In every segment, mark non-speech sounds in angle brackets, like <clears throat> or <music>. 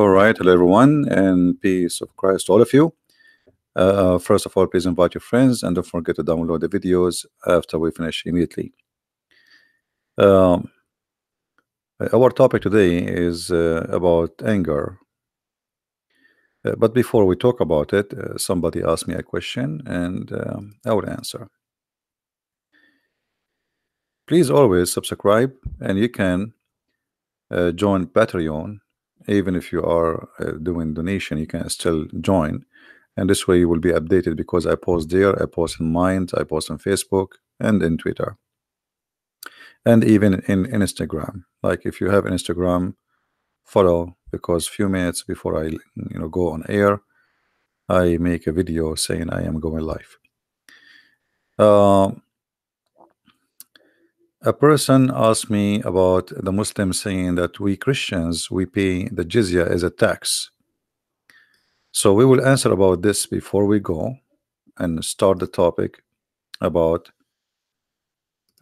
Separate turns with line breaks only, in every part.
All right, hello everyone, and peace of Christ to all of you. Uh, first of all, please invite your friends and don't forget to download the videos after we finish immediately. Um, our topic today is uh, about anger. Uh, but before we talk about it, uh, somebody asked me a question and um, I will answer. Please always subscribe and you can uh, join Patreon even if you are uh, doing donation you can still join. And this way you will be updated because I post there I post in Mind I post on Facebook and in Twitter. And even in Instagram. Like if you have Instagram follow because few minutes before I you know go on air I make a video saying I am going live. Uh, a person asked me about the Muslims saying that we Christians we pay the jizya as a tax. So we will answer about this before we go and start the topic about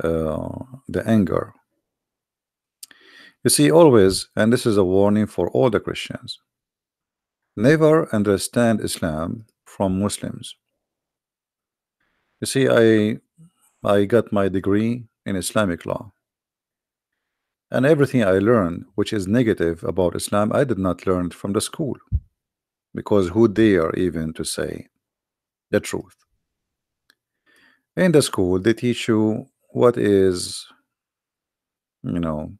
uh, the anger. You see always and this is a warning for all the Christians never understand Islam from Muslims. You see I I got my degree in Islamic law. And everything I learned which is negative about Islam I did not learn from the school. Because who dare even to say the truth? In the school they teach you what is you know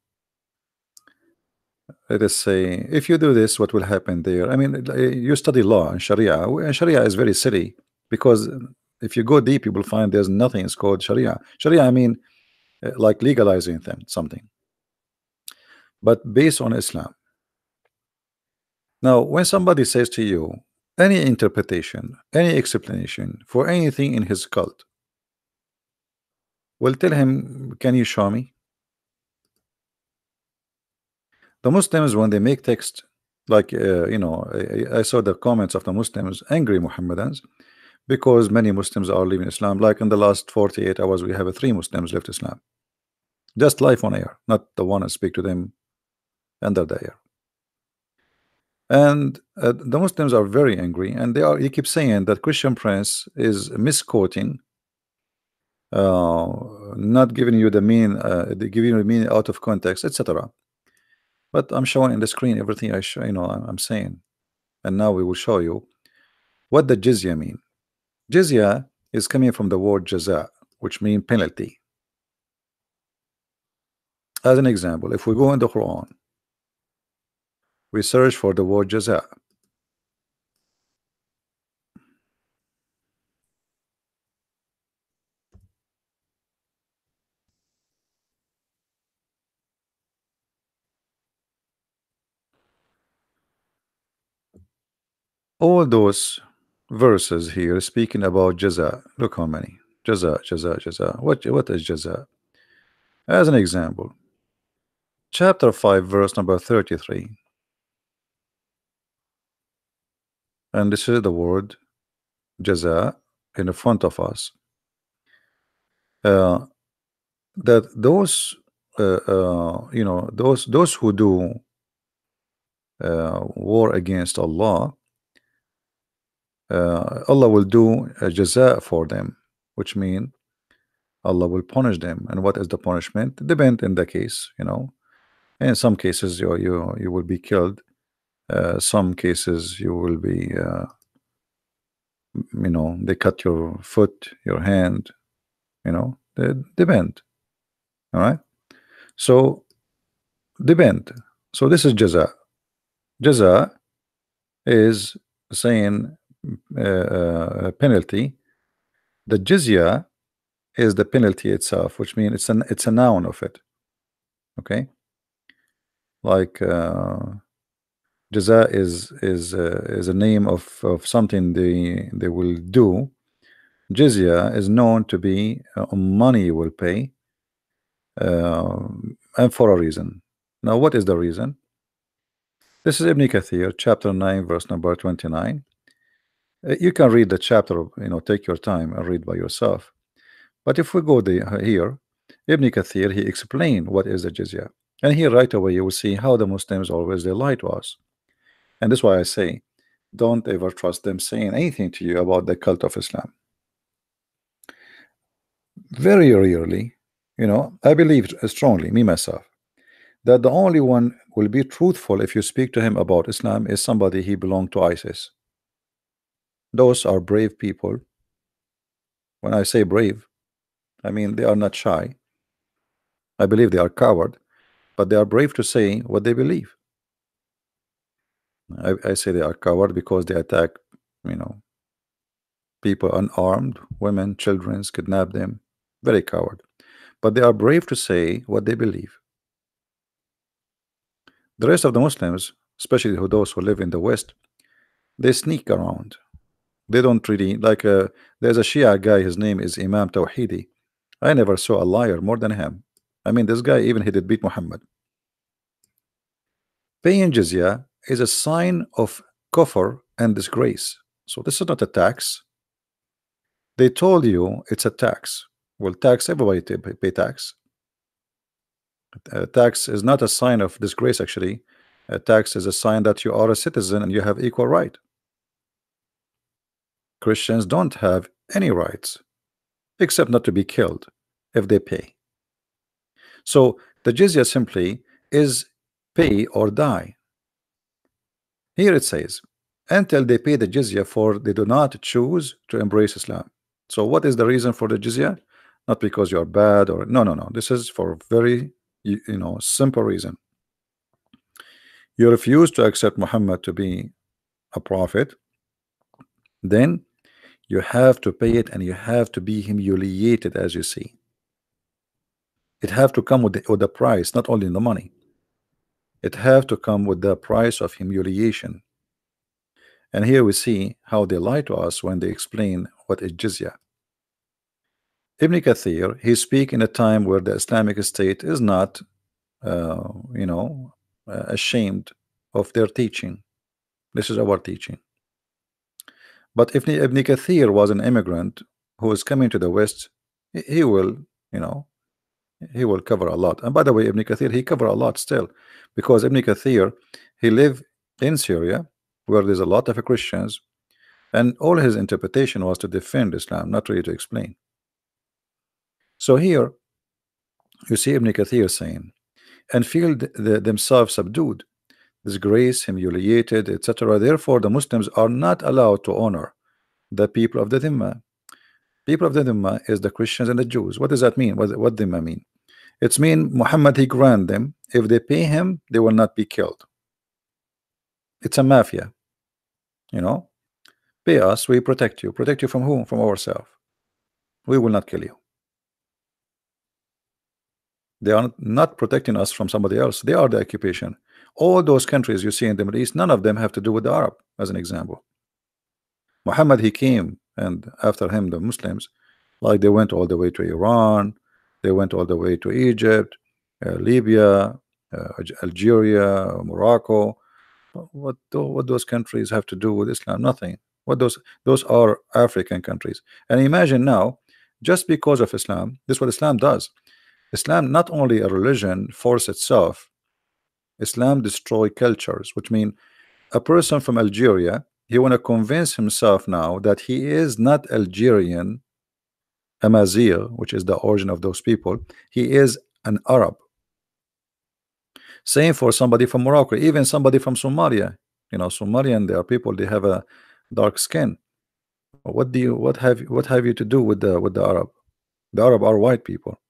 let us say if you do this what will happen there? I mean you study law and Sharia. And Sharia is very silly because if you go deep you will find there's nothing is called Sharia. Sharia I mean like legalizing them something. But based on Islam. Now when somebody says to you any interpretation any explanation for anything in his cult well tell him can you show me? The Muslims when they make text like uh, you know I, I, saw the comments of the Muslims angry Muhammadans because many Muslims are leaving Islam. Like in the last 48 hours we have three Muslims left Islam. Just life on air not the one I speak to them under the air. And uh, the Muslims are very angry and they are he keeps saying that Christian Prince is misquoting uh, not giving you the mean uh, giving you the mean out of context etc but I'm showing in the screen everything I show you know I'm saying. And now we will show you what the jizya mean jizya is coming from the word jaza which mean penalty. As an example if we go in the Quran we search for the word jaza all those verses here speaking about jaza. Look how many. Jaza jaza jaza. What what is jaza? As an example chapter 5 verse number 33 and this is the word jaza in the front of us. Uh, that those uh, uh, you know those those who do uh, war against Allah uh, Allah will do a jaza for them which mean Allah will punish them. And what is the punishment? Depend in the case you know. In some cases you you you will be killed. Uh, some cases you will be uh, you know they cut your foot your hand you know. They depend all right? So depend so this is jaza. Jaza is saying uh, uh penalty. The jizya is the penalty itself which means it's an it's a noun of it. Okay? Like uh is is uh, is a name of of something they they will do. Jizya is known to be uh, money you will pay uh, and for a reason. Now what is the reason? This is Ibn Kathir chapter 9 verse number 29 uh, Uh, you can read the chapter you know take your time and read by yourself. But if we go the, uh, here Ibn Kathir he explained what is the jizya. And here right away you will see how the Muslims always they to us. And that's why I say don't ever trust them saying anything to you about the cult of Islam. Very rarely you know I believe strongly me myself that the only one will be truthful if you speak to him about Islam is somebody he belonged to ISIS those are brave people. When I say brave I mean they are not shy. I believe they are coward but they are brave to say what they believe. I, I say they are coward because they attack you know people unarmed women children kidnap them. Very coward. But they are brave to say what they believe. The rest of the Muslims especially those who live in the West they sneak around they don't really like uh, there's a Shia guy his name is Imam Tawhidi I never saw a liar more than him. I mean this guy even he did beat Muhammad. Paying jizya is a sign of kufr and disgrace. So this is not a tax. They told you it's a tax. Will tax everybody to pay tax. A tax is not a sign of disgrace actually. A tax is a sign that you are a citizen and you have equal right Christians don't have any rights except not to be killed if they pay. So the jizya simply is pay or die. Here it says until they pay the jizya for they do not choose to embrace Islam. So what is the reason for the jizya? Not because you are bad or no no no. This is for very you, you know simple reason. You refuse to accept Muhammad to be a prophet then you have to pay it and you have to be humiliated as you see. It have to come with the, with the price not only in the money. It have to come with the price of humiliation. And here we see how they lie to us when they explain what is jizya. Ibn Kathir he speak in a time where the Islamic State is not uh, you know uh, ashamed of their teaching. This is our teaching but if Ibn Kathir was an immigrant who is coming to the West he will you know he will cover a lot. And by the way Ibn Kathir he cover a lot still. Because Ibn Kathir he lived in Syria where there's a lot of Christians and all his interpretation was to defend Islam not really to explain. So here you see Ibn Kathir saying and feel the, themselves subdued disgraced humiliated etc therefore the Muslims are not allowed to honor the people of the Dhimma. People of the Dhimma is the Christians and the Jews. What does that mean? What, what Dhimma mean? It's mean Muhammad he grant them if they pay him they will not be killed. It's a mafia you know? Pay us we protect you. Protect you from whom? From ourselves. We will not kill you. They are not protecting us from somebody else. They are the occupation all those countries you see in the Middle East none of them have to do with the Arab as an example. Muhammad he came and after him the Muslims like they went all the way to Iran they went all the way to Egypt uh, Libya uh, Algeria Morocco. What what those countries have to do with Islam? Nothing. What those those are African countries. And imagine now just because of Islam this is what Islam does. Islam not only a religion force itself Islam destroy cultures which mean a person from Algeria he want to convince himself now that he is not Algerian Amazigh which is the origin of those people he is an Arab. Same for somebody from Morocco even somebody from Somalia. You know Somalian there are people they have a dark skin. What do you what have what have you to do with the with the Arab? The Arab are white people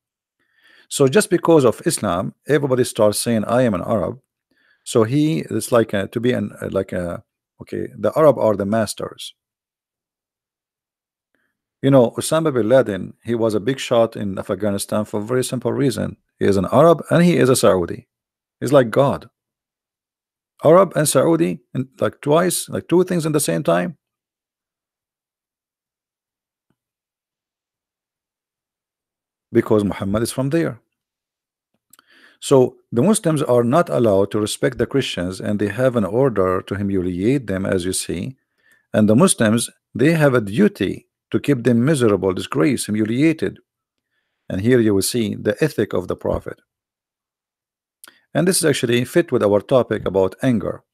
so just because of Islam, everybody starts saying, "I am an Arab." So he is like a, to be an uh, like a okay. The Arab are the masters. You know, Osama bin Laden, he was a big shot in Afghanistan for a very simple reason. He is an Arab and he is a Saudi. He's like God. Arab and Saudi, and like twice, like two things in the same time. Because Muhammad is from there. So the Muslims are not allowed to respect the Christians and they have an order to humiliate them as you see. And the Muslims they have a duty to keep them miserable disgraced humiliated. And here you will see the ethic of the prophet. And this is actually fit with our topic about anger.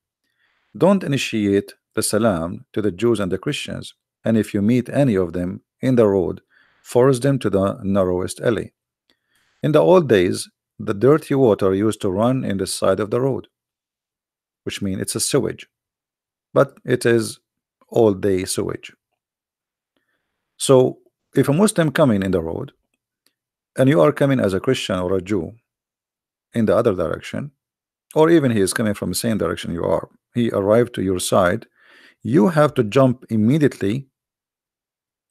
Don't initiate the salam to the Jews and the Christians. And if you meet any of them in the road force them to the narrowest alley. In the old days the dirty water used to run in the side of the road which means it's a sewage but it is all day sewage. So if a Muslim coming in the road and you are coming as a Christian or a Jew in the other direction or even he is coming from the same direction you are he arrived to your side you have to jump immediately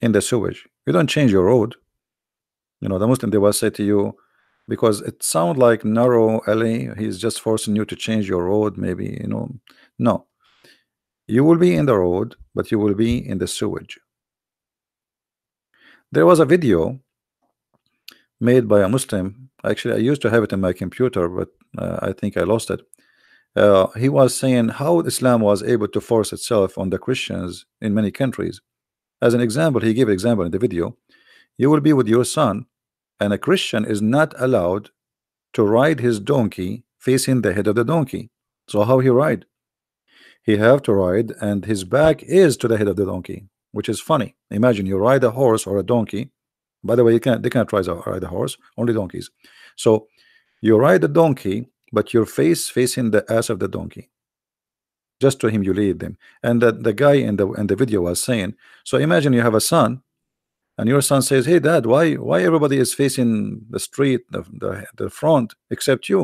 in the sewage you don't change your road. You know the Muslim they will say to you because it sounds like narrow alley he's just forcing you to change your road maybe you know. No. You will be in the road but you will be in the sewage. There was a video made by a Muslim. Actually I used to have it in my computer but uh, I think I lost it. Uh, he was saying how Islam was able to force itself on the Christians in many countries as an example he gave an example in the video. You will be with your son and a Christian is not allowed to ride his donkey facing the head of the donkey. So how he ride? He have to ride and his back is to the head of the donkey which is funny. Imagine you ride a horse or a donkey. By the way you can't they can't ride a, ride a horse only donkeys. So you ride a donkey but your face facing the ass of the donkey just to humiliate them. And that the guy in the in the video was saying so imagine you have a son and your son says hey dad why why everybody is facing the street the, the, the front except you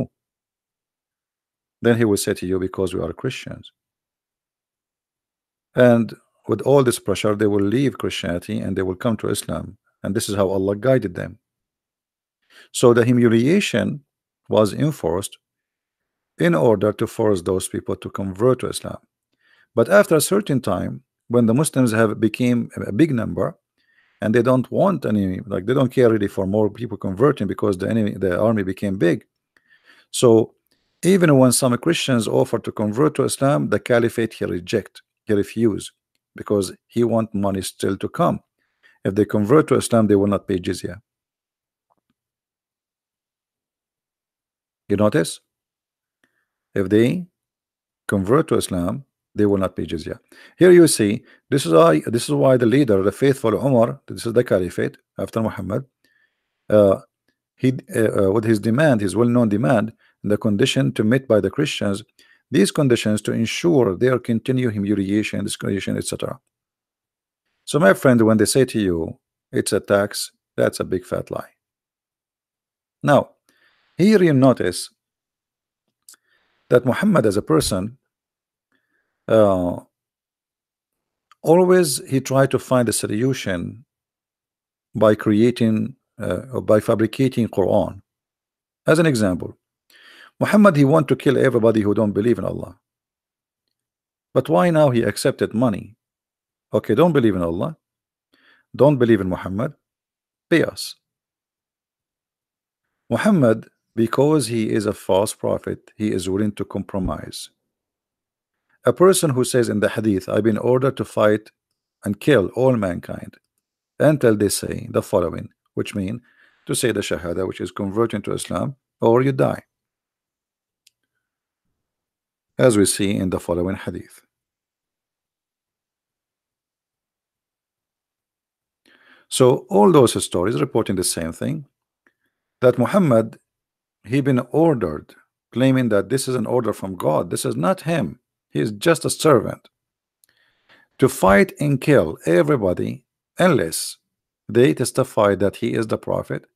then he will say to you because we are Christians. And with all this pressure they will leave Christianity and they will come to Islam. And this is how Allah guided them. So the humiliation was enforced in order to force those people to convert to Islam. But after a certain time when the Muslims have became a big number and they don't want any like they don't care really for more people converting because the enemy the army became big. So even when some Christians offer to convert to Islam the caliphate he reject he refuse because he want money still to come. If they convert to Islam they will not pay jizya. You notice if they convert to Islam they will not pay jizya. Here you see this is why this is why the leader the faithful Umar this is the caliphate after Muhammad uh, he uh, uh, with his demand his well-known demand the condition to meet by the Christians these conditions to ensure their continued humiliation discrimination etc so my friend when they say to you it's a tax that's a big fat lie. Now here you notice that Muhammad as a person uh, always he tried to find a solution by creating uh, or by fabricating Quran. As an example Muhammad he want to kill everybody who don't believe in Allah. But why now he accepted money? Okay don't believe in Allah. Don't believe in Muhammad. Pay us. Muhammad because he is a false prophet he is willing to compromise. A person who says in the hadith I've been ordered to fight and kill all mankind until they say the following which mean to say the shahada which is converting to Islam or you die. As we see in the following hadith. So all those stories reporting the same thing that Muhammad he been ordered claiming that this is an order from God. This is not him. He is just a servant. To fight and kill everybody unless they testify that he is the prophet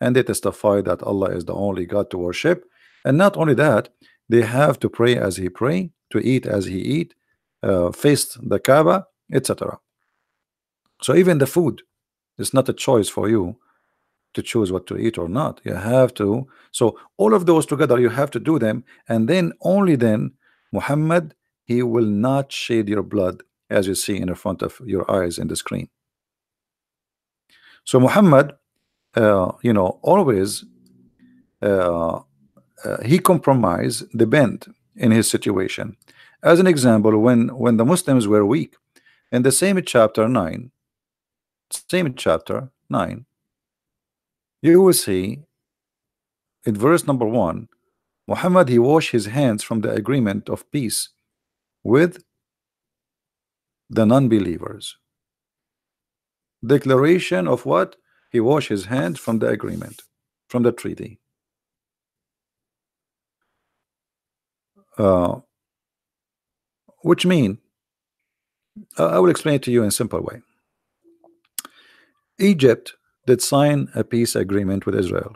and they testify that Allah is the only God to worship. And not only that they have to pray as he pray to eat as he eat uh, face the Kaaba etc so even the food is not a choice for you to choose what to eat or not. You have to so all of those together you have to do them and then only then Muhammad he will not shed your blood as you see in the front of your eyes in the screen. So Muhammad uh, you know always uh, uh, he compromised the bend in his situation. As an example when when the Muslims were weak in the same chapter 9 same chapter 9 you will see in verse number one Muhammad he washed his hands from the agreement of peace with the non-believers. Declaration of what? He washed his hands from the agreement from the treaty. Uh, which mean I will explain it to you in simple way. Egypt did sign a peace agreement with Israel.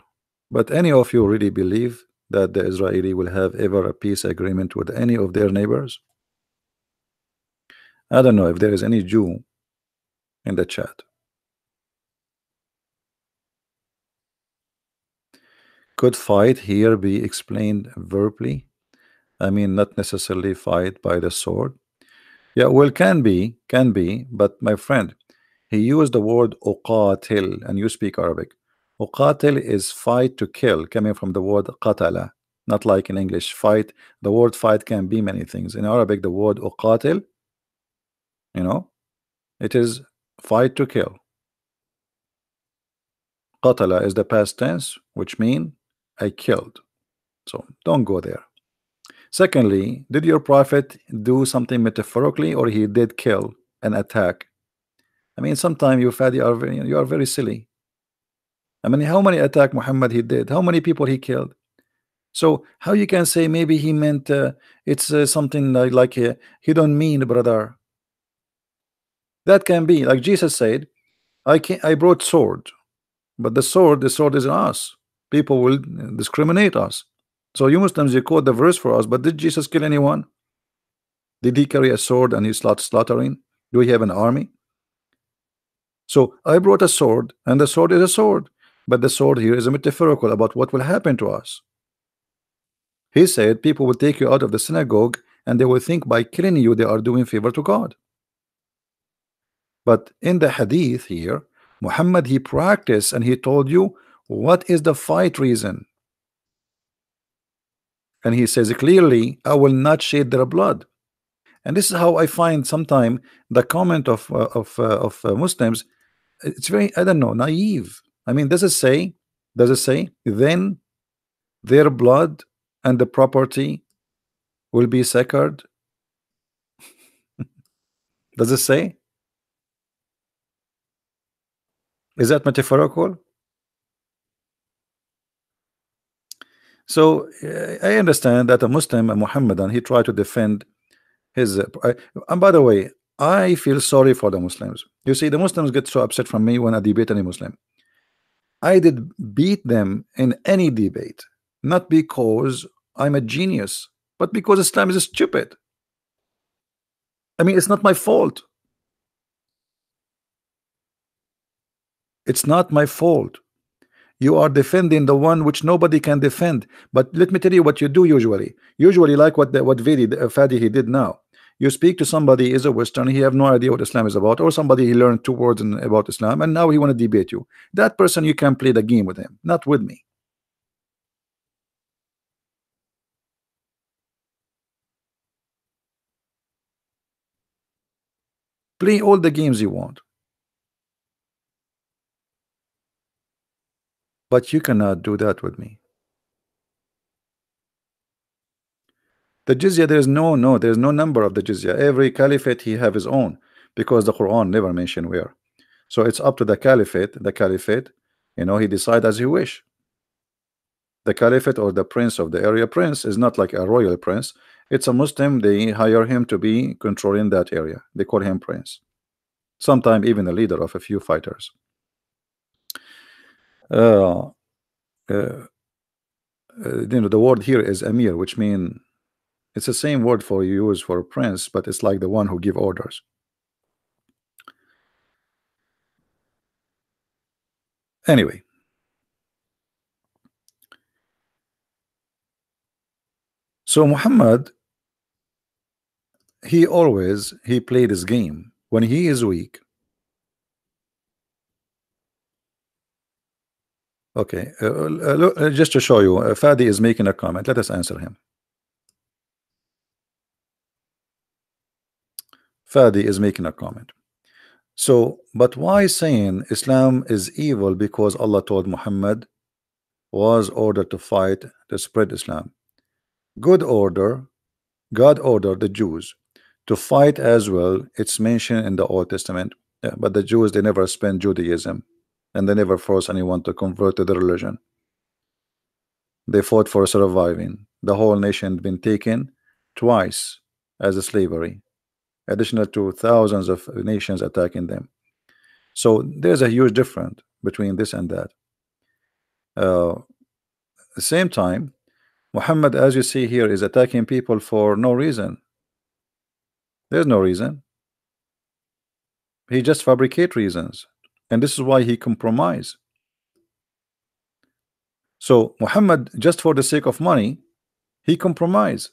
But any of you really believe that the Israeli will have ever a peace agreement with any of their neighbors? I don't know if there is any Jew in the chat. Could fight here be explained verbally? I mean not necessarily fight by the sword? Yeah well can be can be but my friend he used the word uqatil and you speak Arabic. Uqatil is fight to kill coming from the word qatala not like in English fight. The word fight can be many things. In Arabic the word uqatil you know it is fight to kill. Qatala is the past tense which mean I killed. So don't go there. Secondly did your prophet do something metaphorically or he did kill and attack I mean sometimes you Fadi are very you are very silly. I mean how many attack Muhammad he did? How many people he killed? So how you can say maybe he meant uh, it's uh, something like, like uh, he don't mean brother? That can be. Like Jesus said I can I brought sword but the sword the sword is us. People will discriminate us. So you Muslims you quote the verse for us but did Jesus kill anyone? Did he carry a sword and he slaught slaughtering? Do we have an army so I brought a sword and the sword is a sword but the sword here is a metaphorical about what will happen to us. He said people will take you out of the synagogue and they will think by killing you they are doing favor to God. But in the hadith here Muhammad he practiced and he told you what is the fight reason? And he says clearly I will not shed their blood. And this is how I find sometimes the comment of uh, of uh, of uh, Muslims it's very I don't know naive. I mean does it say does it say then their blood and the property will be sacred <laughs> does it say? Is that metaphorical? So I understand that a Muslim a Muhammadan he tried to defend his uh, and by the way I feel sorry for the Muslims. You see the Muslims get so upset from me when I debate any Muslim. I did beat them in any debate not because I'm a genius but because Islam is stupid. I mean it's not my fault. It's not my fault. You are defending the one which nobody can defend. But let me tell you what you do usually. Usually like what the, what uh, Fadi he did now you speak to somebody is a Western he have no idea what Islam is about or somebody he learned two words in, about Islam and now he want to debate you. That person you can play the game with him not with me. Play all the games you want. But you cannot do that with me. The jizya, there is no, no, there is no number of the jizya. Every caliphate, he have his own because the Quran never mention where. So it's up to the caliphate, the caliphate, you know, he decide as he wish. The caliphate or the prince of the area prince is not like a royal prince. It's a Muslim, they hire him to be controlling that area. They call him prince. Sometimes even the leader of a few fighters. Uh, uh, you know the word here is emir which mean it's the same word for you use for a prince but it's like the one who give orders anyway so Muhammad he always he played his game when he is weak Okay, uh, uh, uh, just to show you, uh, Fadi is making a comment. Let us answer him. Fadi is making a comment. So, but why saying Islam is evil because Allah told Muhammad was ordered to fight to spread Islam? Good order, God ordered the Jews to fight as well. It's mentioned in the Old Testament, yeah, but the Jews they never spend Judaism and they never force anyone to convert to the religion. They fought for surviving. The whole nation had been taken twice as a slavery, additional to thousands of nations attacking them. So there's a huge difference between this and that. Uh, at the same time, Muhammad, as you see here, is attacking people for no reason. There's no reason. He just fabricate reasons, and this is why he compromise. So Muhammad, just for the sake of money, he compromise.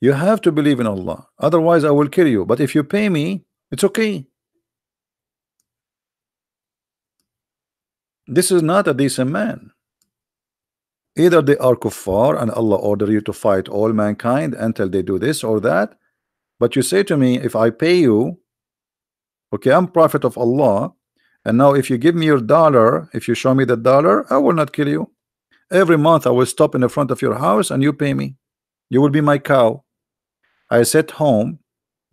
You have to believe in Allah, otherwise I will kill you. But if you pay me, it's okay. This is not a decent man. Either they are kuffar and Allah order you to fight all mankind until they do this or that. But you say to me, if I pay you, okay, I'm prophet of Allah, and now if you give me your dollar, if you show me the dollar, I will not kill you. Every month I will stop in the front of your house and you pay me. You will be my cow. I sit home,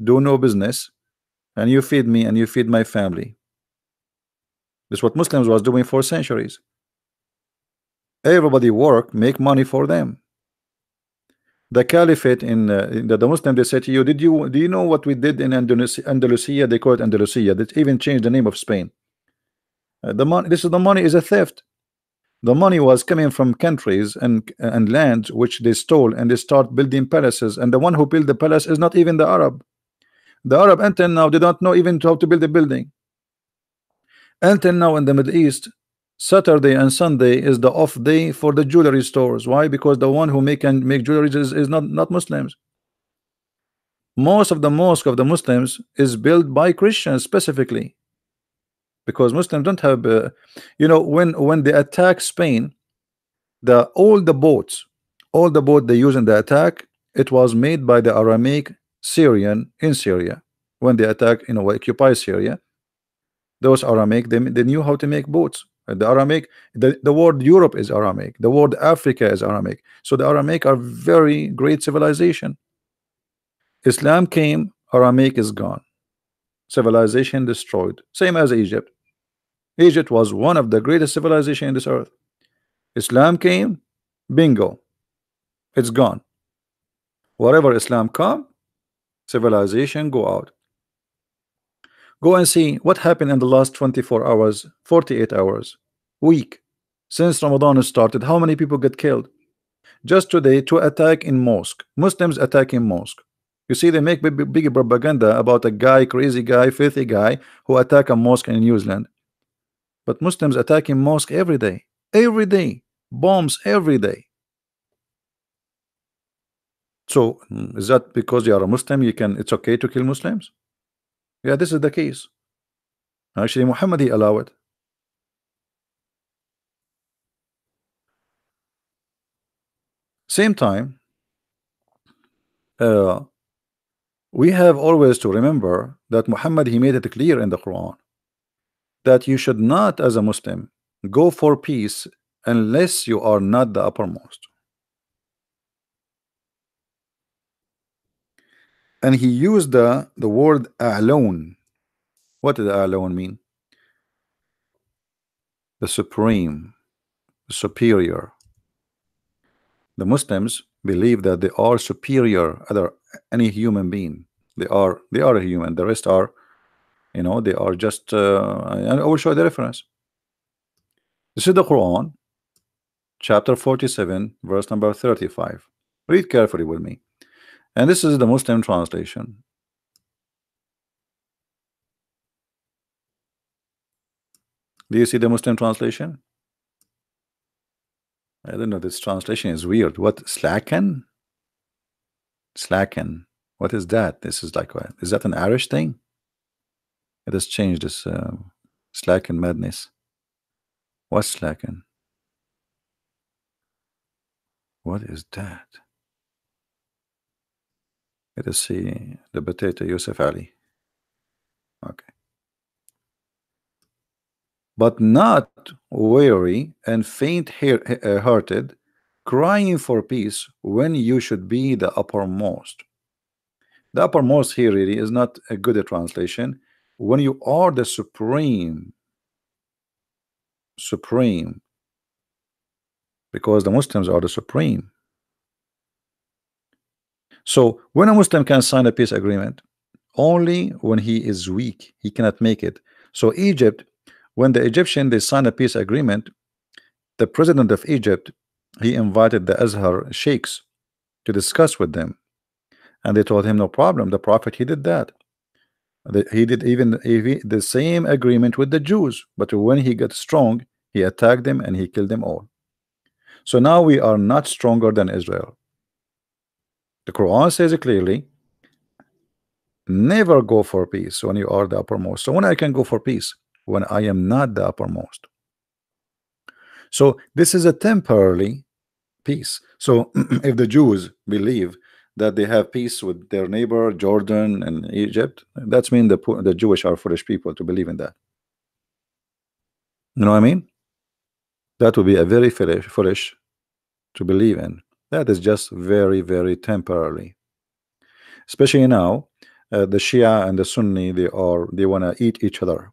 do no business, and you feed me and you feed my family. This is what Muslims was doing for centuries. Everybody work, make money for them. The caliphate in, uh, in the, the Muslim they say to you, did you do you know what we did in Andalusia? Andalusia they call it Andalusia. That even changed the name of Spain. Uh, the money this is the money is a theft the money was coming from countries and and lands which they stole and they start building palaces. And the one who built the palace is not even the Arab. The Arab until now they don't know even how to build a building. Until now in the Middle East Saturday and Sunday is the off day for the jewelry stores. Why? Because the one who make and make jewelry is, is not not Muslims. Most of the mosque of the Muslims is built by Christians specifically because Muslims don't have uh, you know when when they attack Spain the all the boats all the boat they use in the attack it was made by the Aramaic Syrian in Syria. When they attack you know occupy Syria those Aramaic they, they knew how to make boats. The Aramaic the, the word Europe is Aramaic. The word Africa is Aramaic. So the Aramaic are very great civilization. Islam came Aramaic is gone civilization destroyed. Same as Egypt. Egypt was one of the greatest civilization in this earth. Islam came bingo it's gone. Wherever Islam come civilization go out. Go and see what happened in the last 24 hours 48 hours week since Ramadan started how many people get killed? Just today to attack in mosque Muslims attacking mosque you see they make big, big propaganda about a guy crazy guy filthy guy who attack a mosque in New Zealand. But Muslims attacking mosque every day every day bombs every day. So mm, is that because you are a Muslim you can it's okay to kill Muslims? Yeah this is the case. Actually Muhammad he allow it. Same time uh, we have always to remember that Muhammad he made it clear in the Quran that you should not as a Muslim go for peace unless you are not the uppermost. And he used the the word alone what did alone mean? The supreme the superior. The Muslims believe that they are superior other any human being. They are they are a human. The rest are you know they are just uh, and I will show you the reference. This is the Quran chapter 47 verse number 35 read carefully with me. And this is the Muslim translation. Do you see the Muslim translation? I don't know this translation is weird. What slacken slacken what is that this is like what is that an Irish thing it has changed this uh, slacken madness. What's slacken? What is that? Let us see the potato Yusuf Ali. Okay. but not weary and faint-hearted, crying for peace when you should be the uppermost. The uppermost here really is not a good translation. When you are the supreme, supreme, because the Muslims are the supreme. So when a Muslim can sign a peace agreement, only when he is weak, he cannot make it. So Egypt, when the Egyptian they signed a peace agreement, the president of Egypt, he invited the Azhar sheikhs to discuss with them. And they told him no problem. The prophet he did that. He did even the same agreement with the Jews, but when he got strong, he attacked them and he killed them all. So now we are not stronger than Israel. The Quran says it clearly never go for peace when you are the uppermost. So when I can go for peace when I am not the uppermost. So this is a temporary peace. So <clears throat> if the Jews believe that they have peace with their neighbor Jordan and Egypt, that's mean the the Jewish are foolish people to believe in that. You know what I mean? That would be a very foolish, foolish to believe in. That is just very, very temporary. Especially now, uh, the Shia and the Sunni, they are they want to eat each other.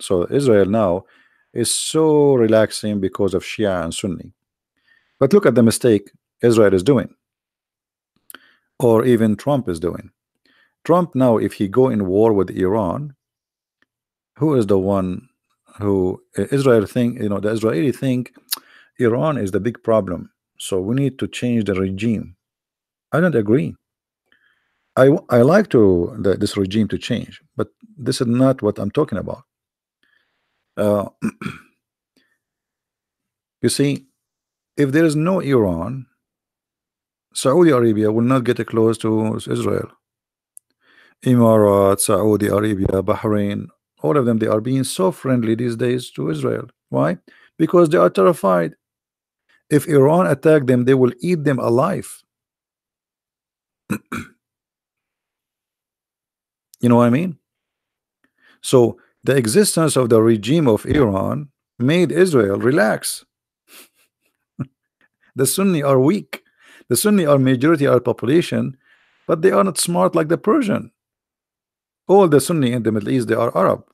So Israel now is so relaxing because of Shia and Sunni. But look at the mistake Israel is doing, or even Trump is doing. Trump now, if he go in war with Iran, who is the one who Israel think you know the Israeli think Iran is the big problem so we need to change the regime. I don't agree. I I like to the, this regime to change, but this is not what I'm talking about. Uh, <clears throat> you see, if there is no Iran, Saudi Arabia will not get close to Israel. Emirates, Saudi Arabia, Bahrain, all of them, they are being so friendly these days to Israel. Why? Because they are terrified if Iran attack them, they will eat them alive. <clears throat> you know what I mean? So the existence of the regime of Iran made Israel relax. The Sunni are weak. The Sunni are majority our population, but they are not smart like the Persian. All the Sunni in the Middle East, they are Arab.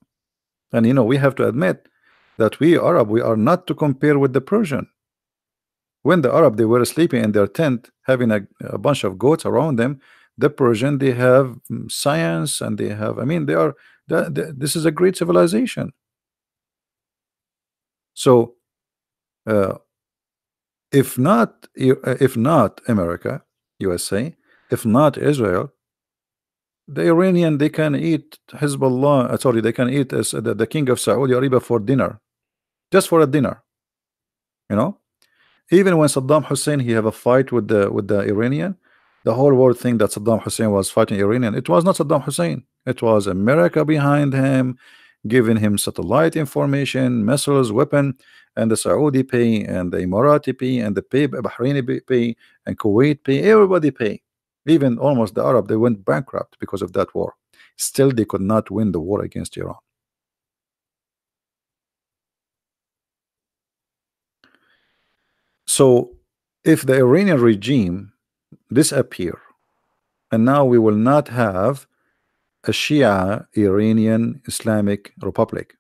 And you know, we have to admit that we Arab, we are not to compare with the Persian when the Arab they were sleeping in their tent having a, a bunch of goats around them the Persian they have mm, science and they have I mean they are the, the, this is a great civilization so uh, if not if not America USA if not Israel the Iranian they can eat Hezbollah uh, sorry they can eat as the, the king of Saudi Arabia for dinner just for a dinner you know? Even when Saddam Hussein he have a fight with the with the Iranian the whole world think that Saddam Hussein was fighting Iranian. It was not Saddam Hussein. It was America behind him giving him satellite information missiles weapon and the Saudi pay and the Emirati pay and the pay Bahraini pay and Kuwait pay everybody pay. Even almost the Arab they went bankrupt because of that war. Still they could not win the war against Iran. So if the Iranian regime disappear and now we will not have a Shia Iranian Islamic Republic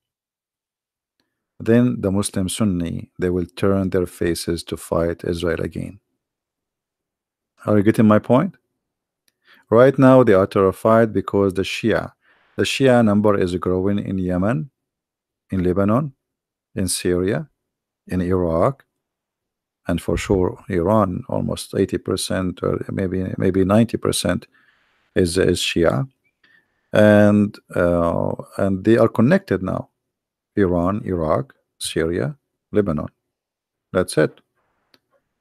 then the Muslim Sunni they will turn their faces to fight Israel again. Are you getting my point? Right now they are terrified because the Shia the Shia number is growing in Yemen in Lebanon in Syria in Iraq and for sure Iran almost 80% or maybe maybe 90% is is Shia. And uh, and they are connected now Iran Iraq Syria Lebanon that's it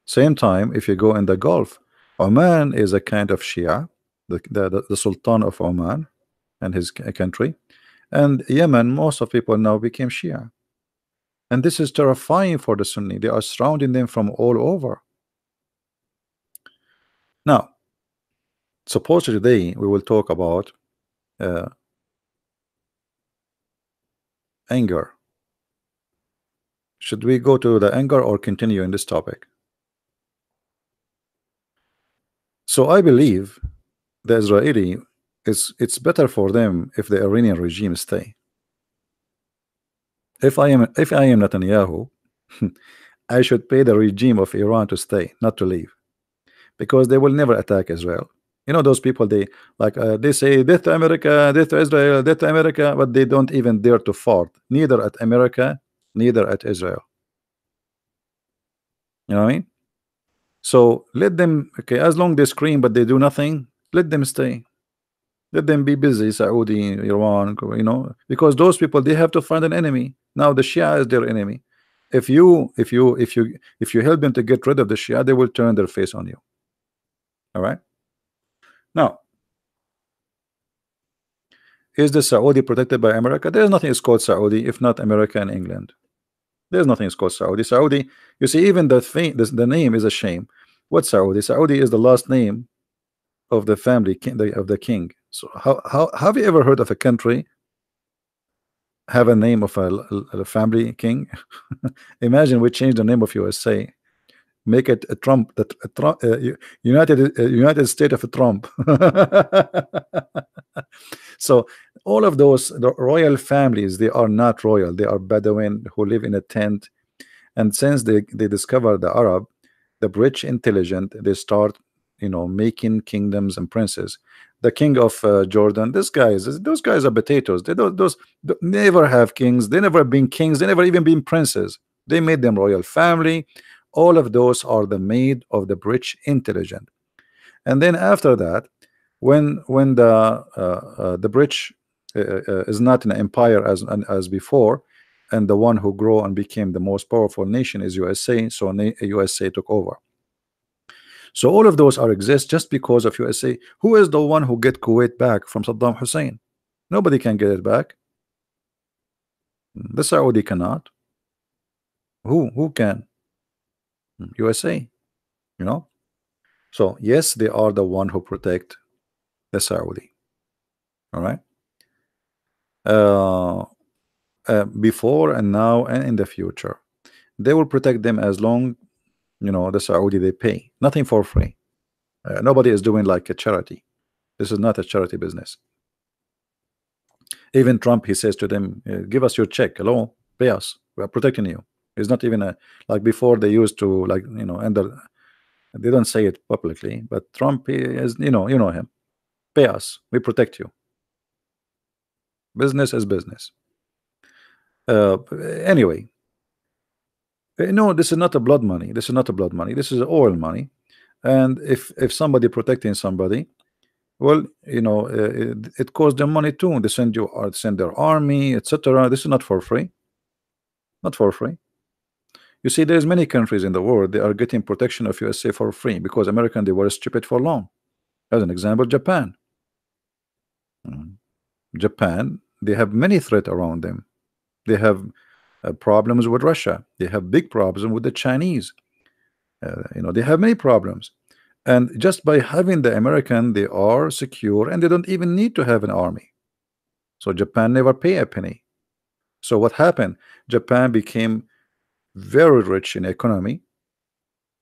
same time if you go in the Gulf Oman is a kind of Shia the, the, the Sultan of Oman and his country and Yemen most of people now became Shia and this is terrifying for the Sunni. They are surrounding them from all over. Now, suppose today we will talk about uh, anger. should we go to the anger or continue in this topic? So I believe the Israeli is it's better for them if the Iranian regime stay. If I am if I am Netanyahu <laughs> I should pay the regime of Iran to stay not to leave because they will never attack Israel you know those people they like uh, they say death to America death to Israel death to America but they don't even dare to fart neither at America neither at Israel. You know what I mean? So let them okay as long they scream but they do nothing let them stay. Let them be busy Saudi Iran you know because those people they have to find an enemy. Now the Shia is their enemy. If you if you if you if you help them to get rid of the Shia they will turn their face on you. All right now is the Saudi protected by America? There's nothing is called Saudi if not America and England. There's nothing is called Saudi. Saudi you see even the thing the, the name is a shame. What Saudi? Saudi is the last name of the family king of the king. So how, how have you ever heard of a country have a name of a, a family king? <laughs> Imagine we change the name of USA, make it a Trump that a Trump, uh, United uh, United State of Trump. <laughs> so all of those the royal families they are not royal they are Bedouin who live in a tent and since they they discover the Arab the British intelligence they start you know making kingdoms and princes the king of uh, Jordan. This guys, those guys are potatoes. They don't those they never have kings. They never been kings. They never even been princes. They made them royal family. All of those are the made of the British intelligence. And then after that, when when the uh, uh, the bridge uh, uh, is not an empire as as before, and the one who grew and became the most powerful nation is USA. So USA took over. So all of those are exist just because of USA. Who is the one who get Kuwait back from Saddam Hussein? Nobody can get it back. The Saudi cannot. Who who can? USA. You know. So yes, they are the one who protect the Saudi. All right. Uh, uh, before and now and in the future, they will protect them as long you know the Saudi they pay nothing for free uh, nobody is doing like a charity this is not a charity business even Trump he says to them uh, give us your check hello pay us we are protecting you it's not even a like before they used to like you know and they don't say it publicly but Trump is you know you know him pay us we protect you business is business uh, anyway uh, no, this is not a blood money. This is not a blood money. This is oil money. And if if somebody protecting somebody, well, you know, uh, it, it costs them money too. They send you or uh, send their army, etc. This is not for free. Not for free. You see, there's many countries in the world they are getting protection of USA for free because American they were stupid for long. As an example, Japan. Hmm. Japan, they have many threat around them. They have uh, problems with Russia. They have big problems with the Chinese. Uh, you know, they have many problems. And just by having the American, they are secure and they don't even need to have an army. So Japan never pay a penny. So what happened? Japan became very rich in economy,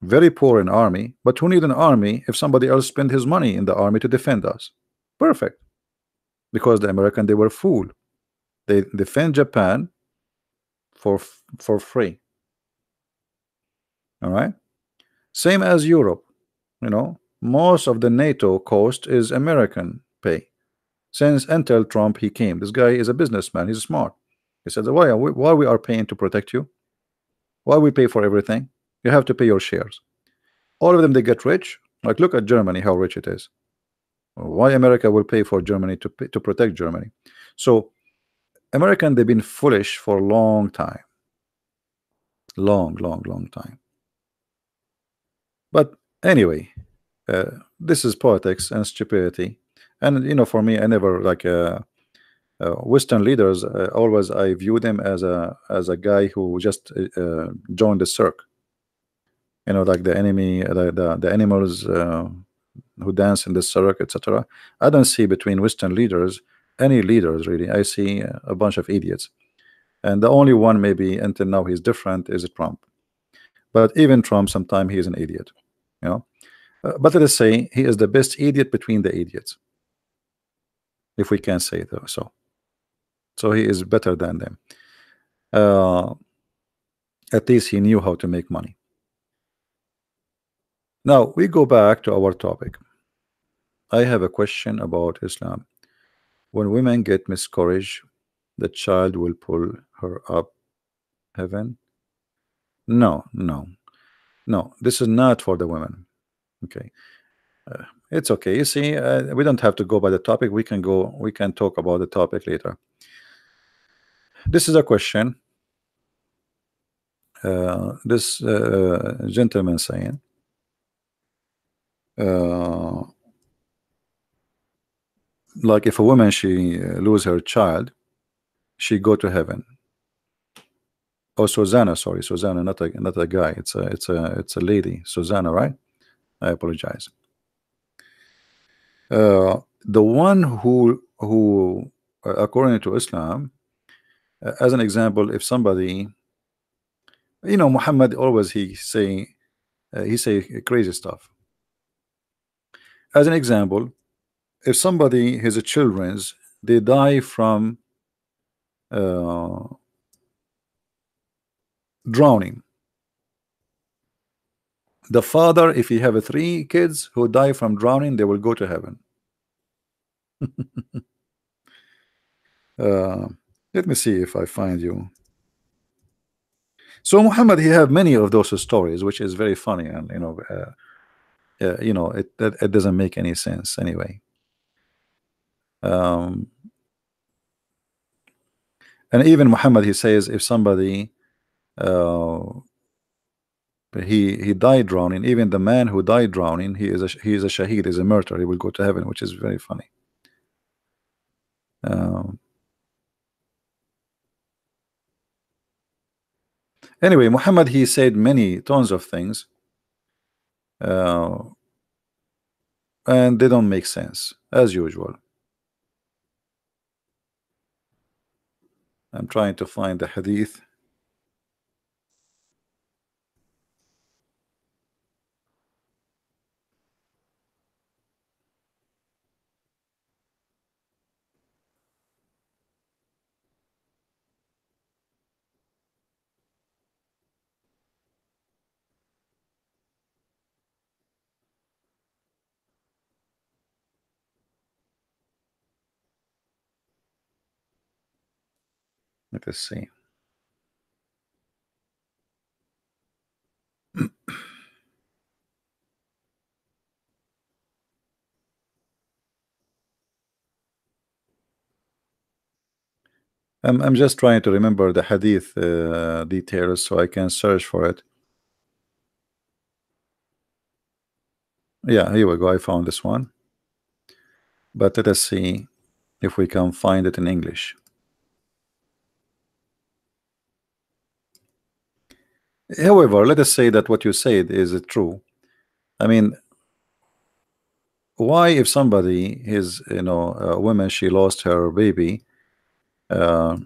very poor in army. But who need an army if somebody else spend his money in the army to defend us? Perfect. Because the American, they were fool. They defend Japan for for free all right same as Europe you know most of the NATO cost is American pay since until Trump he came this guy is a businessman he's smart he said why are we, why we are paying to protect you why we pay for everything? You have to pay your shares. All of them they get rich. Like look at Germany how rich it is. Why America will pay for Germany to pay, to protect Germany? So American they've been foolish for a long time. Long long long time. But anyway uh, this is politics and stupidity. And you know for me I never like uh, Western leaders uh, always I view them as a as a guy who just uh, joined the cirque you know like the enemy the the, the animals uh, who dance in the cirque etc I don't see between Western leaders any leaders really. I see a bunch of idiots. And the only one maybe until now he's different is Trump. But even Trump sometimes he is an idiot you know? Uh, but let us say he is the best idiot between the idiots if we can say so so he is better than them. Uh, at least he knew how to make money. Now we go back to our topic. I have a question about Islam. When women get miscarriage the child will pull her up heaven? No no no. This is not for the women. Okay. Uh, it's okay. You see uh, we don't have to go by the topic. We can go we can talk about the topic later this is a question uh, this uh, gentleman saying uh, like if a woman she uh, lose her child she go to heaven. Oh Susanna sorry Susanna not a not a guy it's a it's a it's a lady Susanna right? I apologize. Uh, the one who who uh, according to Islam uh, as an example if somebody you know Muhammad always he say uh, he say crazy stuff. As an example if somebody his children's they die from uh, drowning. The father if he have three kids who die from drowning they will go to heaven. <laughs> Uh, let me see if I find you. So Muhammad he have many of those stories which is very funny and you know uh, uh, you know it, it, it doesn't make any sense anyway. Um, and even Muhammad he says if somebody uh, he he died drowning even the man who died drowning he is a he is a shaheed is a murderer he will go to heaven which is very funny. Um, anyway Muhammad he said many tons of things uh, and they don't make sense as usual. I'm trying to find the hadith Let us see. I'm, I'm just trying to remember the hadith uh, details so I can search for it. Yeah, here we go. I found this one. But let us see if we can find it in English. However, let us say that what you said is true. I mean, why if somebody is, you know, a woman, she lost her baby, uh,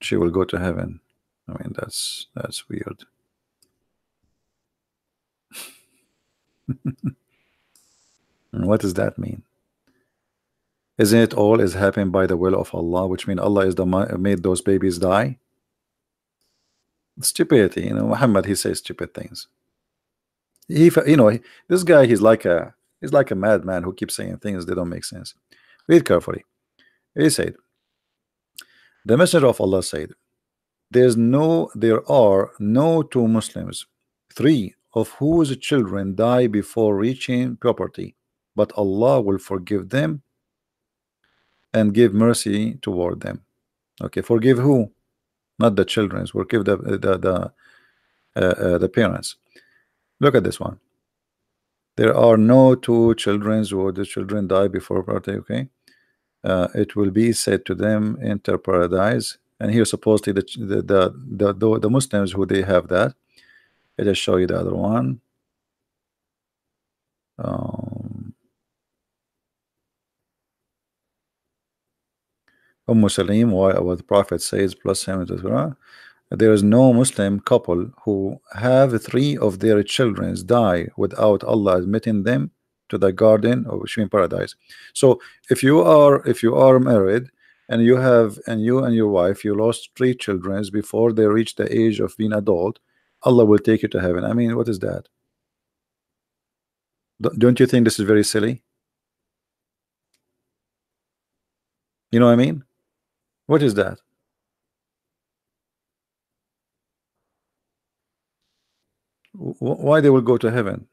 she will go to heaven. I mean, that's that's weird. <laughs> what does that mean? Isn't it all is happening by the will of Allah, which means Allah is the made those babies die? Stupidity you know Muhammad he says stupid things. He you know this guy he's like a he's like a madman who keeps saying things that don't make sense. Read carefully. He said the messenger of Allah said there's no there are no two Muslims three of whose children die before reaching puberty but Allah will forgive them and give mercy toward them. Okay forgive who not the children's will give the the the, uh, uh, the parents. Look at this one. There are no two children's or the children die before birthday okay? Uh, it will be said to them enter paradise. And here supposedly the the the, the, the, the Muslims who they have that I just show you the other one. Um, Umm Salim, why the Prophet says, plus him, etc. There is no Muslim couple who have three of their children die without Allah admitting them to the garden of Shemeen paradise. So if you are if you are married and you have and you and your wife you lost three children before they reach the age of being adult, Allah will take you to heaven. I mean, what is that? Don't you think this is very silly? You know what I mean? What is that? Why they will go to heaven?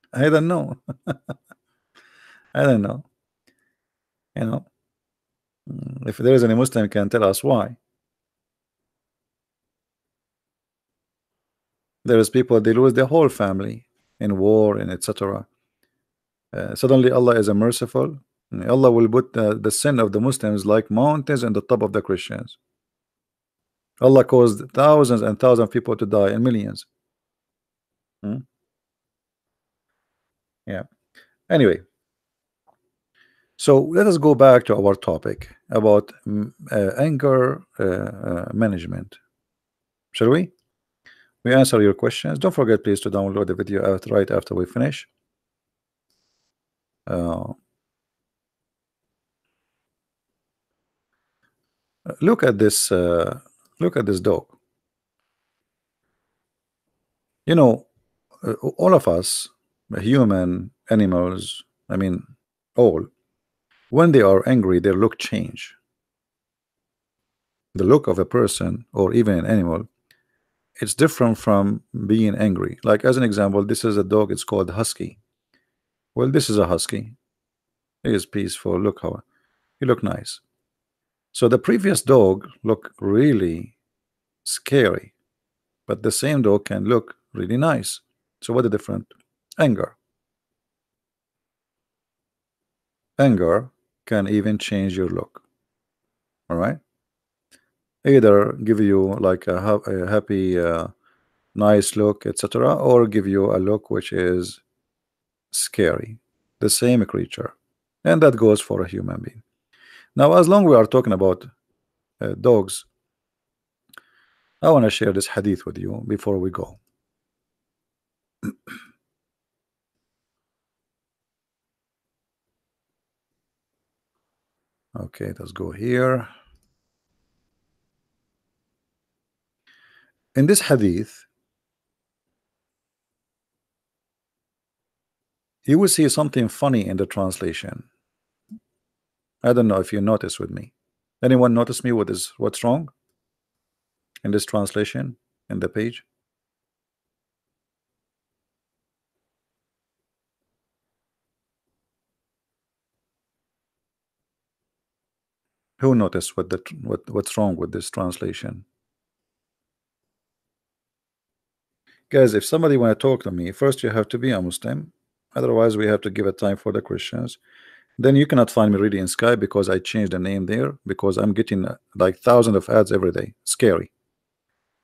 <laughs> I don't know. <laughs> I don't know. You know, if there is any Muslim can tell us why. There is people they lose their whole family in war and etc. Uh, suddenly Allah is a merciful. Allah will put the, the sin of the Muslims like mountains in the top of the Christians. Allah caused thousands and thousands of people to die and millions. Hmm? Yeah. Anyway, so let us go back to our topic about mm, uh, anger uh, uh, management. Shall we? We answer your questions. Don't forget, please, to download the video right after we finish. Look at this. Uh, look at this dog. You know, uh, all of us, human, animals, I mean, all, when they are angry, their look change. The look of a person or even an animal, it's different from being angry. Like as an example, this is a dog, it's called Husky. Well, this is a Husky. He is peaceful. Look how he look nice. So the previous dog look really scary, but the same dog can look really nice. So what the different? Anger. Anger can even change your look. All right. Either give you like a, ha a happy, uh, nice look, etc., or give you a look which is scary. The same creature, and that goes for a human being. Now, as long we are talking about uh, dogs, I want to share this hadith with you before we go. <clears throat> okay, let's go here. In this hadith, you will see something funny in the translation. I don't know if you notice with me. Anyone notice me what is what's wrong in this translation in the page? Who noticed what the what what's wrong with this translation? Guys, if somebody want to talk to me, first you have to be a Muslim. Otherwise, we have to give a time for the Christians. Then you cannot find me really in Skype because I changed the name there because I'm getting uh, like thousands of ads every day. Scary.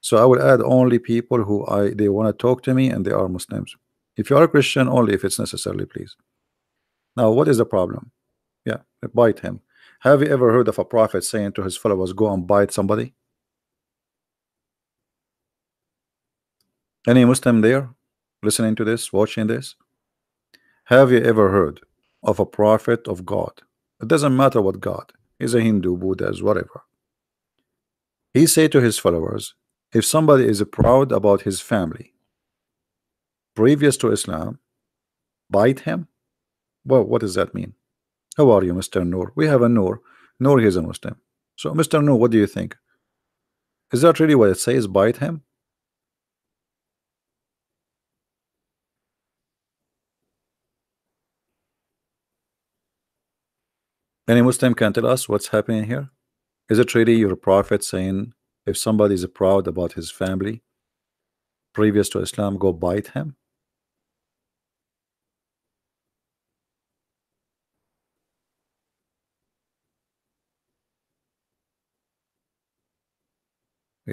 So I will add only people who I they want to talk to me and they are Muslims. If you are a Christian, only if it's necessarily, please. Now, what is the problem? Yeah, bite him. Have you ever heard of a prophet saying to his followers, go and bite somebody? Any Muslim there listening to this, watching this? Have you ever heard of a prophet of God? It doesn't matter what God. is a Hindu, Buddhist, whatever. He said to his followers, if somebody is proud about his family, previous to Islam, bite him? Well, what does that mean? How are you, Mr. Noor? We have a Noor. Noor is a Muslim. So, Mr. Noor, what do you think? Is that really what it says? Bite him? Any Muslim can tell us what's happening here? Is it really your prophet saying if somebody is proud about his family previous to Islam, go bite him?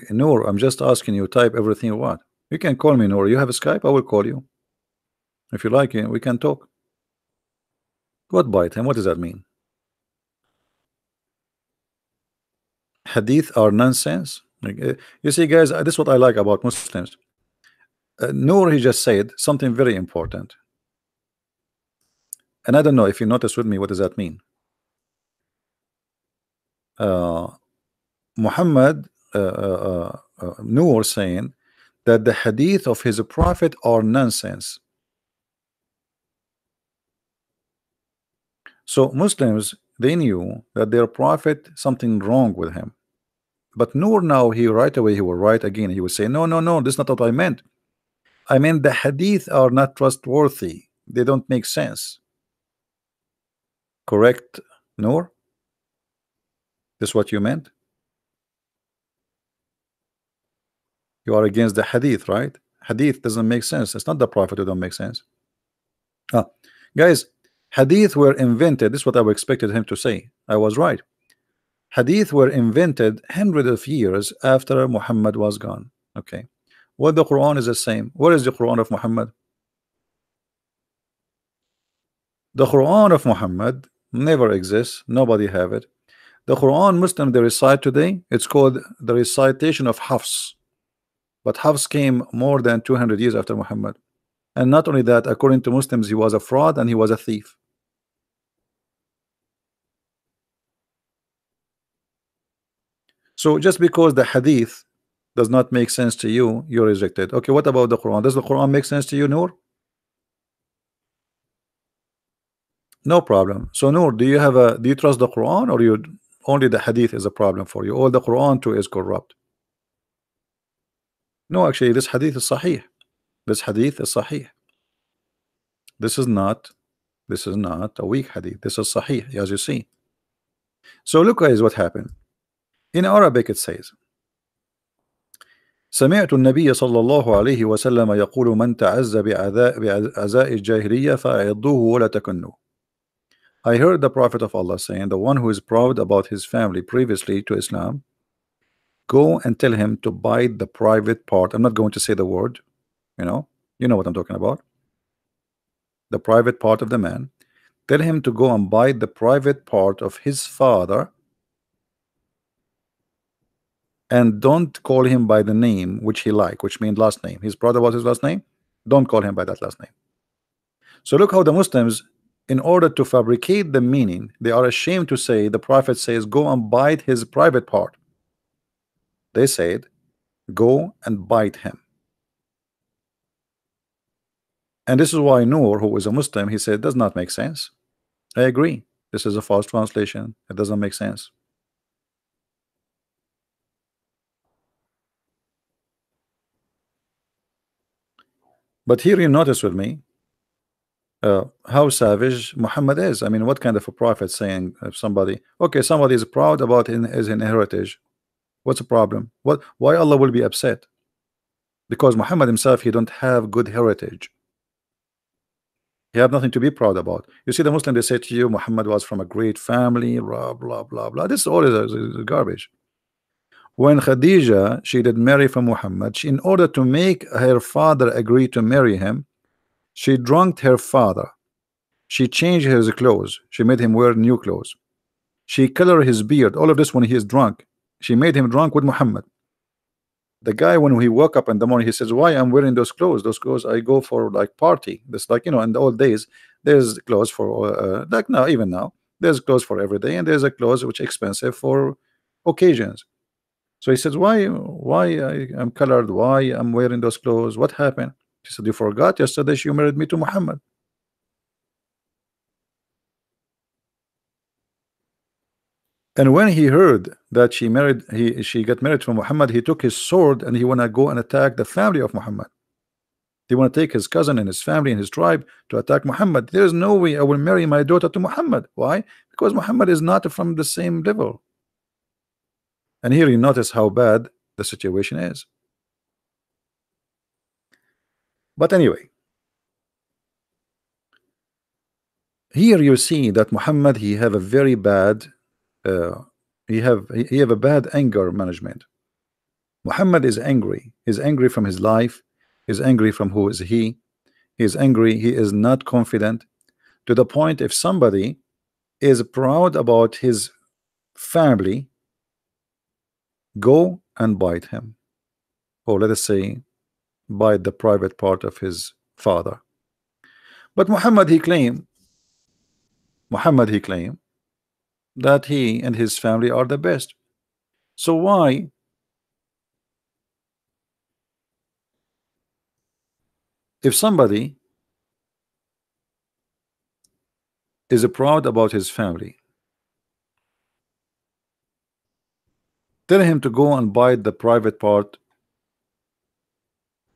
Noor, I'm just asking you, type everything you want. You can call me, Noor. You have a Skype? I will call you. If you like, we can talk. What bite him? What does that mean? Hadith are nonsense. Uh, you see guys uh, this is what I like about Muslims. Uh, Noor he just said something very important. And I don't know if you notice with me what does that mean? Uh, Muhammad uh, uh, uh, Noor saying that the hadith of his prophet are nonsense. So Muslims they knew that their prophet something wrong with him. But Noor now he right away he will write again. He would say no no no this is not what I meant. I mean the hadith are not trustworthy. They don't make sense. Correct Noor? This what you meant? You are against the hadith right? Hadith doesn't make sense. It's not the prophet who don't make sense. Ah, guys hadith were invented this is what I expected him to say. I was right. Hadith were invented hundreds of years after Muhammad was gone. Okay. What the Quran is the same? What is the Quran of Muhammad? The Quran of Muhammad never exists. Nobody have it. The Quran Muslim they recite today it's called the recitation of Hafs. But Hafs came more than 200 years after Muhammad. And not only that according to Muslims he was a fraud and he was a thief so just because the hadith does not make sense to you you're rejected okay what about the Quran does the Quran make sense to you Noor no problem so Noor do you have a do you trust the Quran or you only the hadith is a problem for you all the Quran too is corrupt no, actually, this hadith is sahih. This hadith is sahih. This is not, this is not a weak hadith. This is sahih, as you see. So look, guys, what happened In Arabic, it says, سمعت النبي صلى الله عليه وسلم يقول من تعز بعزاء الجاهلية فأعضوه ولا تكنوا I heard the Prophet of Allah saying the one who is proud about his family previously to Islam go and tell him to bite the private part I'm not going to say the word you know you know what I'm talking about the private part of the man tell him to go and bite the private part of his father and don't call him by the name which he like which means last name his brother was his last name don't call him by that last name so look how the Muslims in order to fabricate the meaning they are ashamed to say the prophet says go and bite his private part they said, Go and bite him. And this is why Noor, who is a Muslim, he said, does not make sense. I agree. This is a false translation. It doesn't make sense. But here you notice with me uh, how savage Muhammad is. I mean, what kind of a prophet saying if somebody, okay, somebody is proud about his heritage, What's the problem? What why Allah will be upset? Because Muhammad himself he don't have good heritage. He have nothing to be proud about. You see, the Muslim they say to you, Muhammad was from a great family, blah blah blah blah. This is all is garbage. When Khadija she did marry for Muhammad, she, in order to make her father agree to marry him, she drunked her father. She changed his clothes. She made him wear new clothes. She colored his beard. All of this when he is drunk she made him drunk with Muhammad the guy when he woke up in the morning he says why I'm wearing those clothes those clothes I go for like party this like you know in the old days there's clothes for uh, like now even now there's clothes for every day and there's a clothes which expensive for occasions so he says why why I am colored why I'm wearing those clothes what happened she said you forgot yesterday she married me to Muhammad And when he heard that she married, he she got married to Muhammad, he took his sword and he wanna go and attack the family of Muhammad. He wanna take his cousin and his family and his tribe to attack Muhammad. There is no way I will marry my daughter to Muhammad. Why? Because Muhammad is not from the same level. And here you notice how bad the situation is. But anyway, here you see that Muhammad he have a very bad uh, he have he have a bad anger management. Muhammad is angry. He's angry from his life. He's angry from who is he. He's angry. He is not confident to the point if somebody is proud about his family go and bite him. Or let us say bite the private part of his father. But Muhammad he claimed Muhammad he claimed that he and his family are the best. So why if somebody is proud about his family tell him to go and bite the private part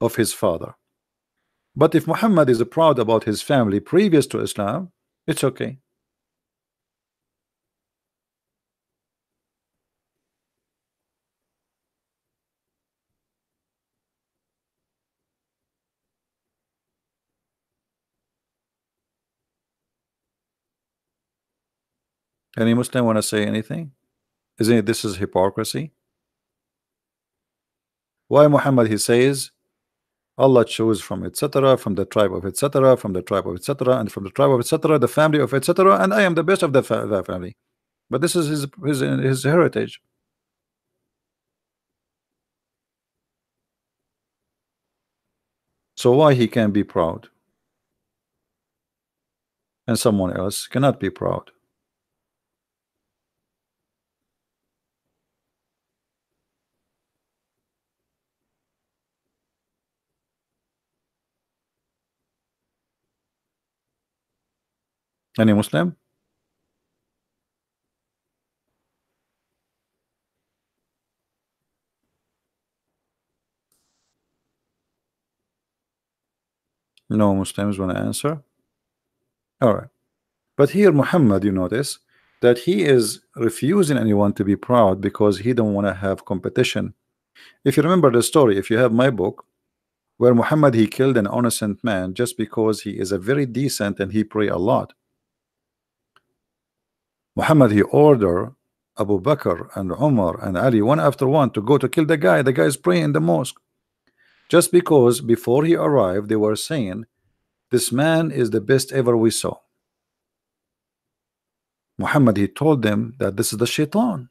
of his father but if Muhammad is proud about his family previous to Islam it's okay Any Muslim want to say anything? Isn't it this is hypocrisy? Why Muhammad he says Allah chose from etc from the tribe of etc from the tribe of etc and from the tribe of etc the family of etc and I am the best of the, fa the family. But this is his, his his heritage. So why he can be proud? And someone else cannot be proud Any Muslim? No Muslims want to answer? All right. But here Muhammad, you notice that he is refusing anyone to be proud because he don't want to have competition. If you remember the story, if you have my book, where Muhammad he killed an innocent man just because he is a very decent and he pray a lot. Muhammad he ordered Abu Bakr and Umar and Ali one after one to go to kill the guy. The guy is praying in the mosque. Just because before he arrived, they were saying, This man is the best ever we saw. Muhammad he told them that this is the shaitan.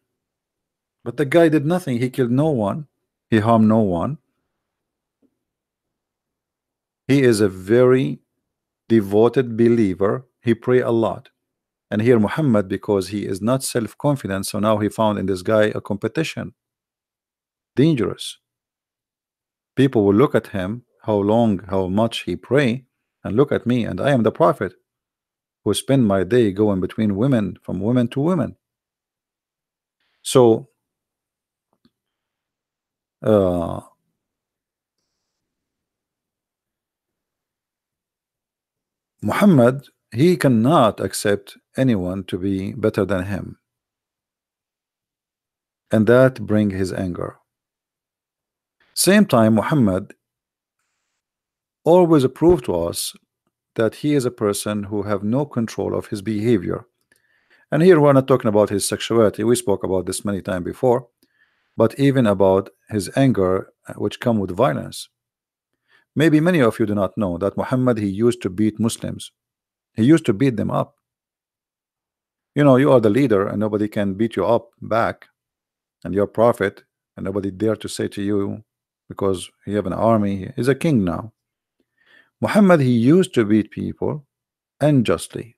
But the guy did nothing. He killed no one, he harmed no one. He is a very devoted believer. He pray a lot and here Muhammad because he is not self-confident so now he found in this guy a competition. Dangerous. People will look at him how long how much he pray and look at me and I am the prophet who spend my day going between women from women to women. So uh, Muhammad he cannot accept anyone to be better than him. And that bring his anger. Same time Muhammad always prove to us that he is a person who have no control of his behavior. And here we're not talking about his sexuality. We spoke about this many times before but even about his anger uh, which come with violence. Maybe many of you do not know that Muhammad he used to beat Muslims he used to beat them up. You know, you are the leader and nobody can beat you up back. And you're prophet and nobody dare to say to you because you have an army. He's a king now. Muhammad, he used to beat people unjustly.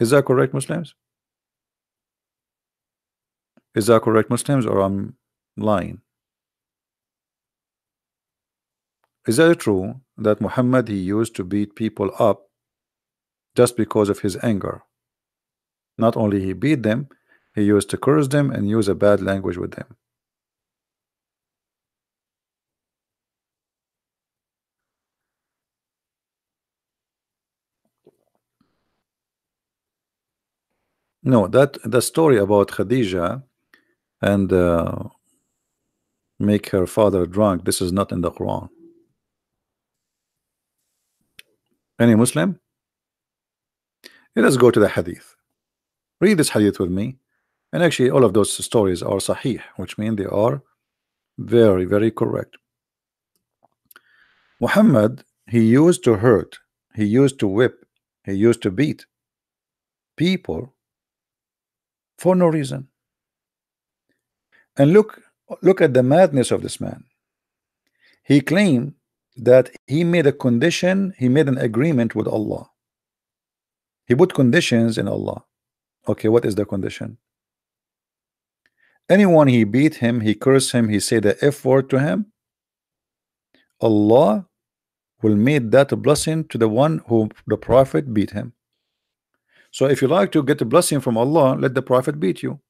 Is that correct, Muslims? Is that correct, Muslims, or I'm lying? Is that true that Muhammad he used to beat people up just because of his anger. Not only he beat them, he used to curse them and use a bad language with them. No, that the story about Khadija and uh, make her father drunk. This is not in the Quran. Any Muslim? Let us go to the hadith. Read this hadith with me. And actually, all of those stories are sahih, which mean they are very, very correct. Muhammad, he used to hurt, he used to whip, he used to beat people for no reason. And look look at the madness of this man. He claimed that he made a condition, he made an agreement with Allah. He put conditions in Allah. Okay, what is the condition? Anyone he beat him, he cursed him, he said the F word to him, Allah will make that a blessing to the one who the Prophet beat him. So if you like to get a blessing from Allah, let the Prophet beat you.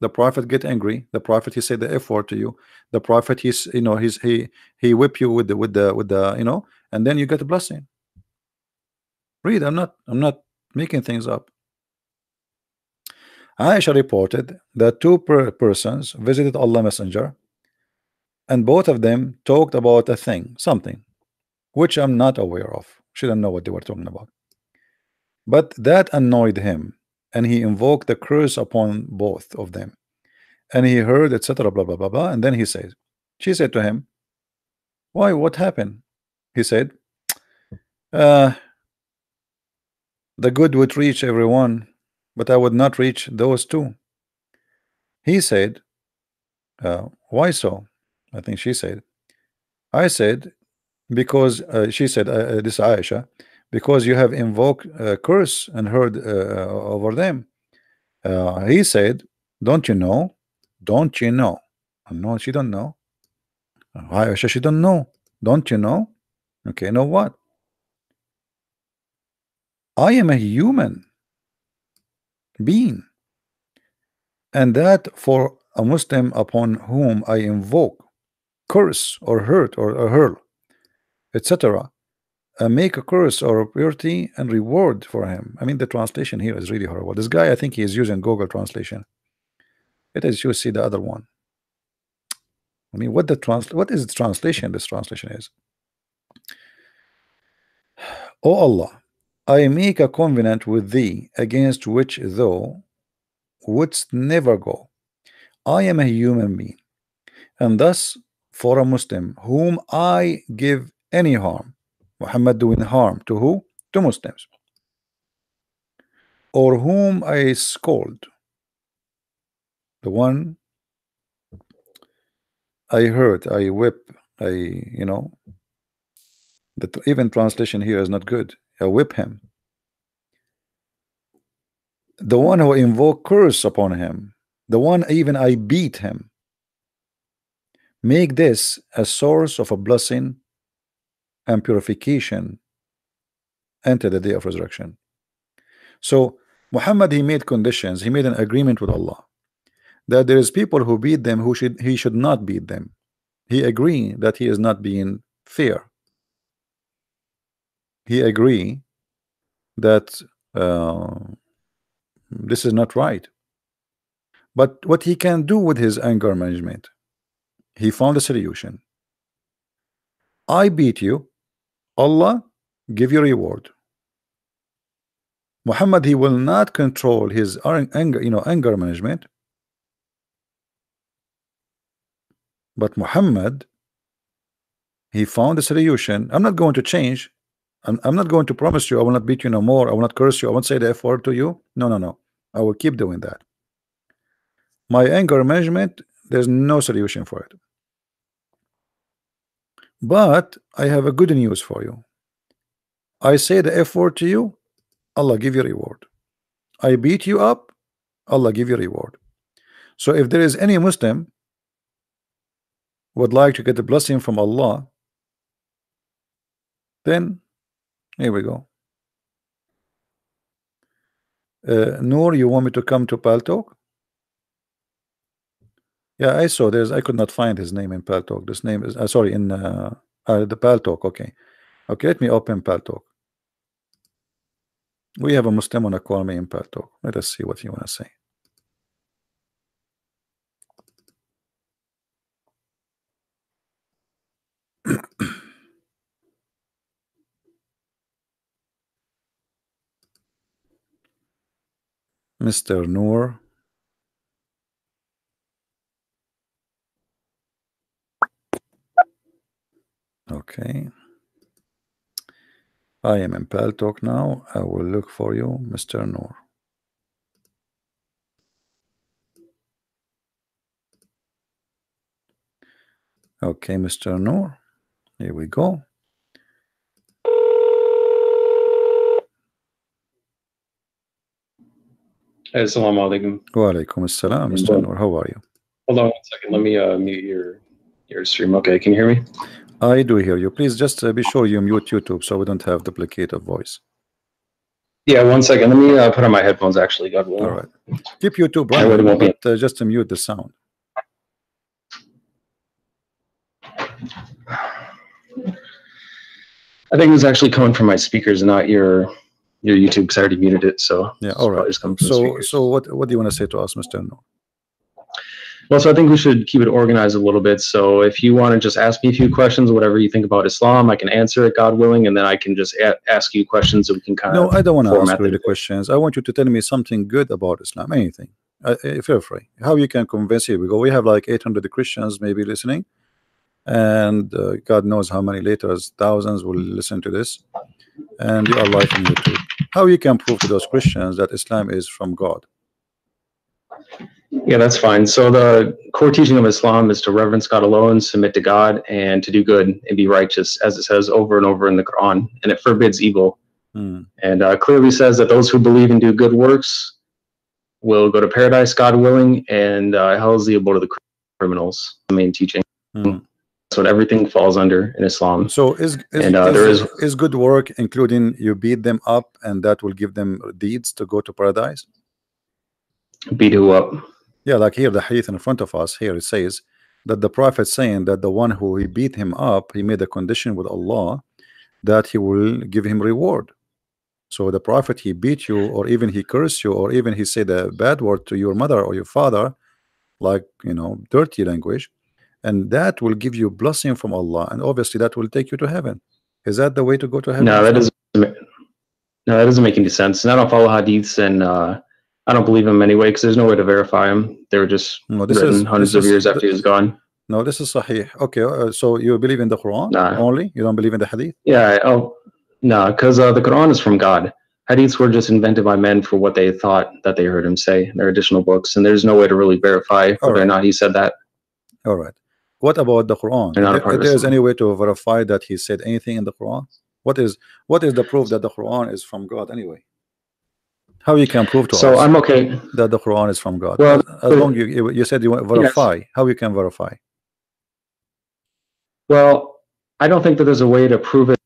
The Prophet get angry. The Prophet he said the F word to you. The Prophet he's you know he's he he whip you with the with the with the you know and then you get a blessing. Read, I'm not I'm not making things up. Aisha reported that two per persons visited Allah Messenger and both of them talked about a thing, something, which I'm not aware of. She didn't know what they were talking about. But that annoyed him, and he invoked the curse upon both of them. And he heard, etc. Blah blah blah blah. And then he says, She said to him, Why, what happened? He said, uh, the good would reach everyone, but I would not reach those two. He said, uh, Why so? I think she said. I said, because uh, she said, uh, uh this Aisha, because you have invoked a curse and heard uh, over them. Uh, he said, don't you know? Don't you know? No, she don't know. Aisha, she don't know. Don't you know? Okay, know what? I am a human being. And that for a Muslim upon whom I invoke curse or hurt or, or hurl, etc. Uh, make a curse or a purity and reward for him. I mean, the translation here is really horrible. This guy, I think he is using Google translation. It is you see the other one. I mean, what the trans what is the translation? This translation is. <sighs> O Allah, I make a covenant with thee against which thou wouldst never go. I am a human being, and thus for a Muslim whom I give any harm Muhammad doing harm to who? To Muslims or whom I scold the one I hurt I whip I you know the even translation here is not good Whip him the one who invoke curse upon him the one even I beat him Make this a source of a blessing and purification until the day of resurrection. So Muhammad he made conditions, he made an agreement with Allah that there is people who beat them who should he should not beat them. He agree that he is not being fair. He agree that uh, this is not right. But what he can do with his anger management he found a solution. I beat you. Allah give you reward. Muhammad he will not control his anger, you know, anger management. But Muhammad he found a solution. I'm not going to change. I'm, I'm not going to promise you I will not beat you no more. I will not curse you. I won't say the F word to you. No, no, no. I will keep doing that. My anger management there's no solution for it. But I have a good news for you. I say the F word to you, Allah give you reward. I beat you up, Allah give you reward. So if there is any Muslim would like to get the blessing from Allah, then here we go. Uh, Noor, you want me to come to Paltalk? Yeah, I saw there's I could not find his name in Paltalk. This name is uh, sorry in uh, uh, the Paltalk. Okay, okay. Let me open Paltalk. We have a Muslim on a call me in Paltalk. Let us see what you want to say. Mr. Noor. Okay. I am in Paltalk now. I will look for you, Mr. Noor. Okay, Mr. Noor. Here we go.
Assalamu alaikum.
Wa alaikum assalam, Mr. Noor. How are you?
Hold on one second. Let me uh, mute your your stream. Okay, can you hear me?
I do hear you. Please just uh, be sure you mute YouTube so we don't have duplicate of voice.
Yeah, one second. Let me uh, put on my headphones. Actually, God willing.
All right. Keep YouTube
really
running,
be-
but uh, just to mute the sound.
I think it was actually coming from my speakers, not your your YouTube, because I already muted it. So
Yeah. All right.
just coming from the
So, so what what do you want to say to us, Mr. Noor?
Well, so I think we should keep it organized a little bit. So if you want to just ask me a few questions, whatever you think about Islam, I can answer it, God willing, and then I can just a- ask you questions so we can kind
No,
of.
I don't want to ask you
the
questions. I want you to tell me something good about Islam, anything. Uh, uh, feel free. How you can convince here we go. We have like 800 Christians maybe listening, and uh, God knows how many later thousands will listen to this, and you are live on YouTube. How you can prove to those Christians that Islam is from God?
Yeah, that's fine. So the core teaching of Islam is to reverence God alone, submit to God, and to do good and be righteous, as it says over and over in the Quran. And it forbids evil,
Hmm.
and uh, clearly says that those who believe and do good works will go to paradise, God willing, and uh, hell is the abode of the criminals. The main teaching.
Hmm.
That's what everything falls under in Islam.
So is is,
And, uh,
is,
there is-
is good work including you beat them up and that will give them deeds to go to paradise?
Beat who up?
Yeah, like here, the hadith in front of us, here it says that the Prophet saying that the one who he beat him up, he made a condition with Allah that he will give him reward. So the Prophet he beat you, or even he cursed you, or even he said a bad word to your mother or your father, like you know, dirty language, and that will give you blessing from Allah, and obviously that will take you to heaven. Is that the way to go to heaven?
No, that doesn't. No, that doesn't make any sense. And I don't follow hadiths, and uh, I don't believe them anyway because there's no way to verify them. They were just
No, this
written
is
hundreds
this
of
is-
years after he was gone.
No, this is Sahih. Okay, uh, so you believe in the Quran
Nah.
only? You don't believe in the Hadith?
Yeah. I- Oh, no, because uh, the Quran is from God. Hadiths were just invented by men for what they thought that they heard him say. They're additional books, and there's no way to really verify whether or not he said that.
All right. What about the Quran?
They're not a
If there is any way to verify that he said anything in the Quran? What is what is the proof that the Quran is from God anyway? How you can prove to
So
us
I'm okay.
that the Quran is from God?
Well,
as long you you you said you want to verify. How you can verify?
Well, I don't think that there's a way to prove it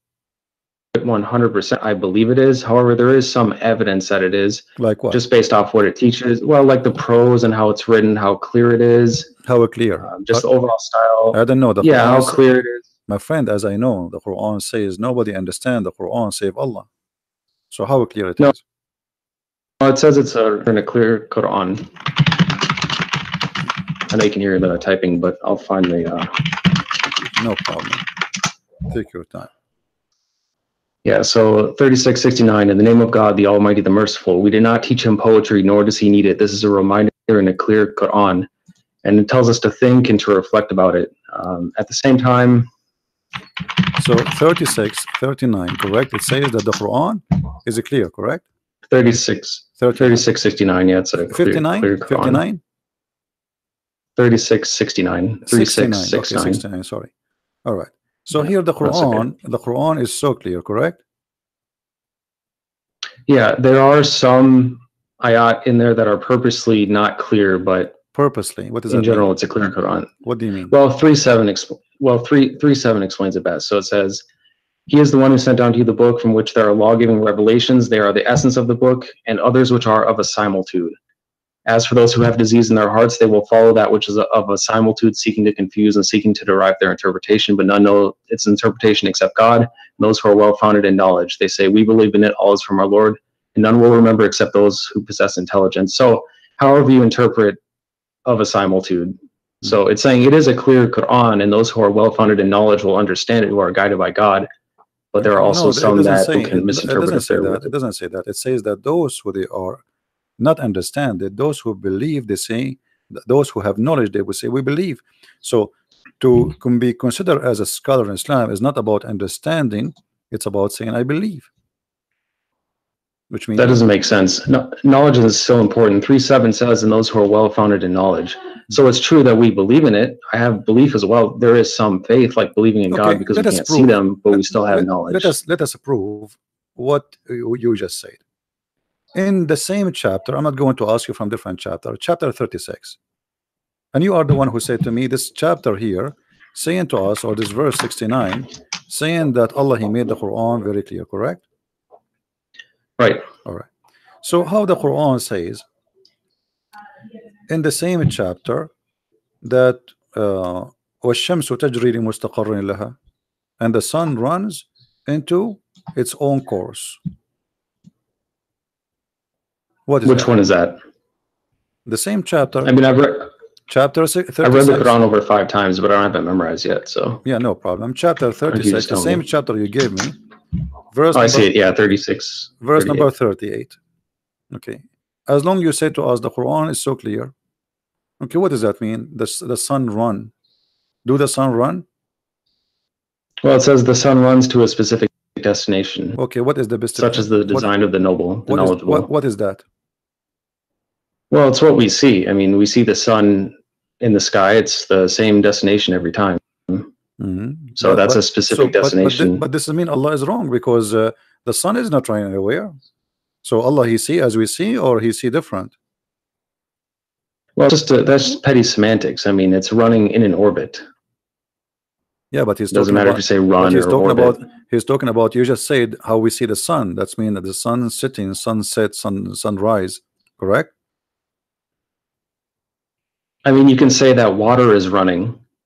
100%. I believe it is. However, there is some evidence that it is.
Like what?
just based off what it teaches. Well, like the prose and how it's written, how clear it is,
how clear?
um, just the overall style.
I don't know. The
yeah, how clear it is.
my friend, as I know, the Quran says nobody understand the Quran save Allah. So how clear it is?
No. Well, it says it's a, in a clear Quran. I know you can hear the typing, but I'll find the. Uh,
No problem. Take your time.
Yeah, so 3669. In the name of God, the Almighty, the Merciful. We did not teach him poetry, nor does he need it. This is a reminder in a clear Quran, and it tells us to think and to reflect about it. Um, at the same time,
So 36, 39, correct? It says that the Quran is clear, correct?
36,
30,
3669. Yeah, it's a clear,
59,
clear Quran.
59,
3669.
69. Okay,
3669.
69, sorry. All right. So here the. Quran, the Quran is so clear, correct?
Yeah, there are some ayat in there that are purposely not clear, but
Purposely. What does
in
that
general,
mean?
it's a clear Quran.
What do you mean?
Well, three seven. Exp- well, three three seven explains it best. So it says, "He is the one who sent down to you the book from which there are law-giving revelations. They are the essence of the book, and others which are of a similitude. As for those who have disease in their hearts, they will follow that which is of a similitude, seeking to confuse and seeking to derive their interpretation. But none know its interpretation except God. And those who are well-founded in knowledge, they say, "We believe in it. All is from our Lord." And none will remember except those who possess intelligence. So, however you interpret of a similitude, mm-hmm. so it's saying it is a clear Quran, and those who are well founded in knowledge will understand it, who are guided by God. But there are also
No,
some that
say-
can misinterpret
It doesn't say that. It doesn't say that. It says that those who they are not understand that those who believe, they say, those who have knowledge, they will say, we believe. So to hmm. can be considered as a scholar in Islam is not about understanding, it's about saying, I believe. Which means
That doesn't make sense. No, knowledge is so important. Three seven says, "And those who are well founded in knowledge." Hmm. So it's true that we believe in it. I have belief as well. There is some faith, like believing in
Okay,
God, because we can't see them, but we still have
let,
knowledge.
Let us let us prove what you just said In the same chapter, I'm not going to ask you from different chapter, chapter 36. And you are the one who said to me this chapter here, saying to us, or this verse 69, saying that Allah He made the Quran very clear, correct?
Right.
All right. So how the Quran says in the same chapter that uh, والشمس تجري لمستقر لها and the sun runs into its own course. What is
Which
that?
one is that?
The same chapter,
I mean, I've read
chapter si-
I've read the Quran over five times, but I don't have it memorized yet. So
Yeah, no problem. Chapter 36, the same
me?
chapter you gave me. Verse
oh, I see it. Yeah, 36.
verse number 38. Okay. As long as you say to us the Quran is so clear. Okay, what does that mean? The, the sun run. Do the sun run?
Well, it says the sun runs to a specific destination,
Okay, what is the best?
such as the
what-
design of the noble, the
what is,
knowledgeable.
what, what is that?
Well, it's what we see. I mean, we see the sun in the sky. It's the same destination every time.
Mhm.
So
But-
that's
but-
a specific
but- but, thi-
destination.
But, this mean Allah is wrong because uh, the sun is not running anywhere. So Allah He see as we see, or He see different.
well, just uh that's petty semantics. I mean, it's running in an orbit.
Yeah, but He's
It doesn't matter
about.
if you say run
he's
or
talking
orbit.
about. He's talking about. You just said how we see the sun. That's mean that the sun sitting, sunset, sun sunrise. Correct.
I mean, you can say that water is running.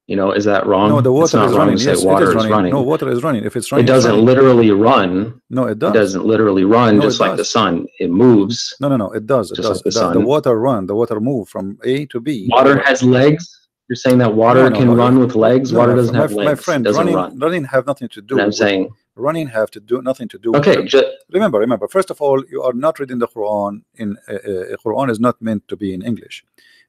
You know, is that wrong?
No, the
It's
water
not
is
wrong
running.
to say
Yes,
water
it is
is
running.
running.
No, water is running. If it's running,
it doesn't
running.
literally run.
No, it does.
It doesn't literally run
No,
just like the sun. It moves.
No, no, no. It does. It
Just
does.
like the
does. The water run. The water move from A to B.
Water has legs. You're saying that water
No, no,
can run with legs. Water doesn't
my,
have legs.
My friend,
doesn't
running,
run.
running have nothing to do.
And I'm saying,
running have to do nothing to do.
okay, ju-
remember, remember. First of all, you are not reading the Quran in uh, uh, Quran is not meant to be in English.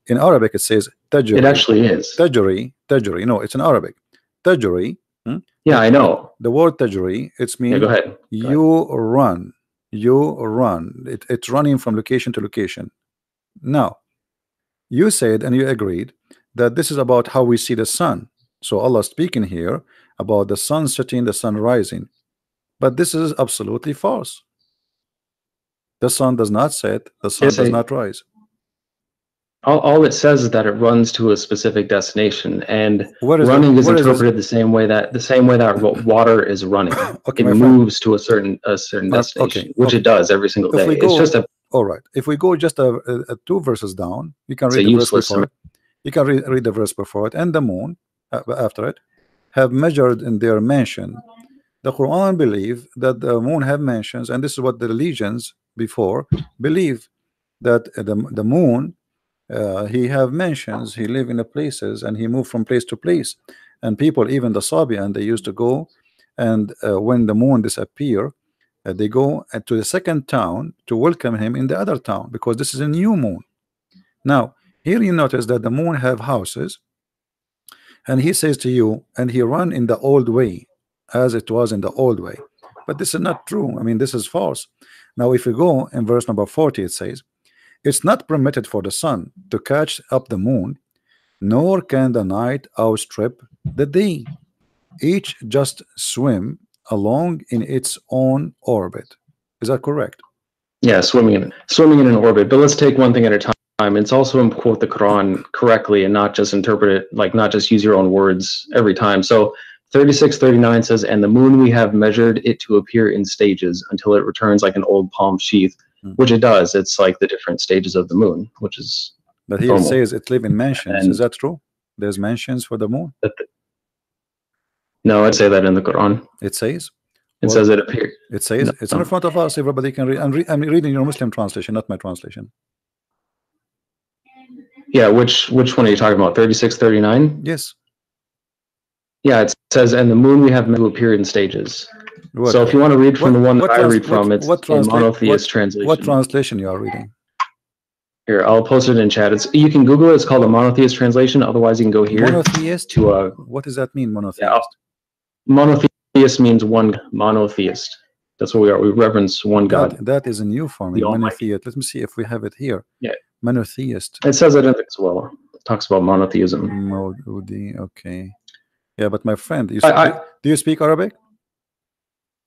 In Arabic, it says tajri.
it actually is.
tajri, tajri. No, it's in Arabic. Tajri. Hmm?
Yeah, I know.
The word tajri. It's
Yeah, go ahead.
you run. You run. It, it's running from location to location. Now, you said and you agreed that this is about how we see the sun. So Allah speaking here about the sun setting, the sun rising. But this is absolutely false. The sun does not set, the sun
Yes,
does
I-
not rise.
All, all it says is that it runs to a specific destination, and
Where is
running is
where is
interpreted the same way that the same way that <clears throat> water is running. <clears throat>
Okay,
it
my friend.
moves to a certain a certain
Uh, okay,
destination, which
okay.
it does every single
If
day.
we
It's just a
All right. If we go just a, a- a two verses down, you can read the verse before it. You can read, read the verse before it. And the moon, uh, after it, have measured in their mansion. The Quran believe that the moon have mansions, and this is what the religions before believe that the the moon uh, he have mansions. He live in the places, and he move from place to place. And people, even the Sabian, they used to go, and uh, when the moon disappear, uh, they go uh, to the second town to welcome him in the other town because this is a new moon. Now, here you notice that the moon have houses, and he says to you, and he run in the old way, as it was in the old way. But this is not true. I mean, this is false. Now, if you go in verse number 40, it says, It's not permitted for the sun to catch up the moon, nor can the night outstrip the day. Each just swim along in its own orbit. Is that correct?
yeah swimming in swimming in an orbit. But let's take one thing at a time. It's also quote the Quran correctly and not just interpret it like not just use your own words every time. So 3639 says, And the moon we have measured it to appear in stages until it returns like an old palm sheath,
Hmm.
which it does. It's like the different stages of the moon, which is
But here it
Normal.
says it live in mansions.
And-
Is that true? There's mansions for the moon.
no, I'd say that in the Quran.
It says.
It
Well,
says it appear.
It says
No.
it's in front of us. Everybody can read. I'm, re- I'm reading your Muslim translation, not my translation.
Yeah, which which one are you talking about? 3639?
Yes.
Yeah, it says, and the moon we have meant to appear in stages.
What,
so if you want to read from
what-
the one that I read from, it's
what
a monotheist translation.
what translation you are reading?
Here, I'll post it in chat. It's you can Google it. It's called a monotheist translation. Otherwise, you can go here
Monotheist.
to a
What does that mean? Monotheist.
Yeah. monotheist means one monotheist. That's what we are. We reverence one God.
That, that is a new form. Monotheist. Let me see if we have it here.
Yeah.
Monotheist.
It says it in as well. talks about monotheism.
Okay. Yeah, but my friend, you
I-
speak, do you speak Arabic?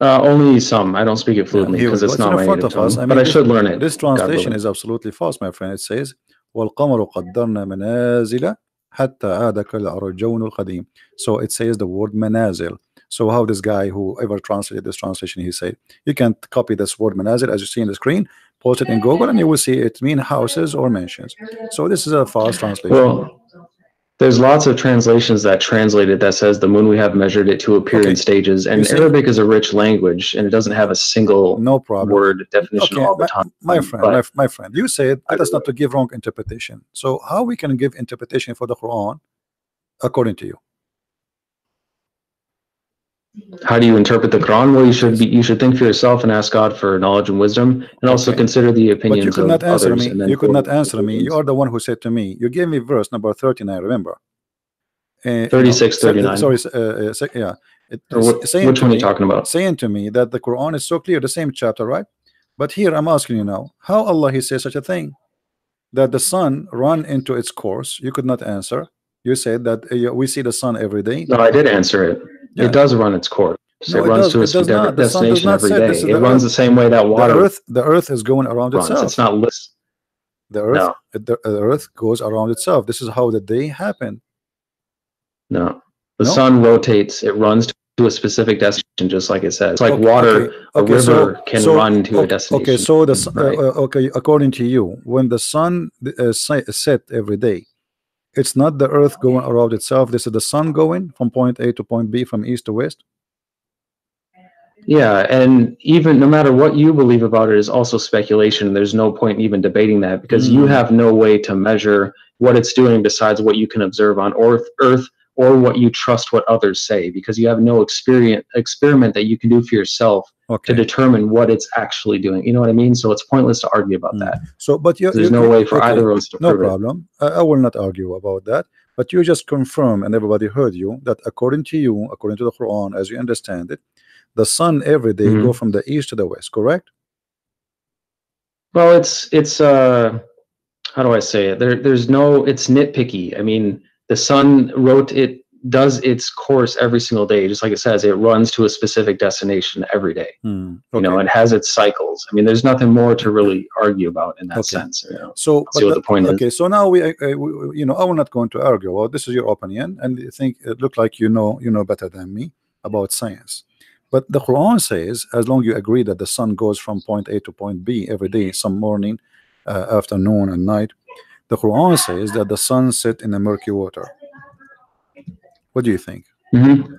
Uh, only some. I don't speak it fluently
here we
because
go.
it's
It's
not
in
my
front
native
of us.
tongue.
I
but
mean,
I
this-
should learn it.
This
God
translation
willing.
is absolutely false, my friend. It says والقمر قدرنا منازل حتى عاد كالأرجون القديم. So it says the word manazil. So how this guy who ever translated this translation, he said, you can copy this word manazil as you see in the screen, post it in Google, and you will see it mean houses or mansions. So this is a false translation.
Well, there's lots of translations that translate it that says the moon we have measured it to appear
Okay.
in stages. And
see-
Arabic is a rich language and it doesn't have a single
no problem.
word definition
Okay,
all the
my,
time.
my friend,
But-
my, my friend, you said that's not to give wrong interpretation. So how we can give interpretation for the Quran according to you?
How do you interpret the Quran? Well, you should be you should think for yourself and ask God for knowledge and wisdom, and also
Okay.
consider the opinions.
But you could
of
not answer
others.
me.
and
You could not answer me. You are the one who said to me. You gave me verse number thirteen. I remember. Uh,
36,
sa-
39.
Sorry, uh, uh, yeah. It,
what,
saying
which one are you talking about?
saying to me that the Quran is so clear, the same chapter, right? But here I'm asking you now, how Allah He says such a thing that the sun run into its course? You could not answer. You said that uh, we see the sun every day.
No, I did answer it.
Yeah.
It does run its course.
No,
it
it
runs
does-
to
it
its de-
not. The sun does
destination every day. It
the
runs
earth.
the same way that
The
water
earth, the earth is going around
runs.
itself.
It's not list.
the earth,
No.
the, the earth goes around itself. This is how the day happened.
No. The
No?
sun rotates. It runs to a specific destination, just like it says. It's like
Okay,
water.
okay,
A
okay,
river
so-
can
so-
run to a destination.
Okay, so the uh,
Right.
uh, okay, according to you, when the sun uh, set every day, it's not the Earth going around itself. This is the sun going from point A to point B, from east to west.
Yeah, and even no matter what you believe about it is also speculation. There's no point in even debating that because you
Mm.
have no way to measure what it's doing besides what you can observe on Earth, Earth, or what you trust what others say because you have no experience experiment that you can do for yourself to determine what it's actually doing. You know what I mean? So it's pointless to argue about
Mm.
that.
so but you,
There's
you-
no way for
okay,
either of us to
No
prove it.
problem. I, I will not argue about that. But you just confirm, and everybody heard you, that according to you, according to the Quran, as you understand it, the sun every day
Mhm.
go from the east to the west. Correct?
Well, it's it's uh how do I say it? There there's no it's nitpicky. I mean, the sun wrote it does its course every single day, just like it says, it runs to a specific destination every day.
Hmm,
You know,
okay.
and has its cycles. I mean, there's nothing more to really argue about in that
Okay.
sense. You know?
So,
see what
but
the point is.
okay, so now we, uh, we, we- you know, I'm not going to argue. Well, this is your opinion, and you think it look like you know, you know better than me about science. But the Quran says, as long you agree that the sun goes from point A to point B every day, some morning, uh, afternoon, and night, the Quran says that the sun set in the murky water. What do you think?
Mhm.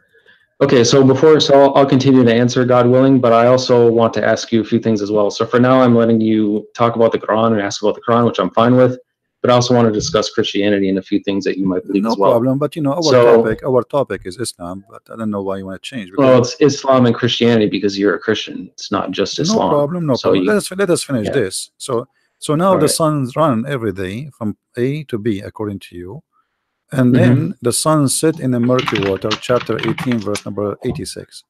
Okay, so before, so I'll, I'll continue to answer, God willing, but I also want to ask you a few things as well. So for now, I'm letting you talk about the Quran and ask about the Quran, which I'm fine with. But I also want to discuss Christianity and a few things that you might believe
No
as well.
No problem. But you know, our
So-
topic, our topic is Islam. But I don't know why you want to change.
Well, it's Islam and Christianity because you're a Christian. It's not just Islam.
No problem, no
So
problem.
you-
let us let us finish
Yeah.
this. So so now the suns run every day from A to B according to you, and
Mhm.
then the sun set in the murky water, chapter 18, verse number 86.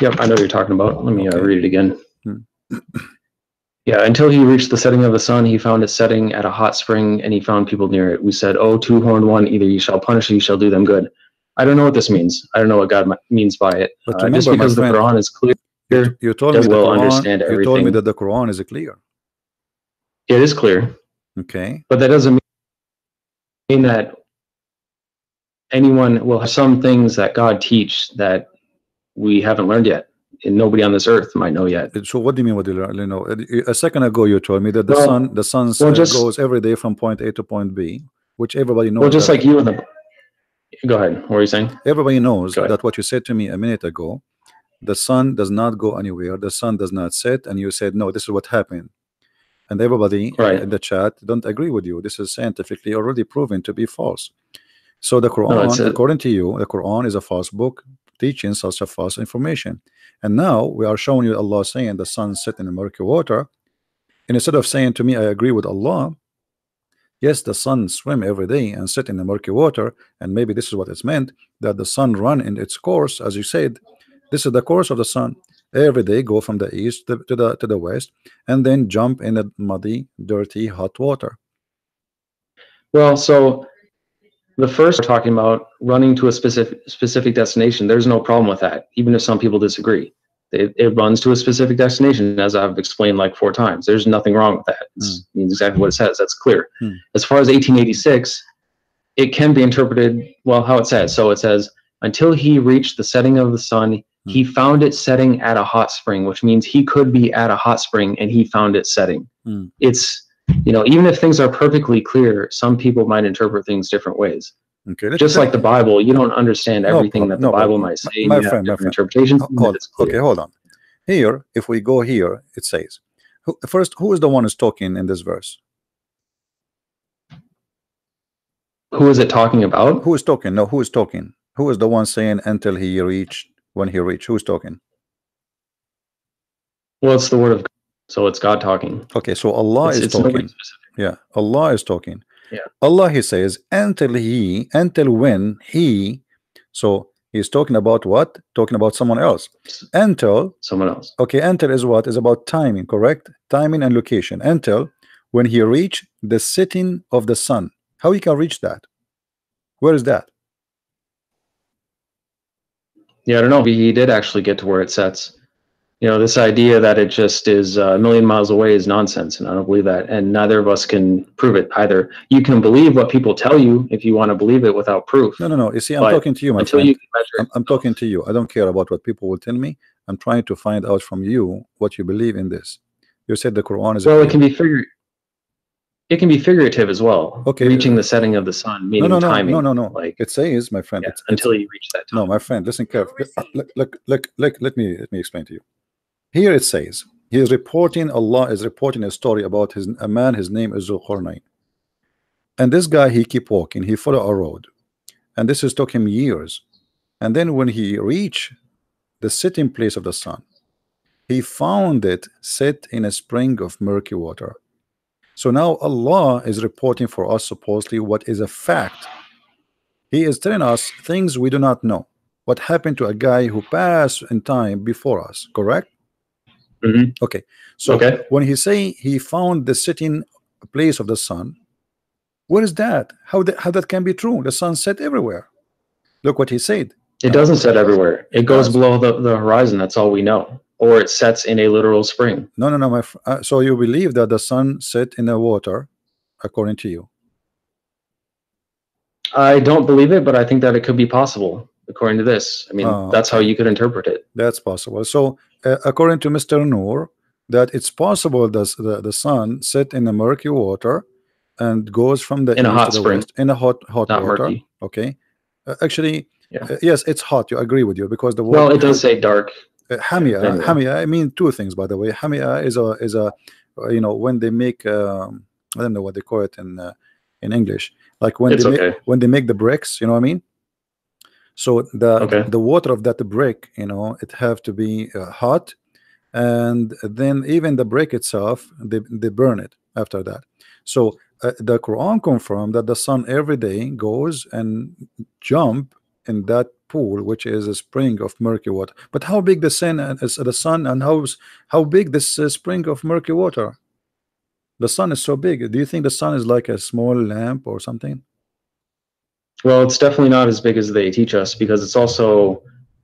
Yep, I know what you're talking about. Let me uh, read it again.
Hmm. <clears throat>
yeah, until he reached the setting of the sun, he found it setting at a hot spring, and he found people near it. We said, "Oh, two-horned one, either you shall punish or you shall do them good." I don't know what this means. I don't know what God means by it.
But
Uh, just
remember, my
because the Quran is clear,
You, you told me the
will
Quran,
understand
you told me that the Quran is clear.
It is clear,
Okay.
but that doesn't mean that anyone will have some things that God teach that we haven't learned yet, and nobody on this earth might know yet.
So what do you mean? What do you know, a second ago you told me that the
Well-
sun the sun
well, just-
goes every day from point A to point B, which everybody knows.
Well, just like you in the. Go ahead. What were you saying?
Everybody knows that what you said to me a minute ago, the sun does not go anywhere, the sun does not set, and you said, no, this is what happened. And everybody uh,
Right.
in the chat don't agree with you. This is scientifically already proven to be false. So the Quran,
a-
according to you, the Quran is a false book teaching such a false information. And now we are showing you Allah saying the sun set in the murky water. And instead of saying to me, I agree with Allah, yes, the sun swim every day and sit in the murky water, and maybe this is what it's meant that the sun run in its course, as you said. This is the course of the sun. Every day go from the east to, to the to the west, and then jump in the muddy, dirty, hot water.
Well, so the first we're talking about running to a specific specific destination. There's no problem with that, even if some people disagree. It, it runs to a specific destination, as I've explained like four times. There's nothing wrong with that. It means exactly what it says. That's clear.
Hmm.
As far as 1886, it can be interpreted well how it says. So it says until he reached the setting of the sun, he found it setting at a hot spring, which means he could be at a hot spring and he found it setting.
Hmm.
It's you know even if things are perfectly clear, some people might interpret things different ways.
Okay,
Just like the Bible, you don't understand everything
problem,
that the
no
Bible might say.
My
and you have
friend, my
different
friend.
interpretations.
Ho-
even if
hold, okay, hold on. Here, if we go here, it says, who, first, who is the one who's talking in this verse?
Who is it talking about?
Who is talking? No, who is talking? Who is the one saying until he reached, when he reached? Who's talking?
Well, it's the word of God, so it's God talking.
Okay, so Allah
It's,
is
it's
talking. Yeah, Allah is talking.
Yeah.
Allah, He says, until He, until when He, so He's talking about what? Talking about someone else. Until,
Someone else.
okay, until is what? Is about timing, correct? Timing and location. Until when He reach the setting of the sun. How He can reach that? Where is that?
Yeah, I don't know. He did actually get to where it sets. You know, this idea that it just is uh, a million miles away is nonsense, and I don't believe that. And neither of us can prove it either. You can believe what people tell you if you want to believe it without proof.
No, no, no. You see, I'm
But
talking to you, my
until
friend.
you
I'm, I'm talking to you. I don't care about what people will tell me. I'm trying to find out from you what you believe in this. You said the Quran is
Well, it can be figure. It can be figurative as well.
Okay.
Reaching the setting of the sun,
no,
meaning
no, no,
timing.
no, no, no.
Like
It says, my friend.
yeah,
it's, it's-
until you reach that time.
no, my friend. Listen carefully. Look, look, look, look, look. Let me let me explain to you. Here it says he is reporting. Allah is reporting a story about his a man. His name is Zulqarnain. And this guy, he keep walking. He follow a road, and this is took him years. And then when he reached the sitting place of the sun, he found it set in a spring of murky water. So now Allah is reporting for us supposedly what is a fact. He is telling us things we do not know. What happened to a guy who passed in time before us, correct?
Mhm.
Okay. So
Okay.
when he say he found the sitting place of the sun, what is that? How that how that can be true? The sun set everywhere. Look what he said.
It doesn't set everywhere. It goes below the, the horizon. That's all we know. Or it sets in a literal spring.
No, no, no, my. Uh, so you believe that the sun set in the water, according to you?
I don't believe it, but I think that it could be possible according to this. I mean,
Oh,
that's how you could interpret it.
That's possible. So, uh, according to Mr. Noor, that it's possible that the, the sun set in the murky water and goes from the
In a hot spring.
west in a hot hot
Not
water.
murky.
Okay, uh, actually,
Yeah.
uh, yes, it's hot. You agree with you because the
Well, it does say dark.
Hamia. Hamia. I mean two things, by the way. Hamia is a is a you know when they make um, I don't know what they call it in uh, in English. Like when
It's
they make, when they make the bricks, you know what I mean? So the
Okay.
the water of that brick, you know, it have to be uh, hot, and then even the brick itself, they they burn it after that. So uh, the Quran confirmed that the sun every day goes and jump in that pool, which is a spring of murky water. But how big the sun is the sun, and how how big this uh, spring of murky water? The sun is so big. Do you think the sun is like a small lamp or something?
Well, it's definitely not as big as they teach us because it's also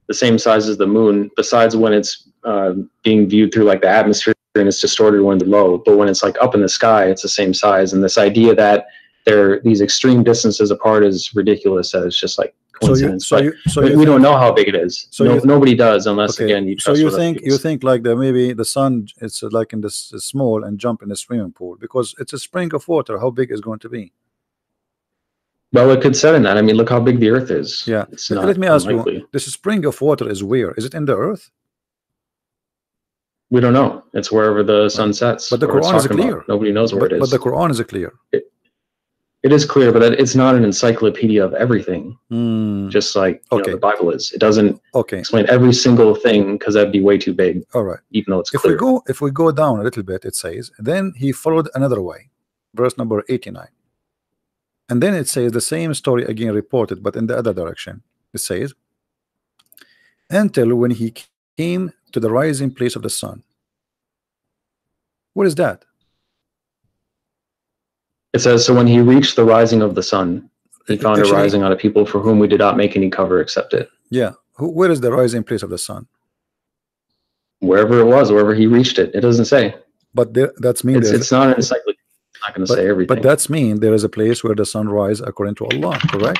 the same size as the moon, besides when it's uh, being viewed through like the atmosphere and it's distorted when it's low. But when it's like up in the sky, it's the same size. And this idea that they're these extreme distances apart is ridiculous. That it's just like
So you,
coincidence.
so
But
you, so
we,
you
we don't know how big it is.
So
no,
you-
nobody does unless
Okay,
again you
so
trust
you
what other
think
people
you
say.
think like the maybe the sun it's uh, like in this uh, small and jump in a swimming pool because it's a spring of water. How big is going to be?
Well, it could set in that. I mean, look how big the Earth is.
Yeah.
It's
Let-
not
let me ask
unlikely.
you: this spring of water is where? Is it in the earth?
We don't know. It's wherever the sun sets.
But the
it's
Quran is
talking about.
clear.
Nobody knows where
But,
it is.
but the Quran is clear.
it is clear, but it's not an encyclopedia of everything,
Hmm,
just like you
Okay.
know, the Bible is. It doesn't
okay.
explain every single thing because that'd be way too big,
All right.
even though it's
If
clear.
we go if we go down a little bit, it says, then he followed another way. Verse number 89. And then it says the same story again reported, but in the other direction. It says, until when he came to the rising place of the sun. What is that?
It says, So when he reached the rising of the sun, he found
Actually-
a rising on a people for whom we did not make any cover except it.
Yeah. Who, where is the rising place of the sun?
Wherever it was, wherever he reached it. It doesn't say.
But there, that's mean
It's, it's not an encyclopedia. It's not going to say everything.
but that's mean there is a place where the sun rise according to Allah, correct?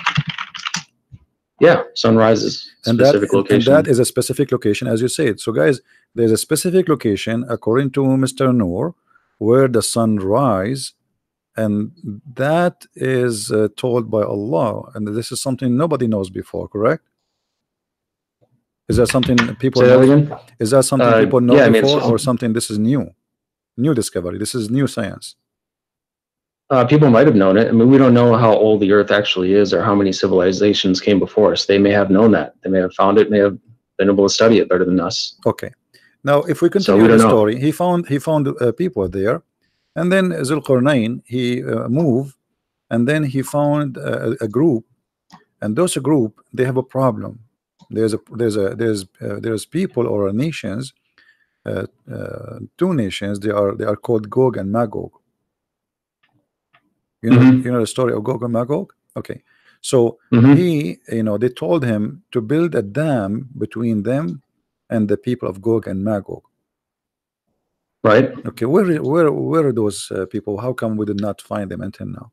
yeah, sunrises,
and that
specific
and that is a specific location as you said so guys there's a specific location according to mr noor where the sun rise and that is uh, told by allah and this is something nobody knows before correct is that something people
say that
know,
again?
is that something
Uh,
people know
yeah, I mean,
before or something this is new new discovery this is new science
Uh, people might have known it. I mean, we don't know how old the Earth actually is or how many civilizations came before us. They may have known that. They may have found it. May have been able to study it better than us.
Okay. Now, if we continue
we
the
know.
story, he found he found uh, people there, and then Zulqarnain he uh, moved, and then he found uh, a group, and those group they have a problem. There's a there's a there's uh, there's people or nations, uh, uh, two nations. They are they are called Gog and Magog. You know
Mhm.
you know the story of Gog and Magog. Okay, so
Mhm.
he you know they told him to build a dam between them and the people of Gog and Magog.
Right?
Okay, where where where are those uh, people? How come we did not find them until now?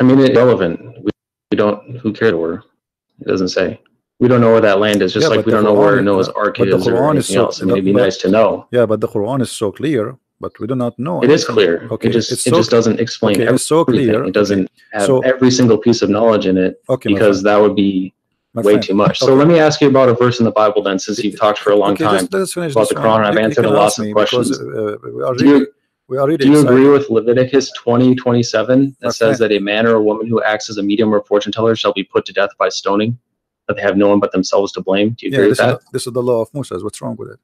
I mean, it's relevant. We, we don't. Who cares where? It doesn't say. We don't know where that land is. Just
Yeah,
like we don't know where Noah's Ark is or
Quran is
anything
so-
else. I mean, it'd be
but-
nice to know.
Yeah, but the Quran is so clear, but we do not know.
It is
anything.
clear.
Okay,
it just it just doesn't explain
okay, it's so clear.
It doesn't have
So-
every single piece of knowledge in it
Okay,
because that would be
my
way
friend.
too much. So let me ask you about a verse in the Bible then, since you've talked for a long
okay,
time.
Just, let us finish
about the Quran. I've answered lots
ask
of questions.
because, uh, we are
Do you-
we are
Do you
excited.
agree with Leviticus twenty twenty seven that
My
says that a man or a woman who acts as a medium or fortune teller shall be put to death by stoning, that they have no one but themselves to blame? Do you
Yeah,
agree with
this is,
that?
the, this is the law of Moses. What's wrong with it?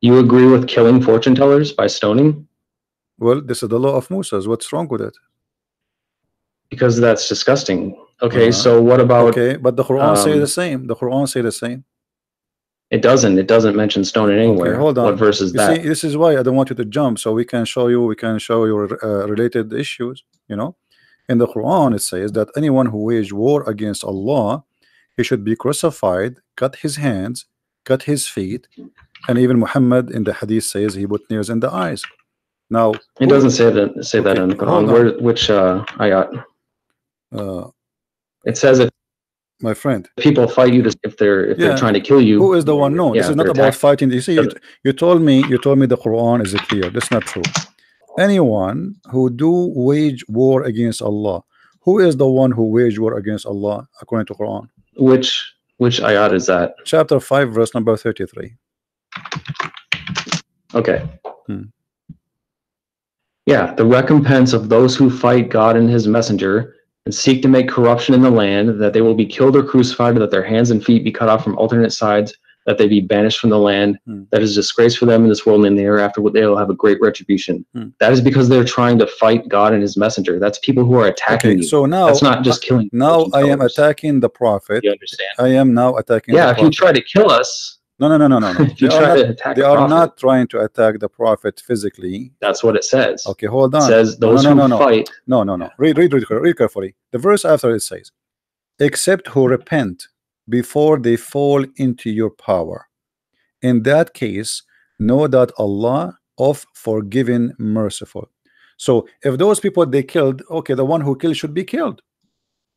You agree with killing fortune tellers by stoning?
Well, this is the law of Moses. What's wrong with it?
Because that's disgusting. Okay,
Uh,
so what about
Okay, but the Quran say
um,
the same. The Quran say the same.
it doesn't it doesn't mention stoning anywhere.
hold on.
What verse is
You
that?
see, this is why I don't want you to jump, so we can show you, we can show you uh, related issues. You know, in the Quran it says that anyone who wage war against Allah, he should be crucified, cut his hands, cut his feet, and even Muhammad in the Hadith says he put nails in the eyes. Now,
It doesn't say that say that in the Quran. Where which uh ayat?
uh,
It says if
my friend,
people fight you if they're if
Yeah.
they're trying to kill you.
who is the one? No, this is not about
attack-
fighting. You see, you, you told me, you told me the Quran is clear. That's not true. Anyone who do wage war against Allah, who is the one who wage war against Allah according to Quran?
Which which ayat is that?
Chapter five, verse number thirty-three.
Okay.
Hmm.
Yeah, the recompense of those who fight God and his messenger and seek to make corruption in the land, that they will be killed or crucified, that their hands and feet be cut off from alternate sides, that they be banished from the land,
Hmm.
that is disgrace for them in this world and in the hereafter, What they will have a great retribution.
Hmm.
That is because they're trying to fight God and his messenger. That's people who are attacking
Okay,
you.
so now
That's not just killing.
now I am attacking the Prophet.
You understand?
I am now attacking.
Yeah, if you try to kill us,
no, no, no, no, no, no. <laughs> They are not, they
the
are not trying to attack the Prophet physically.
that's what it says.
Okay, hold
It
on.
says
No,
those
no,
who
no, no.
fight
No, no, no. Read, read, read, read carefully. The verse after it says, "Except who repent before they fall into your power. In that case, know that Allah of forgiving, merciful." So, if those people they killed, okay, the one who killed should be killed.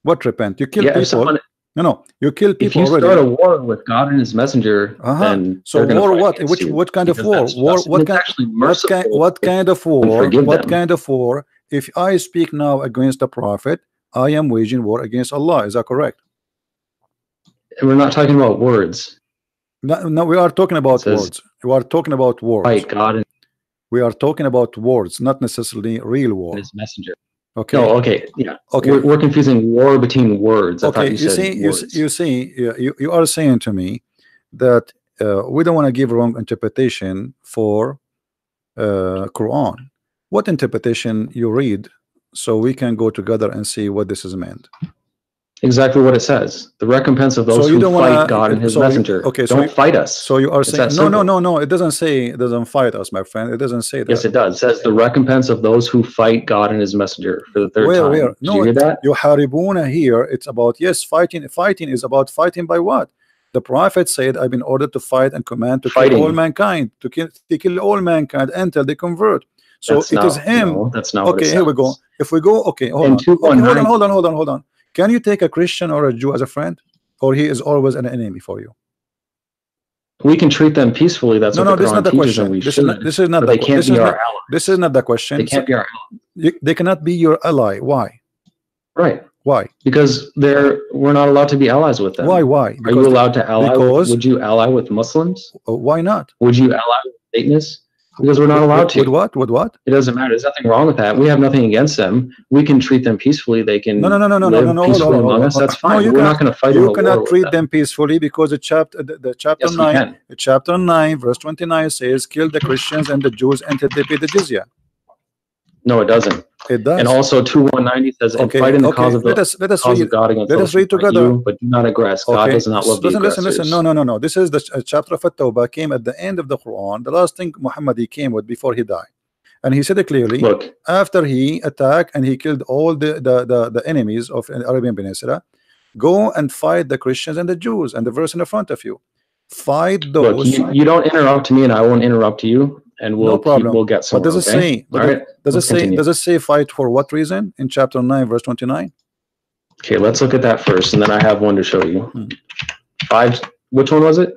What repent? You kill
yeah,
people.
someone
no, no, you kill people.
if you
already.
start a war with God and His messenger,
Uh-huh.
then
So war what? Which what kind of war? War what kind? What kind? What kind of war? What
them.
kind of war? If I speak now against the Prophet, I am waging war against Allah. Is that correct?
And we're not talking about words.
No, no, we are talking about
says-
words. We are talking about words.
Fight God and
We are talking about words, not necessarily real war.
His messenger.
Okay.
No, okay, yeah.
Okay.
We're, we're confusing war between words. I
okay.
thought
You,
you,
you,
words.
you see, you, you- you are saying to me that uh, we don't want to give wrong interpretation for uh, Quran. What interpretation you read, so we can go together and see what this is meant.
Exactly what it says. The recompense of those
So you
who
don't
fight
wanna-
God and His
so you-
messenger.
okay, so
don't
you-
fight us.
So you are
It's
saying no, no, no, no. It doesn't say it doesn't fight us, my friend. It doesn't say that.
yes, it does. It says the recompense of those who fight God and His messenger for the third
Where,
time.
where?
Did
No,
you hear that?
Yoharibuna here, it's about yes, fighting. Fighting is about fighting by what? The prophet said, "I've been ordered to fight and command to
Fighting.
kill all mankind, to kill, to kill all mankind until they convert." So
That's
it
not,
is him.
no, that's not
okay, here we go. If we go, okay, hold on. Okay, hold on, hold on, hold on, hold on. Can you take a Christian or a Jew as a friend, or he is always an enemy for you?
We can treat them peacefully. That's
No,
what
no,
the
this is
Quran
not the
teaches,
question.
we
This is
should.
not. This is not.
but
The,
they can't
this
be
is
our
not.
ally.
This is not the question.
They can't be our ally.
They cannot be your ally. Why?
Right.
Why?
Because they're we're not allowed to be allies with them.
Why? Why?
Are you allowed to ally?
because-
would you ally with Muslims?
why not?
Would you ally with Satanists? Because we're not allowed
With, with what? With what?
It doesn't matter. There's nothing wrong with that. We have nothing against them. We can treat them peacefully. They can
No, no, no, no, no, no, no, hold on,
peacefully
hold on,
among us. That's
No,
fine.
you
we're
cannot-
not going to fight
You cannot treat
them.
peacefully because the chapter, the, the chapter
Yes,
nine, the chapter nine, verse twenty-nine says, "Kill the Christians and the Jews they pay the jizya."
No, it doesn't.
It does.
And also, two one ninety says, "And
okay,
fight in the
okay.
cause of the
let us let us
cause
read.
of God against
let us read together.
you, but do not aggress. God
Okay.
does not love
listen,
the
listen, listen.
aggressors.
No, no, no, no. This is the uh, chapter of At-Tawbah came at the end of the Quran. The last thing Muhammad he came with before he died, and he said it clearly.
Look,
after he attacked and he killed all the, the, the, the enemies of the Arabian Peninsula, go and fight the Christians and the Jews. And the verse in the front of you, fight
look.
those.
You, you don't interrupt me, and I won't interrupt you, and we'll
No
keep,
problem.
we'll get
what
somewhere.
does it
okay?
say? Does-
right.
does it say?
continue.
Does it say fight for what reason in chapter nine, verse twenty-nine?
Okay, let's look at that first, and then I have one to show you.
Hmm.
Five. Which one was it?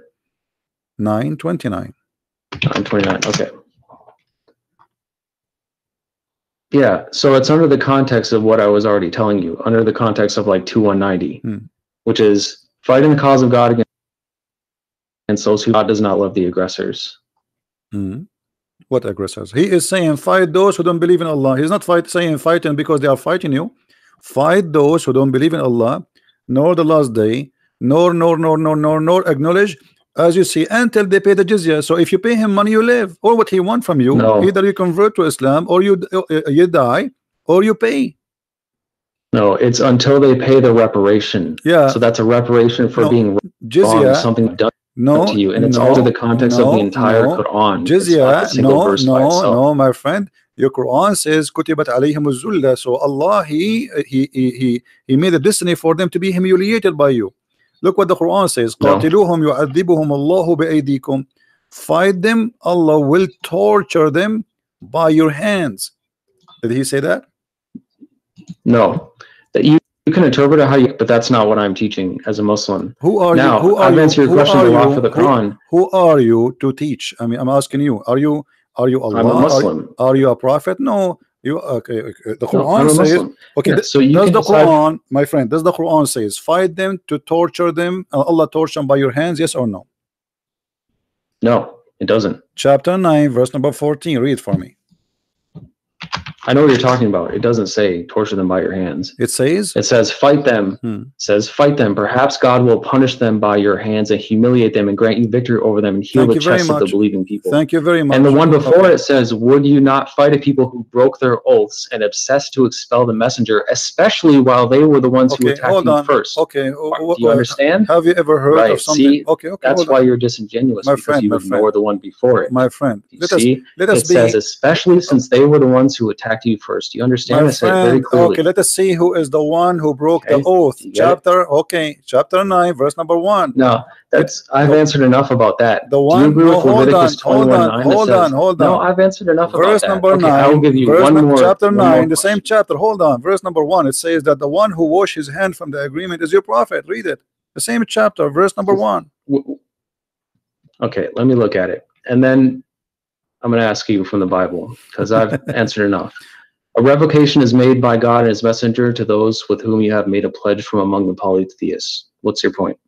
Nine twenty-nine.
Nine twenty-nine. Okay. Yeah, so it's under the context of what I was already telling you, under the context of like two one ninety,
Hmm.
which is fighting the cause of God against those who God does not love the aggressors.
Mhm. What aggressors? He is saying fight those who don't believe in Allah. He's not fight saying fighting because they are fighting you. Fight those who don't believe in Allah, nor the last day, nor nor nor nor nor nor acknowledge as you see until they pay the jizya. So if you pay him money, you live, or what he want from you.
No.
Either you convert to Islam, or you uh, you die, or you pay.
No, it's until they pay the reparation.
Yeah,
So that's a reparation for
No,
being wrong,
jizya.
something done
no,
to you, and it's
no,
under the context
no, of
the entire
no.
Quran.
Jizya, no, no, no, my friend. Your Quran says kutibat alayhim zulla. So Allah, he, he, he, he made a destiny for them to be humiliated by you. Look what the Quran says: "Qatiluhum no. Allahu. Fight them, Allah will torture them by your hands. Did he say that?
No, that you you can interpret it how you, but that's not what I'm teaching as a Muslim.
Who are
now,
you? Who are
I've
you?
answered your
who
question
are
law
you?
for the
Who-
Quran.
Who, are you to teach? I mean, I'm asking you. Are you are you Allah?
I'm a Muslim.
Are, you a prophet? No. You okay? The Quran
I'm
says okay.
Yeah, so you
does the
decide-
Quran, my friend, does the Quran says fight them to torture them? uh, Allah torture them by your hands? Yes or no?
No, it doesn't.
Chapter nine, verse number fourteen. Read for me.
I know what you're talking about. It doesn't say torture them by your hands.
It says,
It says fight them.
Hmm.
It says fight them. Perhaps God will punish them by your hands and humiliate them and grant you victory over them and heal
Thank
the chests of the believing people.
"Thank you very much."
And the one before
Okay.
it says, Would you not fight a people who broke their oaths and obsessed to expel the messenger, especially while they were the ones who attacked
hold
you
on.
first?
Okay,
Do you understand?
Have you ever heard
Right,
of something?
see,
okay, okay.
That's why
on.
you're disingenuous
My
because
friend,
you ignore
friend.
the one before it.
my friend.
You
Let us let us
it
be.
says, especially since they were the ones who attacked you first. You understand?
My
I said very clearly.
okay, let us see who is the one who broke the oath.
get it?
Chapter, okay, chapter 9, verse number 1.
No, that's I've answered enough about that.
The
Do
one,
you agree
no,
with
hold on,
Leviticus
hold
21
on,
9
hold
says,
on, hold on. No.
I've answered enough
Verse
about that.
number
okay, I will give you
verse
one more.
chapter
one
9,
more
the same chapter. Hold on, verse number 1. It says that the one who washed his hand from the agreement is your prophet. Read it. The same chapter, verse number 1.
Okay, let me look at it. And then I'm going to ask you from the Bible because I've <laughs> answered enough. A revocation is made by God and his messenger to those with whom you have made a pledge from among the polytheists. What's your point?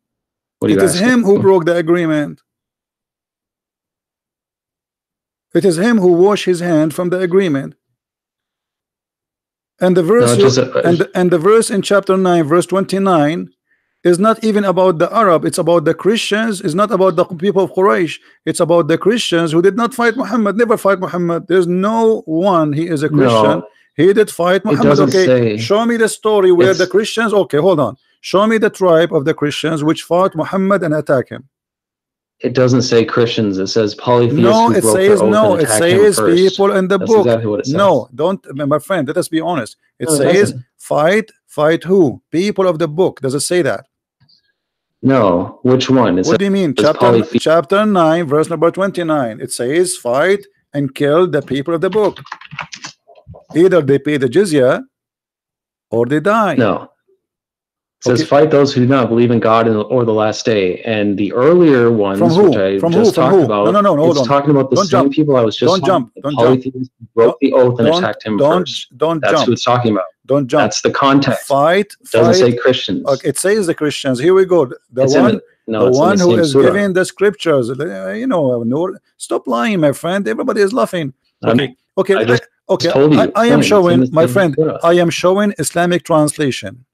What are
It
you
is him who <laughs> broke the agreement. It is him who washed his hand from the agreement. And the verse you-
just
and and the verse in chapter 9 verse 29 is not even about the Arab it's about the Christians it's not about the people of Quraysh it's about the Christians who did not fight Muhammad never fight Muhammad there's no one he is a Christian
no,
he did fight Muhammad okay
say-
show me the story where the Christians okay hold on Show me the tribe of the Christians which fought Muhammad and attack him.
It doesn't say Christians. It says polytheists.
No, it says no. It says people in the
That's
book.
exactly it says.
No, don't, my friend. Let us be honest. It
No,
says
doesn't.
fight, fight who? People of the book. Does it say that?
No, which one? It
What do you mean? Chapter chapter nine, verse number twenty-nine. It says fight and kill the people of the book. Either they pay the jizya or they die.
No. It says
Okay.
fight those who do not believe in God or the last day. And the earlier ones,
From who?
which I
From who?
just
From
talked
who?
about,
No, no, no, hold
it's
on.
talking about the
Don't
same
jump.
people I was just
Don't
talking
jump.
about.
Don't jump.
who broke the oath and
Don't
attacked him
don't
first.
don't
That's
jump.
who it's talking about.
Don't jump.
That's the context.
fight.
It doesn't
fight.
say Christians.
Okay, it says the Christians. Here we go. The
It's
one,
the- no,
the one who
same
is
surah.
giving the scriptures. You know, Noor, stop lying, my friend. Everybody is laughing.
I'm-
Okay, okay,
I
okay. I, I am showing, my friend.
surah.
I am showing Islamic translation.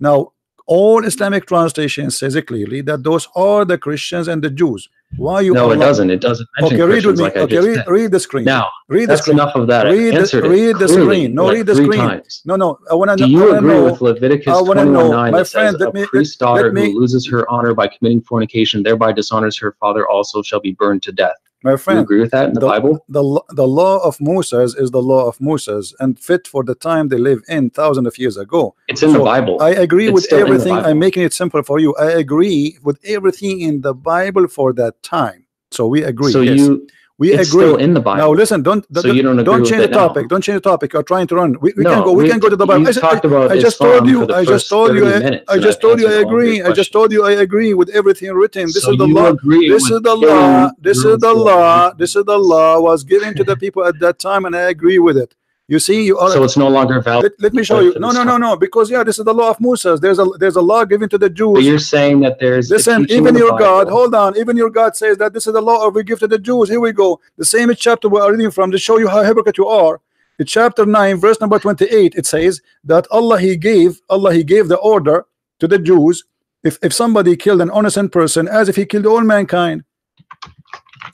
Now, all Islamic translations says it clearly that those are the Christians and the Jews. Why you?
No, it doesn't. It doesn't
Okay, read with me.
like
Okay, read, read the screen.
Now,
read the
that's
screen.
enough of that.
Read the- read the screen. No,
like
read the screen.
times.
No, no. I want to know. I
you agree
know.
with Leviticus
I wanna
21
know.
9
My
that
friend,
says
let
a
me- let-
priest's daughter
let me-
who loses her honor by committing fornication thereby dishonors her father also shall be burned to death?
My
Do you
friend,
agree with that in the,
the-
Bible?
the the law of Moses is the law of Moses and fit for the time they live in thousands of years ago.
It's in
So,
the Bible.
I agree
It's
with
still in the
everything. I'm making it simple for you. I agree with everything in the Bible for that time. So we agree.
so
yes.
you
we
it's
agree.
still in the Bible.
Now listen, don't
So
don't,
you don't
don't change the
it now?
topic. Don't change the topic. You're trying to run. We, we
no,
can go. We, can go to the Bible. I,
talked about
I just
Islam
told you. I just told you. I, I just told you. I
answered all of your
agree. I just told you. I agree with everything written. This
So
is the law. This is the law. This is the law. This is the law was given to the people at that time, and I agree with it. You see, you are.
So it's no longer valid.
let, let me show you. No, no, no, no. Because yeah, this is the law of Moses. There's a there's a law given to the
But
Jews.
you're saying that there's
Listen, even your God, hold on, even your God says that this is the law of we give to the Jews. Here we go. The same chapter we are reading from to show you how hypocrite you are. In chapter 9, verse number 28, it says that Allah He gave, Allah He gave the order to the Jews if, if somebody killed an innocent person as if he killed all mankind.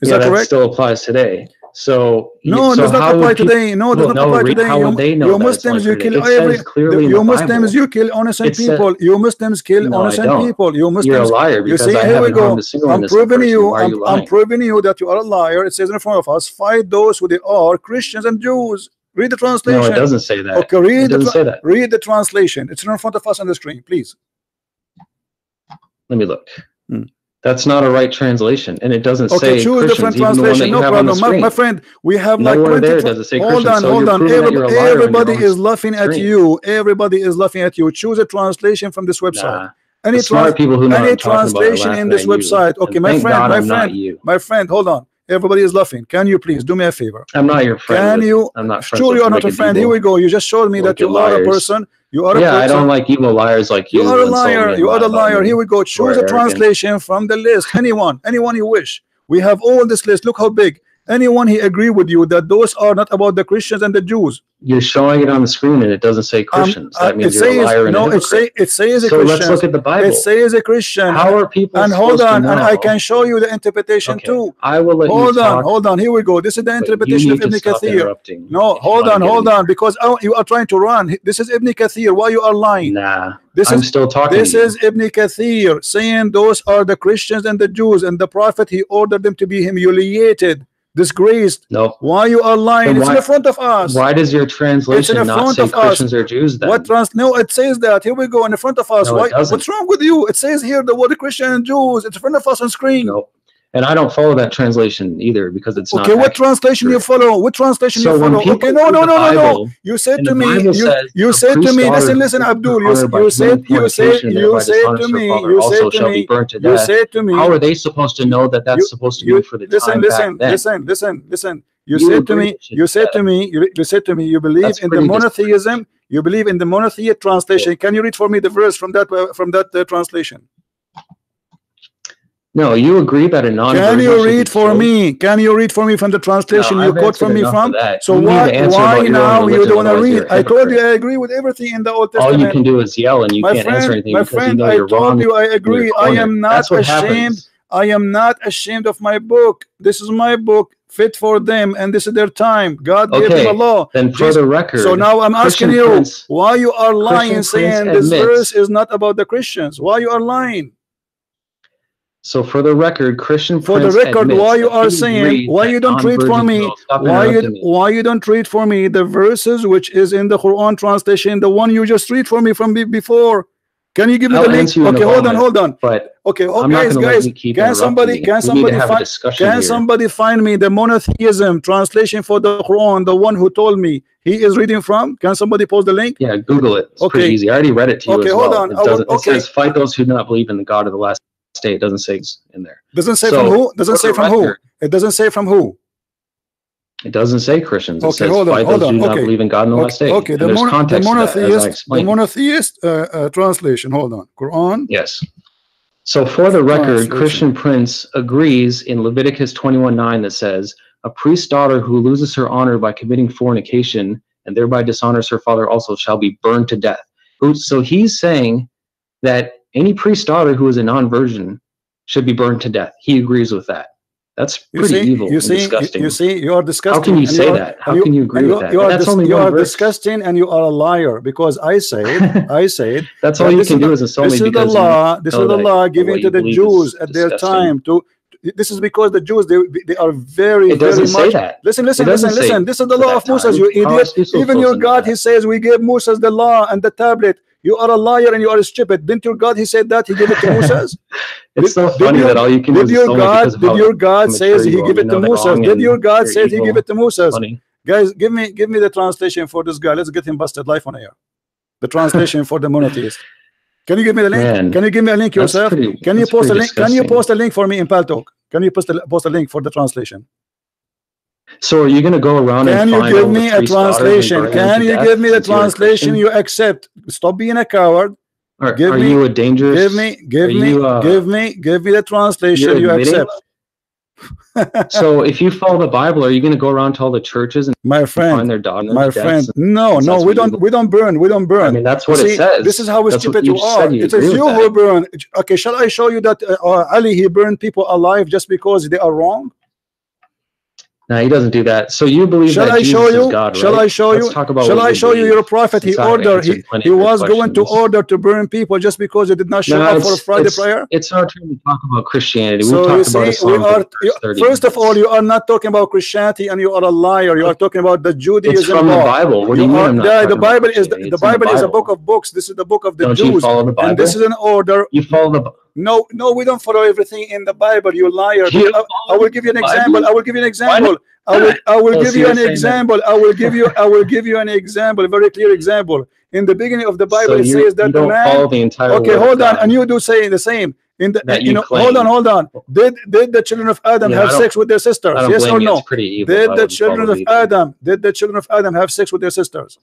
Is
yeah,
that correct?
still applies today. So
No,
so
does not apply today. No, does
Well,
not apply
read-
today.
how
You,
they know
you Muslims, you kill every.
clearly
you Muslims, you kill innocent people. You Muslims kill
No,
innocent people. You
You're a
Muslims.
liar
You see,
I
here we go.
harmed a single
I'm proving you. I'm,
you
I'm proving you that you are a liar. It says in front of us, fight those who they are Christians and Jews. Read the translation.
No, it doesn't say that.
Okay, read
It doesn't say that.
read the translation. It's in front of us on the screen, please.
Let me look. That's not a right translation, and it doesn't
Okay,
say
choose
Christians,
different
even the one that
translation. No
have on the
problem, my, my friend. We have like 20
there does it say
Hold
Christians,
on,
so
hold on.
proving
Every-
you're a liar
everybody is laughing at
screen.
you. Everybody is laughing at you. Choose a translation from this website.
Nah,
Any
the
trans-
people who
any
I'm talking about are
translation in this
at you.
website. Okay,
And
my friend,
God
my
I'm
friend, my friend. Hold on. Everybody is laughing. Can you please do me a favor?
I'm not your friend.
Can you?
I'm not
Sure, you are not a friend. Here we go. You just showed me that you are a person. You are a
Yeah. I don't like evil liars like you.
You are a
who insult me
liar. You are a liar. Here we go. Choose a translation from the list. Anyone, anyone you wish. We have all this list. Look how big. Anyone he agree with you that those are not about the Christians and the Jews.
You're showing it on the screen and it doesn't say
Um,
Christians.
uh,
that means
it
you're
says
a liar and
no.
a
It say it says a
So
Christian.
let's look at the Bible.
It says a Christian.
How are people
and hold on, and I can show you the interpretation
Okay,
too.
I will
Hold on, hold on. Here we go. This is the interpretation of Ibn Kathir. No, hold on, hold on, because oh, you are trying to run. This is Ibn Kathir. Why are you are lying?
Nah,
This
I'm
is
still talking.
this is Ibn Kathir saying those are the Christians and the Jews, and the Prophet he ordered them to be humiliated, disgraced.
no.
Why you are lying?
Then
It's in the front of us.
Why does your translation
the
not
front
say
of us.
Christians or Jews then?
What trans? No, it says that. Here we go in the front of us.
No,
Why? What's wrong with you? It says here the word Christian and Jews. It's in front of us on screen.
No. And I don't follow that translation either because it's not.
Okay, what translation you follow? What translation
So
you follow? Okay, no, no, no, no, no. You said to me, you,
says
you said to me, listen, listen, Abdul, you, you said, you said, you said to me, you said to me,
be burnt to
you said to me,
How are they supposed to know that that's
You-
supposed to
you
be for the
listen,
time
listen,
back then?
listen, listen, listen. You,
You
said to me, you said to me, you, you said to me, you believe in the monotheism. You believe in the monotheist translation. Can you read for me the verse from that uh, from that uh, translation?
No, you agree that a non
Can you read for me? Can you read for me from the translation
No,
you
I've
quote from me from? So
You need
why
to answer
why
about your own
now you don't want to read? I told you. I agree with everything in the Old Testament.
All you can do is yell and you
my
can't
friend,
answer anything
my
because you know
I
you're
told
wrong.
you I agree. I am not ashamed.
happens.
I am not ashamed of my book. This is my book, fit for them, and this is their time. God gave
Okay,
them a law.
Then for the record,
So now I'm asking
Christian
you,
Prince-
why you are lying,
Christian
saying
Prince
this
admits-
verse is not about the Christians? Why you are lying?
So for the record, Christian
For the record, why you are saying, why you don't read for me, why you
me.
why you don't read for me the verses which is in the Quran translation, the one you just read for me from before? Can you give me
I'll
the link? Okay, hold on, hold on.
But
Okay, oh, guys,
going to let
guys, can somebody, can somebody
to have a
find, can
here.
somebody find me the monotheism translation for the Quran, the one who told me he is reading from? Can somebody post the link?
Yeah, Google it. It's
Okay.
pretty easy. I already read it to you
Okay,
as
hold
well.
on.
It,
oh, will- okay.
it says, fight those who do not believe in the God of the last day. It doesn't say it's in there.
Doesn't say
So,
from who? Doesn't say from who? It doesn't say from who.
It doesn't say Christians. It
Okay,
says,
hold on, hold on.
do not
Okay.
believe in God in the last day.
Okay, the, mono, the
context to that,
monotheist, the monotheist uh, uh, translation. Hold on, Quran.
Yes. So for the record, Christian Prince agrees in Leviticus 21:9 that says, "A priest's daughter who loses her honor by committing fornication and thereby dishonors her father also shall be burned to death." So he's saying that any priest's daughter who is a non-virgin should be burned to death. He agrees with that. That's
You
pretty
see,
evil
you see, you,
disgusting.
you see, you are disgusting.
How can you
and
say
are-
that? How can you agree with that?
You are,
that's
dis-
only
you are
verse.
disgusting and you are a liar because I said, <laughs> I said,
That's all you can do is
this
me
is the law. This is the law given to the Jews at their time. To this is because the Jews they they are very
it
very
doesn't say
much.
that.
Listen, listen, listen, listen. This is the law of Moses, you idiot.
you
Even your God, he says, we gave Moses the law and the tablet. You are a liar and you are a stupid. Didn't your God, he said that he gave it to <laughs> Moses?
It's so
Did- did
funny
your-
that all you can do
Did
is
your
insult me because
God, did your God says he give it to Moses? Did your God says he give it to Moses? Guys, give me give me the translation for this guy. Let's get him busted live on air. The translation for the monotheist. Can you give me the link?
Man,
Can you give me a link yourself?
pretty-
Can you post a link? Can you post a link for me in Paltalk? Can you post a post a link for the translation?
So are you going to go around
Can
and
you
find
give me a
priest daughters and
translation? Can you give me the
since you're a
translation you accept? Stop being a coward.
Are,
give
are
me-
you a dangerous?
Give me, give me,
you, uh,
give me, give me the translation you accept. <laughs>
So if you follow the Bible, are you going to go around to all the churches and
My
find
friend,
their daughters?
my friend. No, no, we don't, we don't burn, we don't burn.
I mean, that's what
See,
it says.
This is how
That's
stupid you are.
You
it is you who burn. Okay, shall I show you that uh, uh, Ali he burned people alive just because they are wrong?
No, he doesn't do that. So you believe
Shall
that
I
Jesus
show you?
is God,
Shall
right?
I show
Let's
you?
talk about
Shall I show you? a prophet. He ordered. He, he
your
was going to order to burn people just because they did not show
No,
up for Friday
it's-
prayer.
It's our turn to talk about Christianity. We've
So you
talked
see,
about
we are. you-
first 30
First of all, you are not talking about Christianity, and you are a liar. You are talking about the Judaism.
It's from the. Bible. What do you
You
mean
are- the, the Bible is the, the Bible is a book of books. This is the book of the
Don't
Jews,
follow the Bible?
and this is an order.
you follow the
No, no, we don't follow everything in the Bible. You liar.
You
I, I will give you an example. I will give you an example. I will, I will give you an example. I will give you, I will give you an example, a very clear example. In the beginning of the Bible,
so
it says that the
don't
man.
follow the entire
Okay, hold on, and you do say the same. In the, you
you
know,
claim.
hold on, hold on. Did did the children of Adam
Yeah,
have sex with their sisters? Yes or no?
Evil.
Did the children of. Adam? Did the children of Adam have sex with their sisters?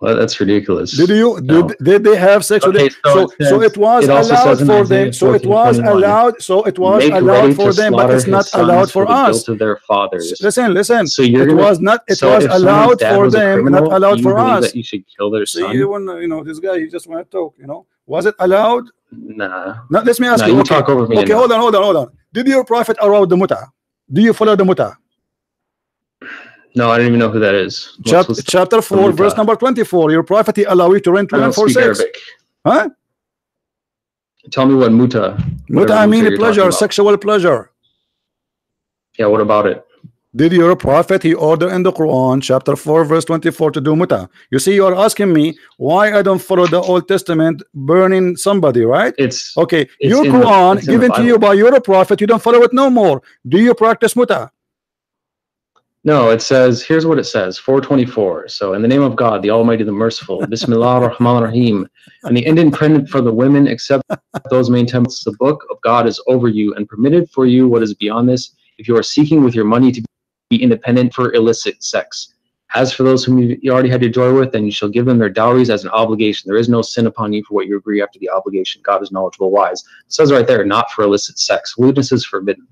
Well, that's ridiculous.
Did you?
No.
Did, did they have sex with
Okay,
them?
so
So,
it
so
says-
it was
it
allowed for them. So it was allowed. So it was
Make
allowed for them, but it's not allowed for
the
us.
of their fathers.
Listen, listen.
So you're
It
gonna,
was not. It
so
was allowed for them,
criminal,
not allowed for us.
That you should kill their
See,
son.
you when you know this guy, he just want to talk. You know, was it allowed?
Nah.
No, let me ask
Nah,
you.
you
okay,
talk over me
okay,
enough.
hold on, hold on, hold on. Did your prophet allow the muta? Do you follow the muta?
No, I don't even know who that is.
Chap- chapter four,
muta?
verse number twenty-four. Your prophet he allow you to rent
don't
for sex.
Arabic.
Huh?
Tell me what muta.
Muta, I mean
talking
pleasure, sexual pleasure.
Yeah, what about it?
Did your prophet he order in the Quran chapter 4 verse 24 to do muta? You see, you are asking me why I don't follow the Old Testament burning somebody, right?
It's
Okay,
It's
your Quran
the
given to you by your prophet, you don't follow it no more. Do you practice muta?
No. It says here's what it says. 424. So in the name of God, the Almighty, the Merciful. Bismillah <laughs> ar-Rahman ar-Rahim. And the end intended for the women, except those main temples. The book of God is over you and permitted for you what is beyond this. If you are seeking with your money to be independent for illicit sex. As for those whom you you already had your joy with, then you shall give them their dowries as an obligation. There is no sin upon you for what you agree after the obligation. God is knowledgeable, wise. It says right there, not for illicit sex. Lewdness is forbidden.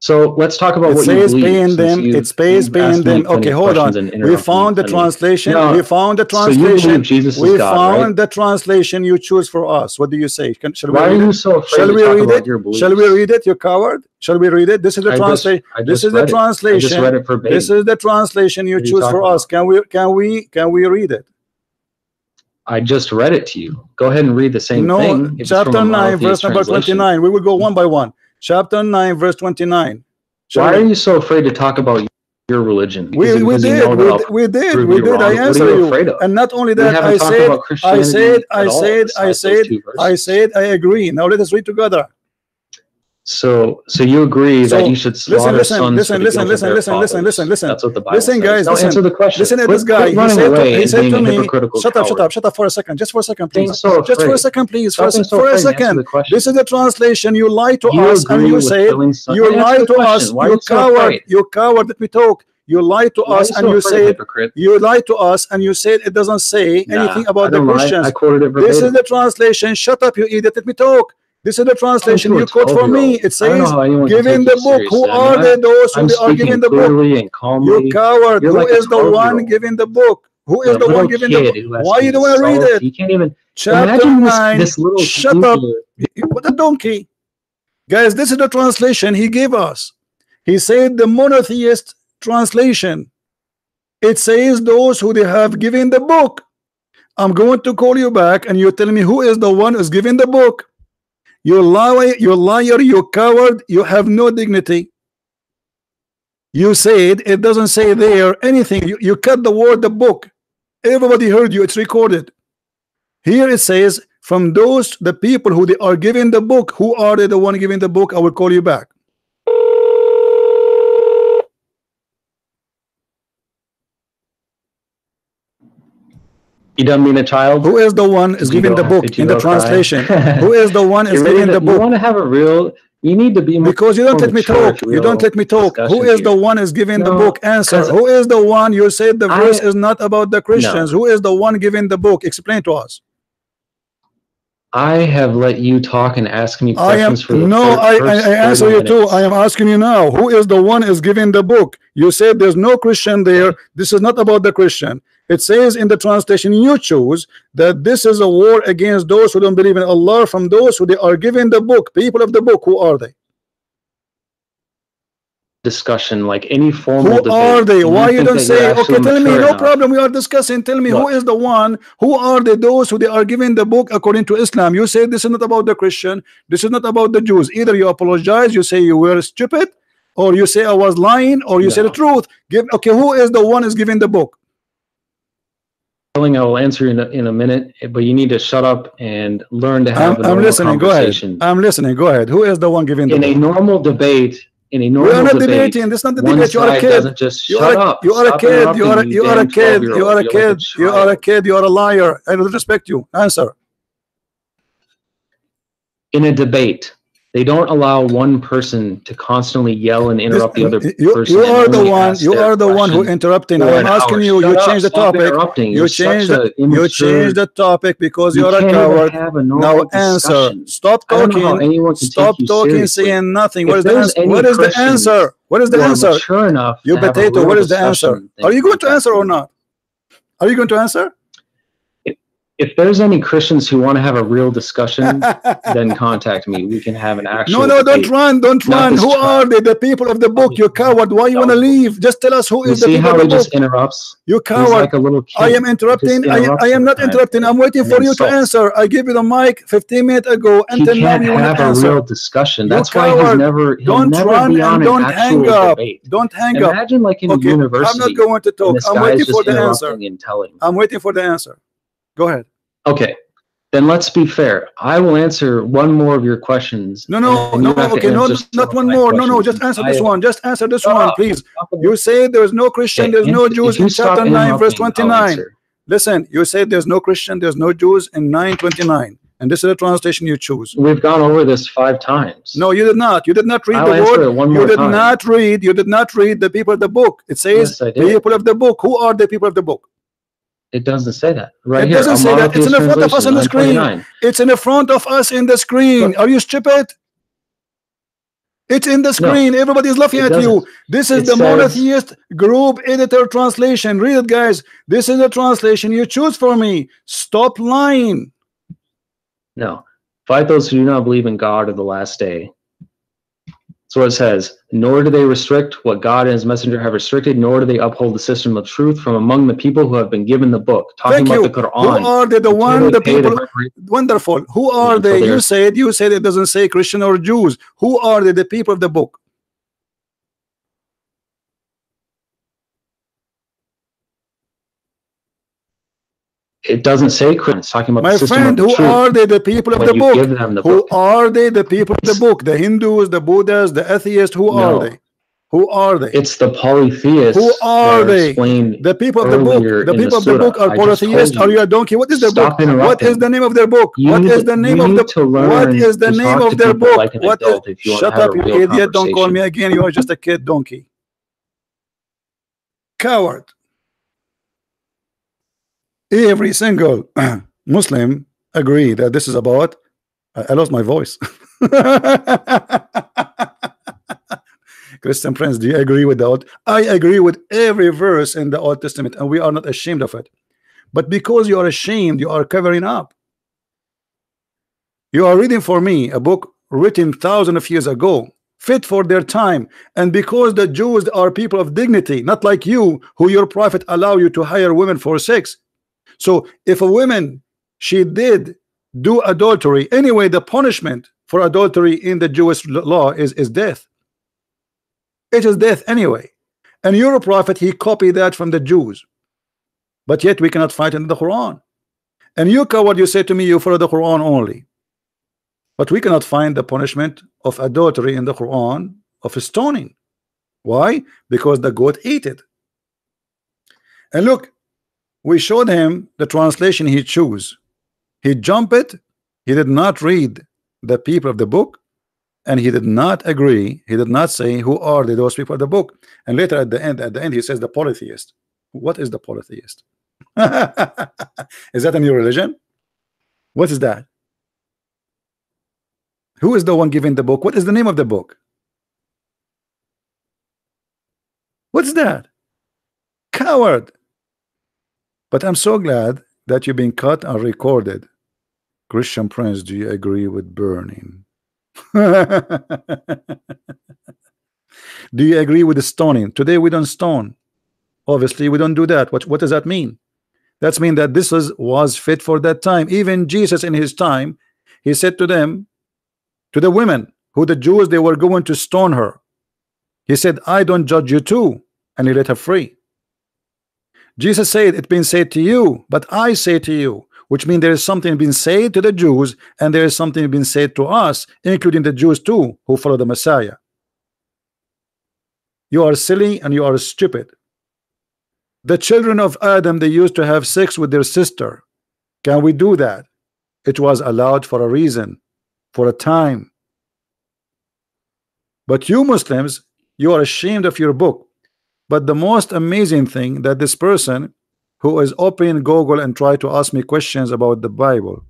So let's talk about
It
what you believe.
them.
you-
It says
you've
paying
asked me
them. Okay, hold on. We found the translation.
No.
We found the
So you
translation.
believe Jesus is
we
God,
found
right?
the translation you choose for us. What do you say? Can, shall we
Why are
read it?
so
Shall we read it? Shall we read it? You coward. Shall we read it? This is the translation. This is the
read it. I just
translation.
read it verbatim.
This is the translation you
are you
choose for us. Can we? Can we? Can we read it?
I just read it to you. Go ahead and read the same
no,
thing. from
chapter 9, verse number 29. We will go one by one. Chapter 9, verse 29. Shall
Why are you so afraid to talk about your religion?
we, we
you
did,
know
we, did- we did, we did.
wrong?
I
What are
answer
you
you.
afraid of?
And not only that, I said, I said, I said, I said. I said, I agree. Now let us read together.
So, so you agree
So,
that you should slaughter
listen,
sons
listen,
for the
listen, listen, listen, listen, listen, listen.
That's what the Bible
Listen,
says.
guys,
Now
listen.
answer the question.
Listen
Quit-
this guy. He said, to,
away
he
and
said to me, shut up, shut up, shut up for a second, just for a second, please.
so
Just for a second, please, for a,
so
for a
afraid and answer
second. This is the translation. You lie to
You
us and you
say
you
lie
to us,
Why
you coward,
afraid?
you coward, let me talk. You lie to
Why
us
you
and
so
you say
hypocrite?
you lied to us and you said it doesn't say
Nah,
anything about the
don't lie.
Christians.
I quoted it
This is the translation. Shut up, you idiot. Let me talk. This is the translation
oh,
you quote oh, for me. It
I don't know
says,
can
giving the book. Who are they those who they are giving the book? You coward.
You're
Who
like
is the one giving the book? Who is the one giving the book?
kid who has
Why you don't want to read it?
You can't even
Chapter
imagine this,
9.
this little
Shut up. What a donkey. Guys, this is the translation he gave us. He said the monotheist translation. It says those who they have given the book. I'm going to call you back and you tell me who is the one who's giving the book. You liar, you liar, you coward, you have no dignity. You said it doesn't say there anything. You, you cut the word the book. Everybody heard you, it's recorded. Here it says, from those the people who they are giving the book, who are they the one giving the book? I will call you back.
You don't mean a child?
Who is the one is giving the book in the translation? <laughs> Who is the one is giving the
don't- You
book?
want to have a real. You need to be.
Because you don't let me talk. You don't let me talk. Who is the one is giving the book? answer? Who is the one you said the
I-
verse is not about the Christians? Who is the one giving the book? Explain to us.
I have let you talk and ask me
I am
questions for the
no, I, I, I answer
30
you too. I am asking you now. Who is the one is giving the book? You said there's no Christian there. This is not about the Christian. It says in the translation you choose that this is a war against those who don't believe in Allah from those who they are giving the book. People of the book, who are they?
discussion like any formal
Who
debate.
are they? Why you
think
don't say, okay, tell me, no problem. We are discussing. Tell me, who
Look.
is the one? Who are they? Those who they are giving the book according to Islam. You say this is not about the Christian. This is not about the Jews. Either you apologize, you say you were stupid, or you say I was lying, or you say the truth. Give okay, who is the one is giving the book?
Telling I will answer in a, in a minute, but you need to shut up and learn to have
I'm, I'm listening. Go ahead. I'm listening. Go ahead. Who is the one giving the
in a normal debate, in a normal debate, We
are not
debate,
debating. This is not the debate. You are a kid.
just
You
shut
are, a,
up.
you are a kid. You are a, you are a kid. You are a kid. You are a kid. You are a liar. I don't respect you. Answer.
In a debate, they don't allow one person to constantly yell and interrupt the other
you,
person.
you are the one you are the one who interrupting. i am asking
hour.
you you
Shut up,
change the topic. you
You're
change the you change the topic because
you
you're a coward.
a
now answer. stop
I don't know how
talking. stop talking saying nothing. What is the answer what is the answer? What is the answer?
mature enough
you potato what is the answer? are you going to answer or not? Are you going to answer
If there's any Christians who want to have a real discussion, <laughs> then contact me. We can have an actual.
no no don't run don't
Not
run who
child.
are they the people of the book you coward why you want to leave just tell us who
You
is the people of the book See how he
just interrupts?
you
He's
coward
like a little kid.
I am interrupting. I, I am not interrupting. I'm waiting for you to answer. I gave you the mic 15 minutes ago.
He
Until now,
can't
you want
have a
answer.
real discussion.
You
That's why he's
coward.
never. He'll
Don't
never
run
be on
and
an
don't hang up.
debate.
Don't hang up.
Imagine like in
Okay,
a
I'm not going to talk. I'm waiting for the answer.
and.
I'm waiting for the answer. Go ahead.
Okay, then let's be fair. I will answer one more of your questions.
No, no, no.
you have to
Okay, no, not one more. No, no. Just answer this one. Just answer this one, please. You say there's no Christian,
Okay,
there's no Jews in chapter 9, verse 29. Listen, you say there's no Christian, there's no Jews in 929. And this is the translation you choose.
We've gone over this five times.
No, you did not. You did not read
I'll
the word.
it one
You did
time.
not read. You did not read the people of the book. It says
Yes,
people of the book. Who are the people of the book?
It doesn't say that. Right
It
here.
doesn't say that. It's in the front of us on the screen. It's in the front of us in the screen. Are you stupid? It's in the screen. Everybody's laughing at you. This is
It
the monotheist group editor translation. Read it, guys. This is the translation you choose for me. Stop lying.
No. Fight those who do not believe in God or the last day. What it says. Nor do they restrict what God and his messenger have restricted, nor do they uphold the system of truth from among the people who have been given the book. Talking
Thank
about
you.
the Quran.
Who are they? The one, the people. Wonderful. Who are they? You said. You said it doesn't say Christian or Jews. Who are they? The people of the book.
It doesn't say Quran. It's talking about
My friend, who
truth.
are they? The people of
when
the book.
the
Who
book.
are they? The people of the book. The Hindus, the Buddhas, the atheists. Who are they? Who are they?
It's the polytheists.
Who are they? The people of the book. The
in the
people of the book are polytheists. Are
you.
a donkey? What is their book? What is the name of their book?
You
what is the name of the
to
what is the name of their book?
like
What is-
adult if you want to
Shut up, you idiot! Don't call me again. You are just a kid donkey. Coward. Every single <clears throat> Muslim agree that this is about. I, I lost my voice. <laughs> Christian friends, do you agree with that? I agree with every verse in the Old Testament, and we are not ashamed of it. But because you are ashamed, you are covering up. You are reading for me a book written thousands of years ago, fit for their time, and because the Jews are people of dignity, not like you, who your prophet allow you to hire women for sex. So if a woman she did do adultery anyway, the punishment for adultery in the Jewish law is is death. It is death anyway. And your prophet, he copied that from the Jews. But yet we cannot fight in the Quran. And you coward, you say to me, you follow the Quran only. But we cannot find the punishment of adultery in the Quran of stoning. Why? Because the goat ate it. And look, we showed him the translation he chose. He jumped it. He did not read the people of the book and he did not agree he did not say who are the, those people of the book. And later at the end at the end he says the polytheist. What is the polytheist? <laughs> Is that a new religion? What is that? Who is the one giving the book? What is the name of the book? What's that? Coward but I'm so glad that you've been cut and recorded Christian Prince do you agree with burning <laughs> do you agree with the stoning? Today we don't stone. Obviously, we don't do that. What what does that mean? That's mean that this was was fit for that time. Even Jesus in his time, he said to them, to the women who the Jews they were going to stone her. He said, I don't judge you too, and he let her free. Jesus said, It's been said to you, but I say to you, which means there is something being said to the Jews, and there is something being said to us, including the Jews too, who follow the Messiah. You are silly and you are stupid. The children of Adam they used to have sex with their sister. Can we do that? It was allowed for a reason, for a time. But you Muslims, you are ashamed of your book. But the most amazing thing that this person who is opening Google and try to ask me questions about the Bible.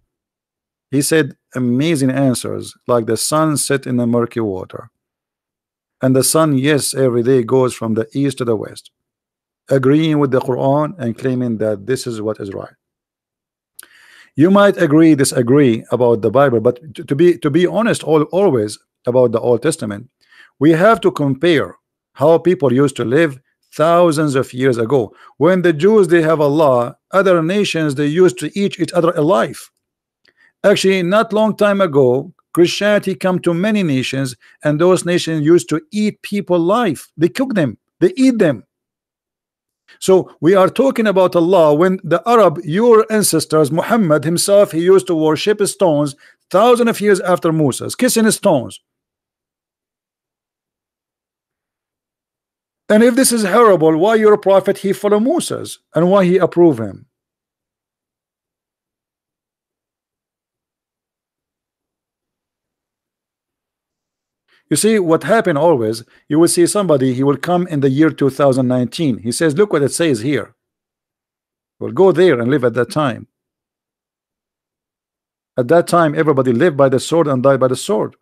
He said amazing answers like the sun set in the murky water. And the sun, yes, every day goes from the east to the west, agreeing with the Quran and claiming that this is what is right. You might agree, disagree about the Bible, but to, to be to be honest, all, always about the Old Testament, we have to compare how people used to live thousands of years ago. When the Jews they have a law other nations they used to eat each other alive. Actually not long time ago Christianity come to many nations and those nations used to eat people alive. They cook them. They eat them. So we are talking about Allah. When the Arab your ancestors Muhammad himself he used to worship stones thousands of years after Moses kissing stones And if this is horrible, why your prophet he follow Moses and why he approve him? You see what happened always you will see somebody he will come in the year 2019 he says look what it says here well go there and live at that time at that time everybody lived by the sword and died by the sword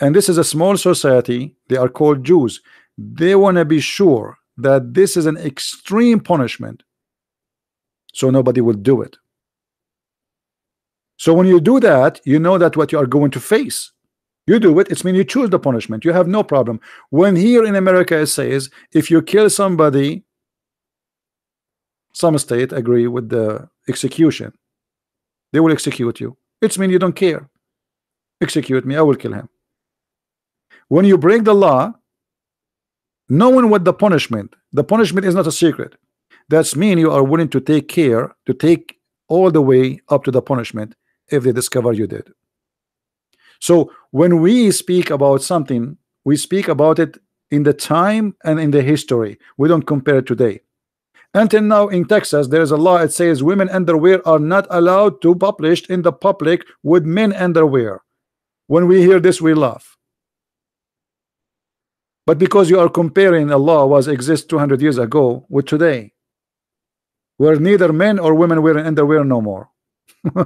And this is a small society. They are called Jews. They want to be sure that this is an extreme punishment. So nobody will do it. So when you do that, you know that what you are going to face. You do it, it's mean you choose the punishment. You have no problem. When here in America it says if you kill somebody, some state agree with the execution. They will execute you. It's mean you don't care. Execute me, I will kill him. When you break the law, knowing what the punishment, the punishment is not a secret. That's mean you are willing to take care to take all the way up to the punishment if they discover you did. So when we speak about something, we speak about it in the time and in the history. We don't compare it today. Until now in Texas, there is a law that says women underwear are not allowed to published in the public with men underwear. When we hear this, we laugh. But because you are comparing a law was exist 200 years ago with today, where neither men or women wearing underwear no more. <laughs>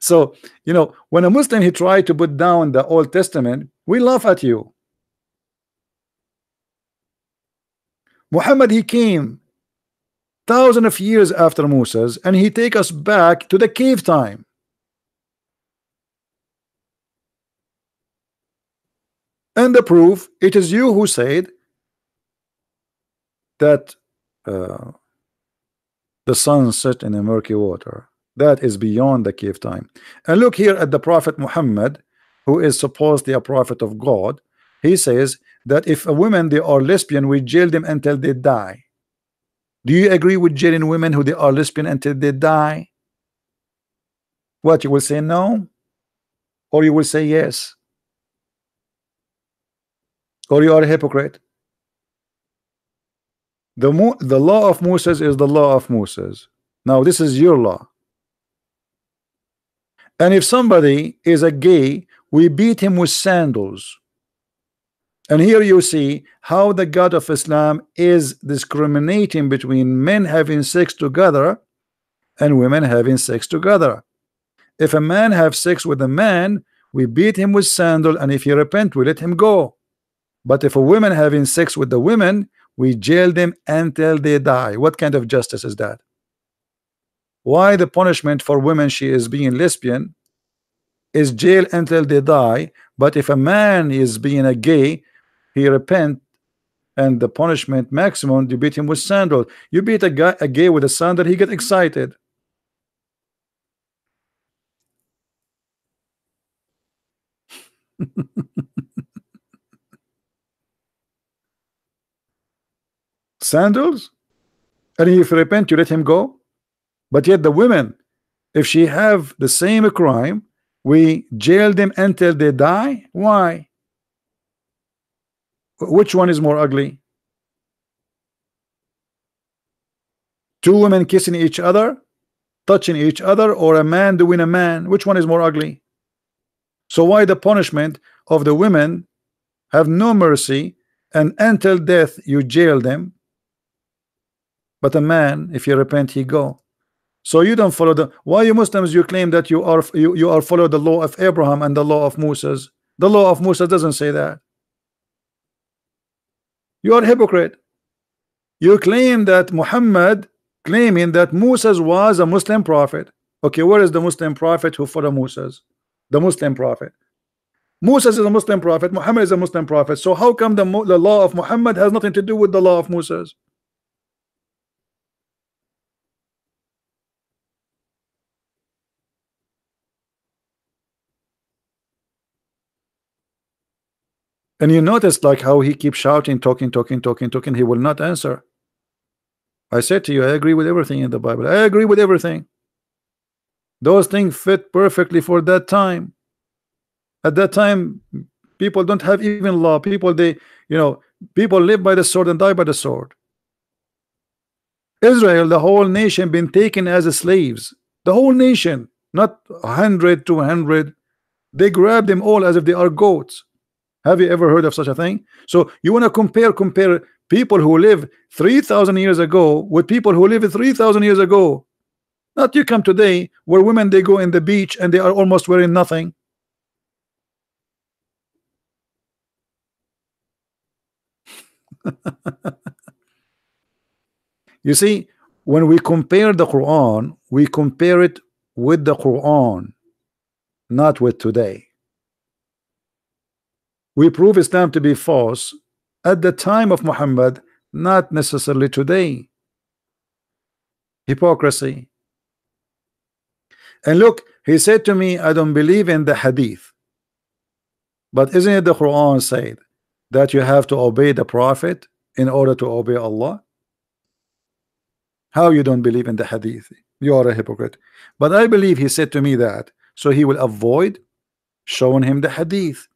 so you know when a Muslim he tried to put down the Old Testament, we laugh at you. Muhammad he came thousand of years after Moses and he take us back to the cave time and the proof it is you who said that uh, the sun set in a murky water. That is beyond the cave time. And look here at the prophet Muhammad who is supposedly a prophet of God. He says that if a woman they are lesbian we jail them until they die. Do you agree with jailing women who they are lesbian until they die? What you will say no? Or you will say yes or you are a hypocrite the Mo the law of Moses is the law of Moses now this is your law and if somebody is a gay we beat him with sandals and here you see how the God of Islam is discriminating between men having sex together and women having sex together. If a man have sex with a man, we beat him with sandal, and if he repent, we let him go. But if a woman having sex with the women, we jail them until they die. What kind of justice is that? Why the punishment for women she is being lesbian is jail until they die, but if a man is being a gay, he repent and the punishment maximum you beat him with sandal you beat a guy a gay with a sandal he get excited <laughs> sandals and if you repent you let him go but yet the women if she have the same crime we jail them until they die why which one is more ugly? Two women kissing each other, touching each other, or a man doing a man? Which one is more ugly? So why the punishment of the women have no mercy and until death you jail them but a man if you repent he go so you don't follow the why you Muslims you claim that you are you, you are follow the law of Abraham and the law of Moses the law of Moses doesn't say that you are hypocrite. You claim that Muhammad claiming that Moses was a Muslim prophet. Okay, where is the Muslim prophet who followed Moses? The Muslim prophet. Moses is a Muslim prophet. Muhammad is a Muslim prophet. So how come the, the law of Muhammad has nothing to do with the law of Moses? And you notice like how he keeps shouting, talking, talking, talking, talking. He will not answer. I said to you, I agree with everything in the Bible. I agree with everything. Those things fit perfectly for that time. At that time, people don't have even law. People, they, you know, people live by the sword and die by the sword. Israel, the whole nation, been taken as slaves. The whole nation, not 100, 200. They grab them all as if they are goats. Have you ever heard of such a thing? So you want to compare compare people who live 3,000 years ago with people who live 3,000 years ago. Not you come today where women they go in the beach and they are almost wearing nothing. <laughs> you see, when we compare the Quran, we compare it with the Quran, not with today. We prove Islam to be false at the time of Muhammad, not necessarily today. Hypocrisy. And look, he said to me, I don't believe in the hadith. But isn't it the Quran said that you have to obey the Prophet in order to obey Allah? How you don't believe in the hadith? You are a hypocrite. But I believe he said to me that so he will avoid showing him the hadith.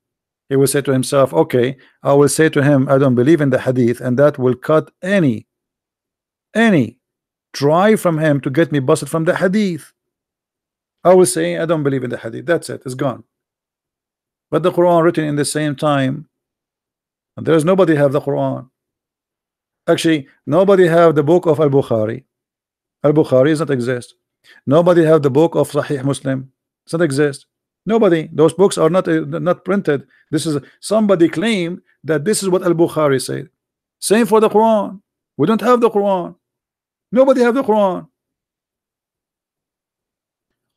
He will say to himself, okay, I will say to him, I don't believe in the hadith, and that will cut any any try from him to get me busted from the hadith. I will say, I don't believe in the hadith. That's it, it's gone. But the Quran written in the same time, and there's nobody have the Quran. Actually, nobody have the book of Al-Bukhari. Al-Bukhari does not exist. Nobody have the book of Sahih Muslim. Does not exist. Nobody. Those books are not uh, not printed. This is somebody claim that this is what Al-Bukhari said. Same for the Quran. We don't have the Quran. Nobody have the Quran.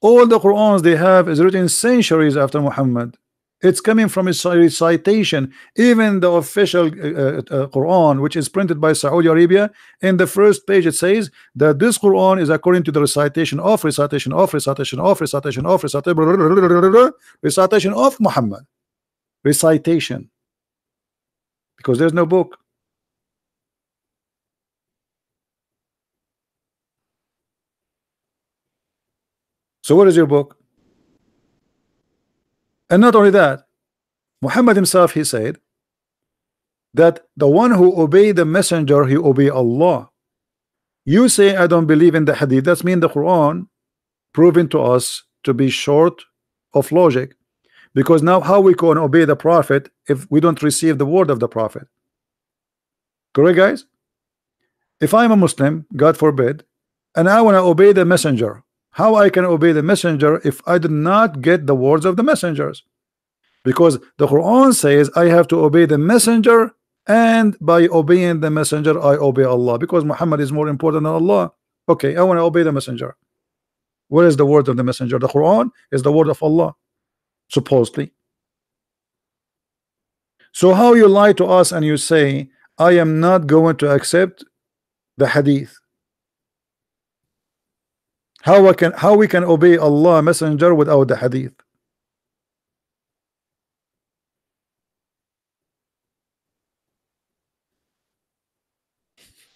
All the Qurans they have is written centuries after Muhammad. It's coming from a recitation. Even the official uh, uh, uh, Quran, which is printed by Saudi Arabia, in the first page it says that this Quran is according to the recitation of recitation of recitation of recitation of recitation recitation of Muhammad. Recitation. Because there's no book. So what is your book? And not only that, Muhammad himself he said that the one who obey the messenger he obey Allah. You say I don't believe in the hadith. That's mean the Quran proven to us to be short of logic. Because now how we can obey the prophet if we don't receive the word of the prophet? Correct guys? If I'm a Muslim, God forbid, and I want to obey the messenger, how I can obey the messenger if I did not get the words of the messengers? Because the Quran says I have to obey the messenger and by obeying the messenger I obey Allah. Because Muhammad is more important than Allah. Okay I want to obey the messenger. Where is the word of the messenger? The Quran is the word of Allah supposedly. So how you lie to us and you say I am not going to accept the hadith how I can how we can obey Allah messenger without the hadith?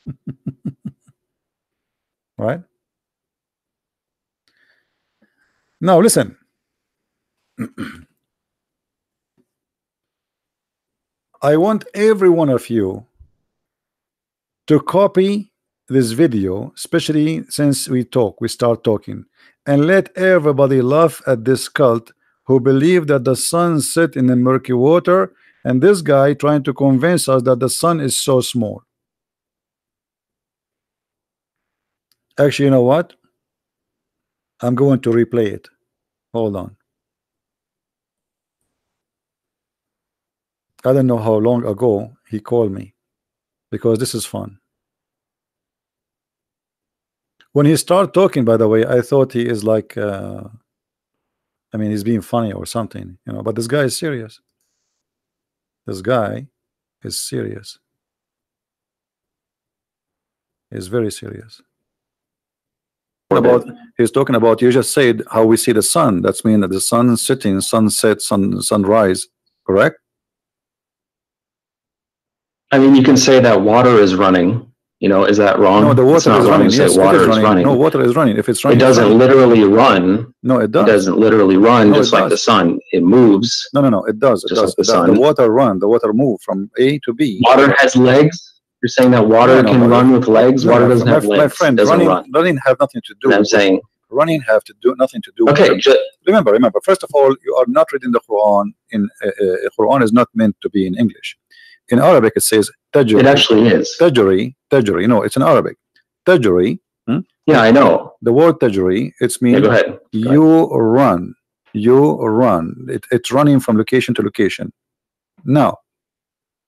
<laughs> Right? Now listen. <clears throat> I want every one of you to copy this video, especially since we talk, we start talking, and let everybody laugh at this cult who believe that the sun sit in the murky water, and this guy trying to convince us that the sun is so small. Actually, you know what? I'm going to replay it. Hold on. I don't know how long ago he called me because this is fun. When he started talking, by the way, I thought he is like, uh, I mean, he's being funny or something, you know, but this guy is serious. This guy is serious. He's very serious. What about he's talking about you just said how we see the sun. That's mean that the sun sitting sunset, sun sunrise, correct?
I mean, you can say that water is running you know, is that wrong?
No, the water is running. Yes, it
water
is running.
running.
No, water is running. If it's running, it
doesn't
running.
literally run.
No, it
It
does.
doesn't literally run,
No,
just like the sun. It moves.
No, no, no. It does. It
Just
does.
like the
It
sun.
The water run. The water move from A to B.
Water has legs. You're saying that water
No,
can run with legs. Water doesn't
my,
have legs.
My friend,
doesn't
running,
run.
running have nothing to do.
I'm
with-
saying,
running have to do nothing to do.
okay,
it.
ju-
remember, remember. First of all, you are not reading the Quran. In uh, uh, Quran is not meant to be in English. In Arabic, it says tajri.
it actually is.
tajri, tajri. No, it's in Arabic. Tajri. Hmm?
Yeah, I know.
The word tajri. It's
Yeah,
mean
go ahead.
you run. You run. It, it's running from location to location. Now,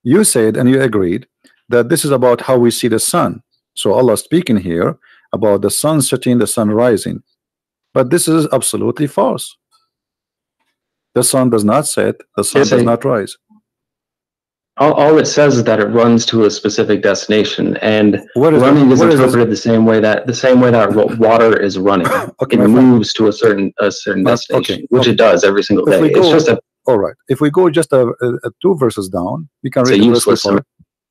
you said and you agreed that this is about how we see the sun. So Allah speaking here about the sun setting, the sun rising. But this is absolutely false. The sun does not set, the sun
Yes,
does
I-
not rise.
All, all it says is that it runs to a specific destination, and
Where is
running is
where is
interpreted the same way that the same way that water is running. <coughs>
Okay,
It moves to a certain a certain
Uh, okay,
destination, which
okay.
it does every single
If
day.
we
It's just a
All right. If we go just a, a, a two verses down, you can read the verse before it.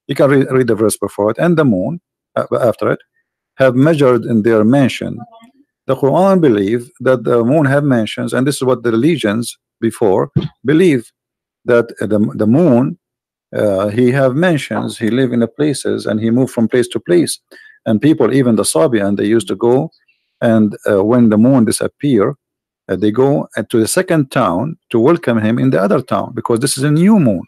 You can read, read the verse before it, and the moon uh, after it have measured in their mansion. The Quran believe that the moon have mansions, and this is what the religions before believe that the the moon uh, he have mansions, he live in the places, and he move from place to place. And people, even the Sabian, they used to go, and uh, when the moon disappear, uh, they go uh, to the second town to welcome him in the other town because this is a new moon.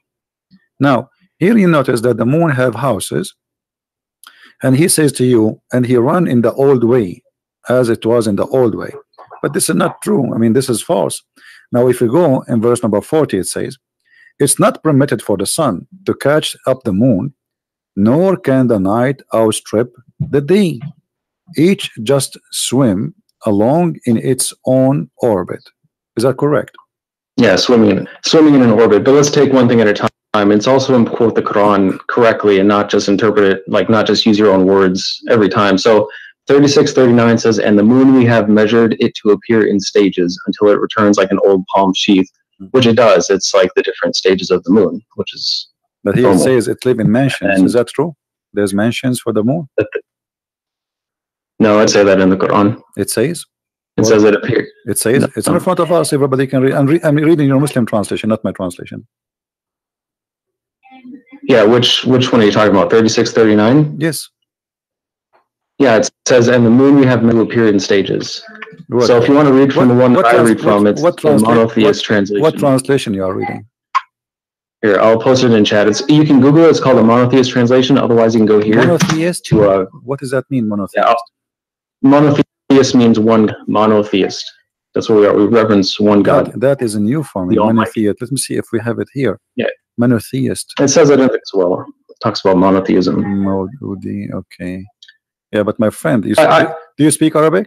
Now, here you notice that the moon have houses, and he says to you, and he run in the old way, as it was in the old way. But this is not true. I mean, this is false. Now, if you go in verse number 40, it says, It's not permitted for the sun to catch up the moon, nor can the night outstrip the day. Each just swim along in its own orbit. Is that correct?
yeah swimming in swimming in an orbit. But let's take one thing at a time. It's also quote the Quran correctly and not just interpret it like not just use your own words every time. So 3639 says, and the moon we have measured it to appear in stages until it returns like an old palm sheath, which it does. It's like the different stages of the moon, which is
But here it says it live in mansions.
And-
Is that true? There's mansions for the moon.
no, I'd say that in the Quran.
It says.
It says it appear.
It says
No.
it's in front of us. Everybody can read. I'm, re- I'm reading your Muslim translation, not my translation.
Yeah, which which one are you talking about? 3639?
Yes.
Yeah, it says, and the moon we have appear in stages.
What,
So if you want to read from
what-
the one that I read from, it's
what
the monotheist translation.
what translation you are reading?
Here, I'll post it in chat. It's you can Google it. It's called the monotheist translation. Otherwise, you can go here
Monotheist.
to uh,
What does that mean? Monotheist.
yeah, monotheist means one monotheist. That's what we are. We reverence one God.
That, that is a new form.
The
Monotheist. Let me see if we have it here.
Yeah.
Monotheist.
It says it in it as well. It talks about monotheism.
Maududi, Okay. Yeah, but my friend, you
I-
speak,
I-
do you speak Arabic?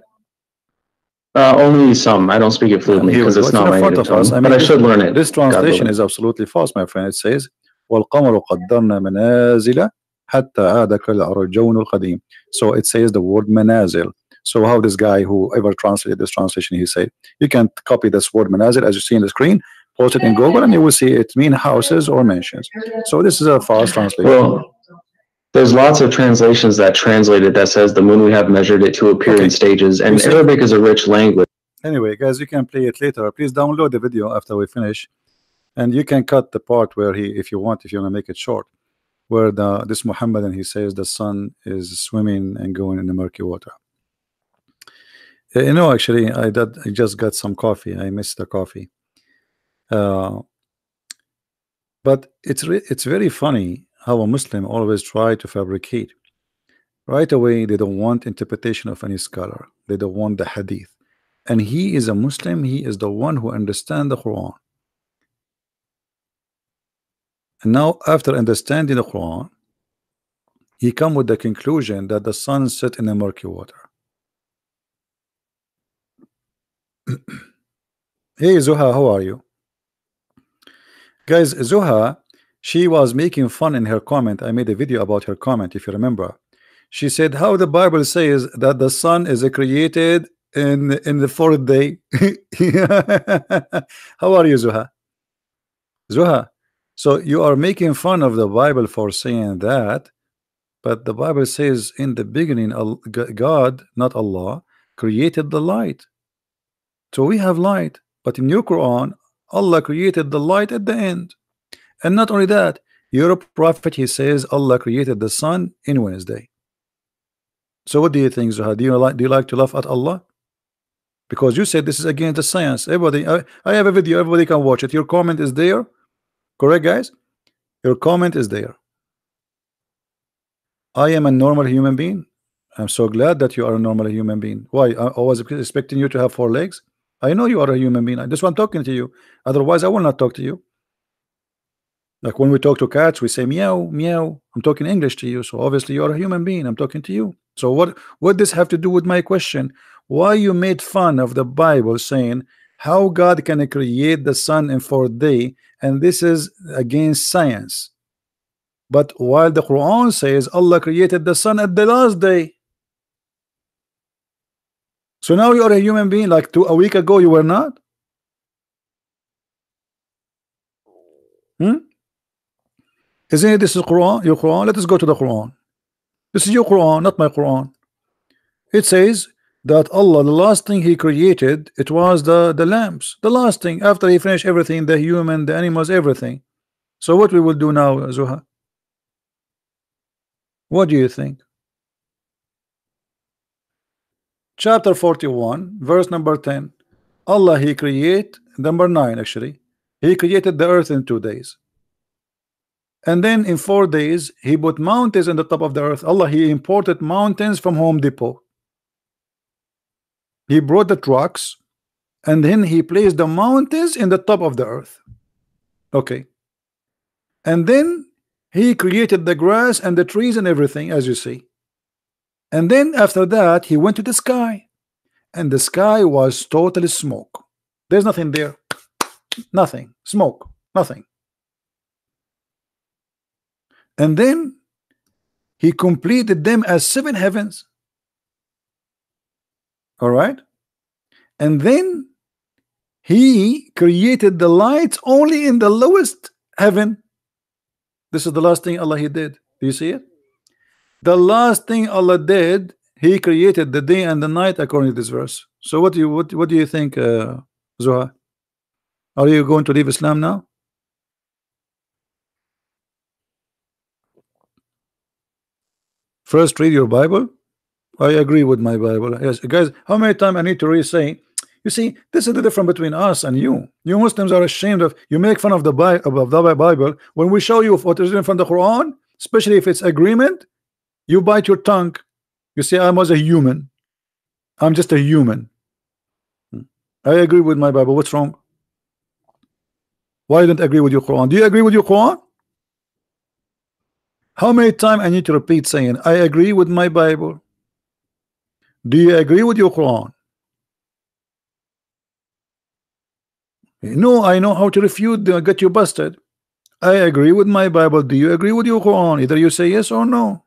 Uh, only some. I don't speak it fluently
Here we
because
go.
it's
It's
not
in
my
front
native
of us.
tongue.
I
But
mean,
I
this-
should learn it.
This
God
translation
willing.
is absolutely false, my friend. It says والقمر قدرنا منازل حتى عاد كالأرجون القديم. So it says the word manazil. So how this guy who ever translated this translation, he said, you can copy this word manazil as you see in the screen, post it in Google, and you will see it mean houses or mansions. So this is a false translation.
Well, there's lots of translations that translate it that says the moon we have measured it to appear
Okay.
in stages, and
see-
Arabic is a rich language.
Anyway, guys, you can play it later. Please download the video after we finish, and you can cut the part where he, if you want, if you want to make it short, where the this Muhammad and he says the sun is swimming and going in the murky water. Uh, You know, actually, I did. I just got some coffee. I missed the coffee. Uh, but it's it's very funny how a Muslim always try to fabricate. Right away, they don't want interpretation of any scholar. They don't want the hadith and he is a Muslim, he is the one who understands the Quran. And now, after understanding the Quran, he come with the conclusion that the sun set in the murky water. <clears throat> hey Zuha, how are you? Guys, Zuha, she was making fun in her comment. I made a video about her comment, if you remember. She said how the Bible says that the sun is created in in the fourth day. <laughs> How are you, Zuha? Zuha, so you are making fun of the Bible for saying that, but the Bible says in the beginning, God, not Allah, created the light. So we have light, but in your Quran, Allah created the light at the end. And not only that, your prophet he says Allah created the sun in Wednesday. So what do you think, Zuha? Do you like do you like to laugh at Allah? Because you said this is against the science. Everybody, I, I have a video, everybody can watch it. Your comment is there. Correct, guys? Your comment is there. I am a normal human being. I'm so glad that you are a normal human being. Why? I, I was expecting you to have four legs. I know you are a human being. That's why I just want talking to you. Otherwise, I will not talk to you. Like when we talk to cats, we say meow, meow. I'm talking English to you, so obviously you're a human being. I'm talking to you. So what what this have to do with my question? Why you made fun of the Bible saying how God can create the sun in four day, and this is against science. But while the Quran says Allah created the sun at the last day. So now you're a human being like two a week ago you were not. Hmm? Isn't it this is Quran? Your Quran? Let us go to the Quran. This is your Quran, not my Quran. It says that Allah, the last thing He created, it was the the lamps. The last thing after He finished everything, the human, the animals, everything. So what we will do now, Zuha? What do you think? Chapter 41, verse number 10. Allah He create number 9 actually. He created the earth in two days. And then in four days, he put mountains in the top of the earth. Allah, he imported mountains from Home Depot. He brought the trucks and then he placed the mountains in the top of the earth. Okay. And then he created the grass and the trees and everything, as you see. And then after that, he went to the sky. And the sky was totally smoke. There's nothing there. Nothing. Smoke. Nothing. And then he completed them as seven heavens. All right. And then he created the lights only in the lowest heaven. This is the last thing Allah he did. Do you see it? The last thing Allah did, he created the day and the night according to this verse. So what do you what, what do you think, uh, Zuha? Are you going to leave Islam now? First, read your Bible. I agree with my Bible. Yes, guys, how many times I need to really say? You see, this is the difference between us and you. You Muslims are ashamed of you make fun of the Bible of the Bible when we show you what is in from the Quran, especially if it's agreement. You bite your tongue. You say, I was a human. I'm just a human. Hmm. I agree with my Bible. What's wrong? Why don't agree with your Quran? Do you agree with your Quran? How many times I need to repeat saying, I agree with my Bible? Do you agree with your Quran? No, I know how to refute, get you busted. I agree with my Bible. Do you agree with your Quran? Either you say yes or no.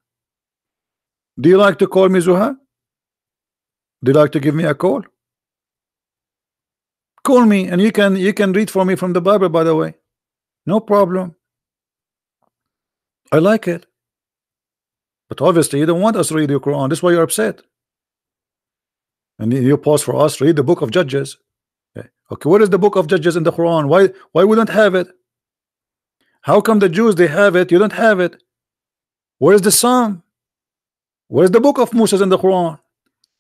Do you like to call me Zuha? Do you like to give me a call? Call me and you can you can read for me from the Bible by the way. No problem. I like it. But obviously you don't want us to read your Quran. That's why you're upset. And you pause for us, read the book of Judges. Okay, okay what is the book of Judges in the Quran? Why why we don't have it? How come the Jews they have it, you don't have it? Where is the Psalm? Where's the book of Moses in the Quran?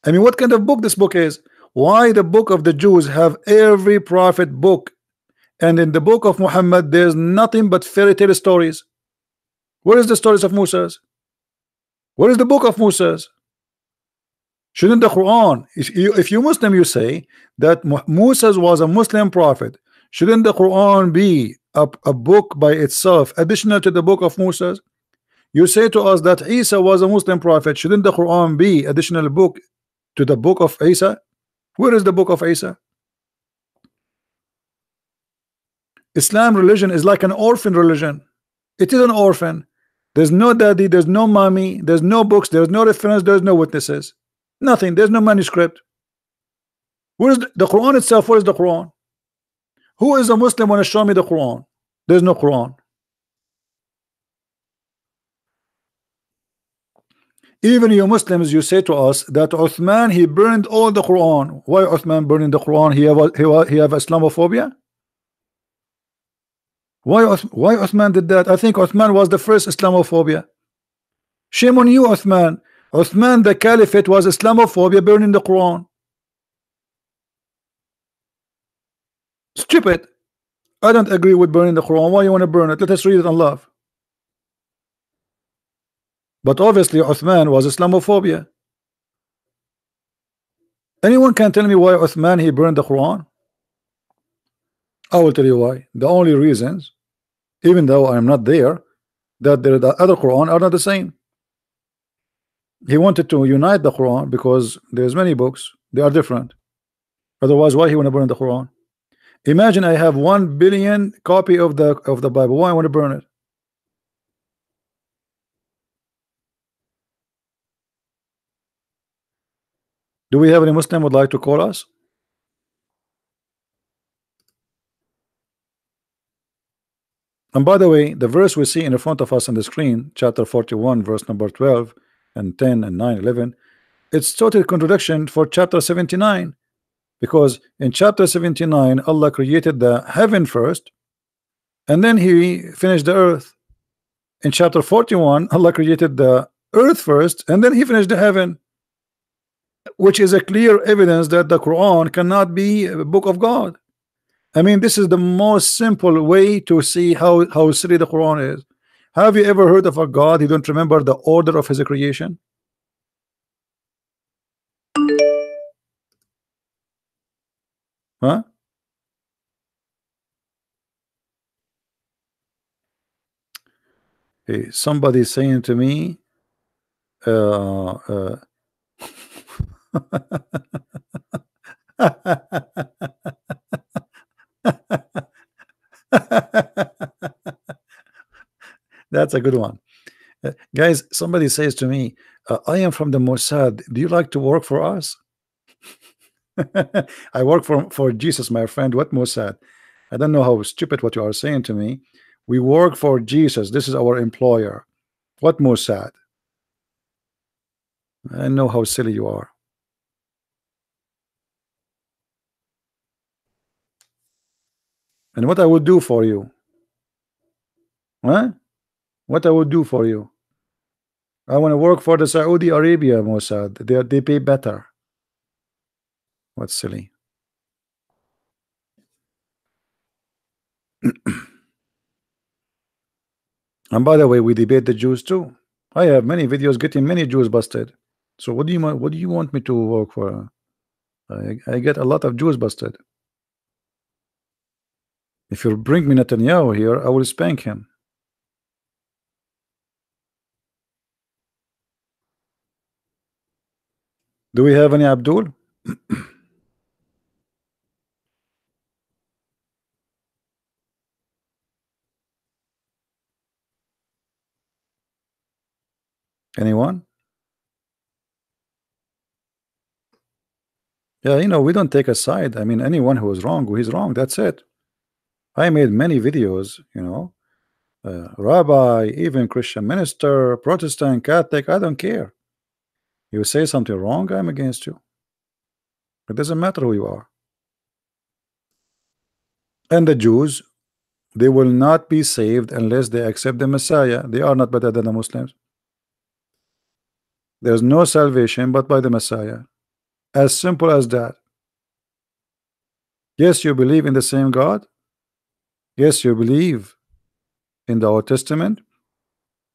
I mean, what kind of book this book is? Why the book of the Jews have every prophet book, and in the book of Muhammad there's nothing but fairy tale stories? Where is the stories of Moses? Where is the book of Moses? Shouldn't the Quran, if you, if you Muslim, you say that Moses was a Muslim prophet, shouldn't the Quran be a, a book by itself, additional to the book of Moses? You say to us that Isa was a Muslim prophet, shouldn't the Quran be additional book to the book of Isa? Where is the book of Isa? Islam religion is like an orphan religion. It is an orphan. There's no daddy, there's no mommy, there's no books, there's no reference, there's no witnesses. Nothing, there's no manuscript. Where is the, the Quran itself? Where is the Quran? Who is a Muslim want to show me the Quran? There's no Quran. Even you Muslims, you say to us that Uthman he burned all the Quran. Why Uthman burning the Quran? He have he have Islamophobia. Why, why Uthman did that? I think Uthman was the first Islamophobia. Shame on you, Uthman. Uthman, the caliphate, was Islamophobia burning the Quran. Stupid. I don't agree with burning the Quran. Why you want to burn it? Let us read it on love. But obviously, Uthman was Islamophobia. Anyone can tell me why Uthman he burned the Quran? I will tell you why. The only reasons even though I'm not there, that the, the other Quran are not the same. He wanted to unite the Quran because there's many books, they are different. Otherwise, why he want to burn the Quran? Imagine I have one billion copy of the of the Bible. Why I want to burn it? Do we have any Muslim would like to call us? And by the way, the verse we see in the front of us on the screen, chapter 41, verse number 12 and 10 and 9, 11, it's total contradiction for chapter 79 because in chapter 79 Allah created the heaven first and then he finished the earth. In chapter 41 Allah created the earth first and then he finished the heaven which is a clear evidence that the Quran cannot be a book of God I mean this is the most simple way to see how how silly the Quran is have you ever heard of a God he don't remember the order of his creation Huh? Hey, somebody saying to me, uh, uh, <laughs> <laughs> <laughs> That's a good one. Uh, guys, somebody says to me, uh, I am from the Mossad. Do you like to work for us? <laughs> I work for for Jesus, my friend. What Mossad? I don't know how stupid what you are saying to me. We work for Jesus. This is our employer. What Mossad? I know how silly you are. And what I would do for you? Huh? What I would do for you? I want to work for the Saudi Arabia Mossad. They they pay better. What's silly? <clears throat> and by the way, we debate the Jews too. I have many videos getting many Jews busted. So what do you? What do you want me to work for? I, I get a lot of Jews busted. If you bring me Netanyahu here, I will spank him. Do we have any Abdul? <clears throat> Anyone? Yeah, you know, we don't take a side. I mean, anyone who is wrong, is wrong, that's it. I made many videos, you know, uh, rabbi, even Christian minister, Protestant, Catholic, I don't care. You say something wrong, I'm against you. It doesn't matter who you are. And the Jews, they will not be saved unless they accept the Messiah. They are not better than the Muslims. There's no salvation but by the Messiah. As simple as that. Yes, you believe in the same God. Yes, you believe in the Old Testament.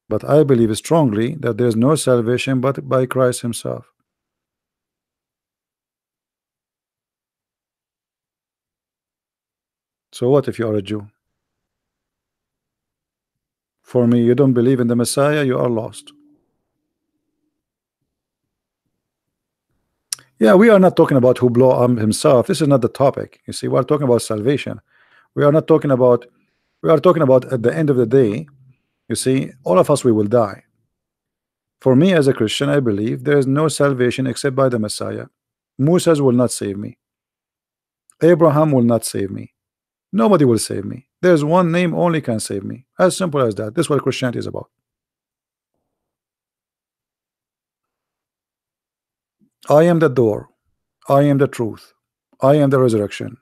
But I believe strongly that there's no salvation but by Christ Himself. So what if you are a Jew? For me, you don't believe in the Messiah, you are lost. Yeah, we are not talking about who blow up himself. This is not the topic. You see, we're talking about salvation. We are not talking about we are talking about at the end of the day, you see, all of us we will die. For me as a Christian, I believe there is no salvation except by the Messiah. Moses will not save me. Abraham will not save me. Nobody will save me. There's one name only can save me. As simple as that. This is what Christianity is about. I am the door. I am the truth. I am the resurrection.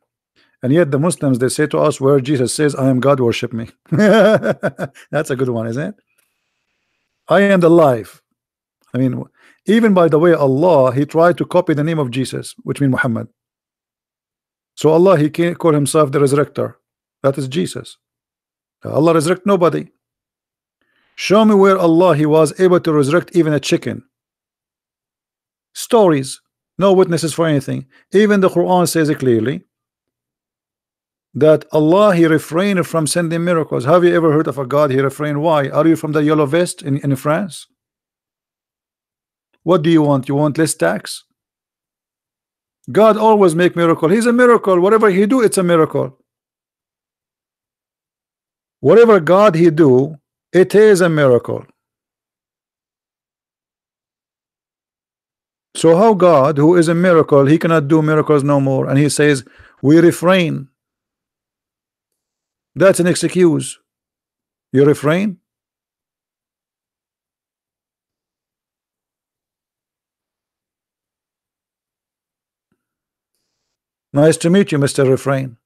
And yet the Muslims they say to us where Jesus says I am God worship me. <laughs> That's a good one, isn't it? I am the life. I mean, even by the way, Allah he tried to copy the name of Jesus, which means Muhammad. So Allah he can't call himself the resurrector. That is Jesus. Allah resurrect nobody. Show me where Allah he was able to resurrect even a chicken stories no witnesses for anything even the Quran says it clearly that Allah he refrained from sending miracles. Have you ever heard of a God he refrained? Why? Are you from the yellow vest in, in France? What do you want? You want less tax? God always make miracle. He's a miracle. Whatever he do, it's a miracle. Whatever God he do, it is a miracle. So how God, who is a miracle, he cannot do miracles no more, and he says we refrain. That's an excuse. You refrain. Nice to meet you, Mr. Refrain.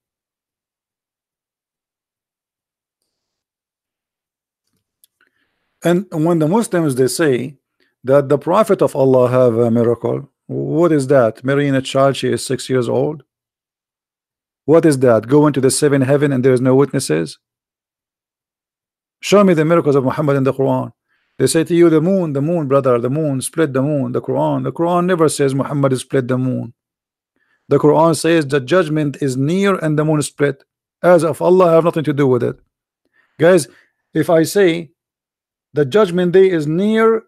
And when the Muslims they say that the Prophet of Allah have a miracle, what is that? Marrying a child, she is six years old. What is that? Go into the seven heaven and there is no witnesses. Show me the miracles of Muhammad in the Quran. They say to you, the moon, the moon, brother, the moon, split the moon. The Quran, the Quran never says Muhammad split the moon. The Quran says the judgment is near and the moon split. As of Allah I have nothing to do with it. Guys, if I say the judgment day is near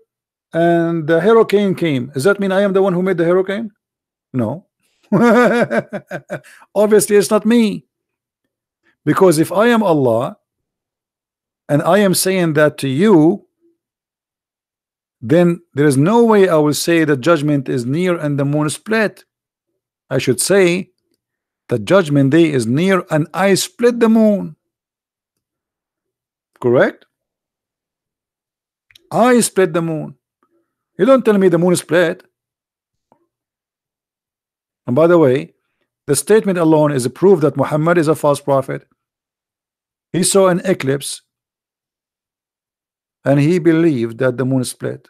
and the hurricane came, does that mean I am the one who made the hurricane? No. <laughs> Obviously, it's not me. Because if I am Allah and I am saying that to you, then there is no way I will say the judgment is near and the moon split. I should say the judgment day is near and I split the moon. Correct? I split the moon. You don't tell me the moon split. And by the way, the statement alone is a proof that Muhammad is a false prophet. He saw an eclipse and he believed that the moon split.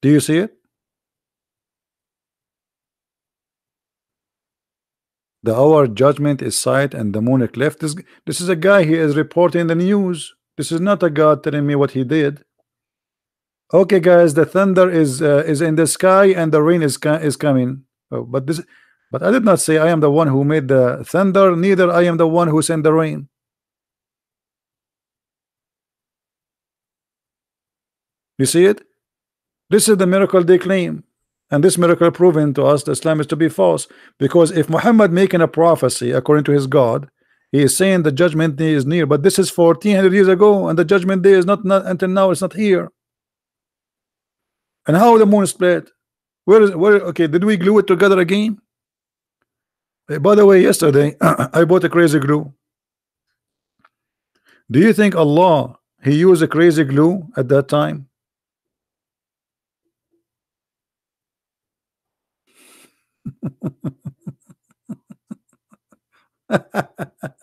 Do you see it? The hour judgment is sight and the moon eclipse. This, this is a guy he is reporting the news. This is not a God telling me what he did. Okay, guys, the thunder is uh, is in the sky and the rain is is coming. Oh, but this, but I did not say I am the one who made the thunder. Neither I am the one who sent the rain. You see it? This is the miracle they claim. And this miracle proven to us that Islam is to be false. Because if Muhammad making a prophecy according to his God, he is saying the judgment day is near. But this is 1400 years ago, and the judgment day is not, not until now, it's not here. And how the moon split? Where is where okay? Did we glue it together again? Hey, by the way, yesterday <coughs> I bought a crazy glue. Do you think Allah he used a crazy glue at that time? <laughs>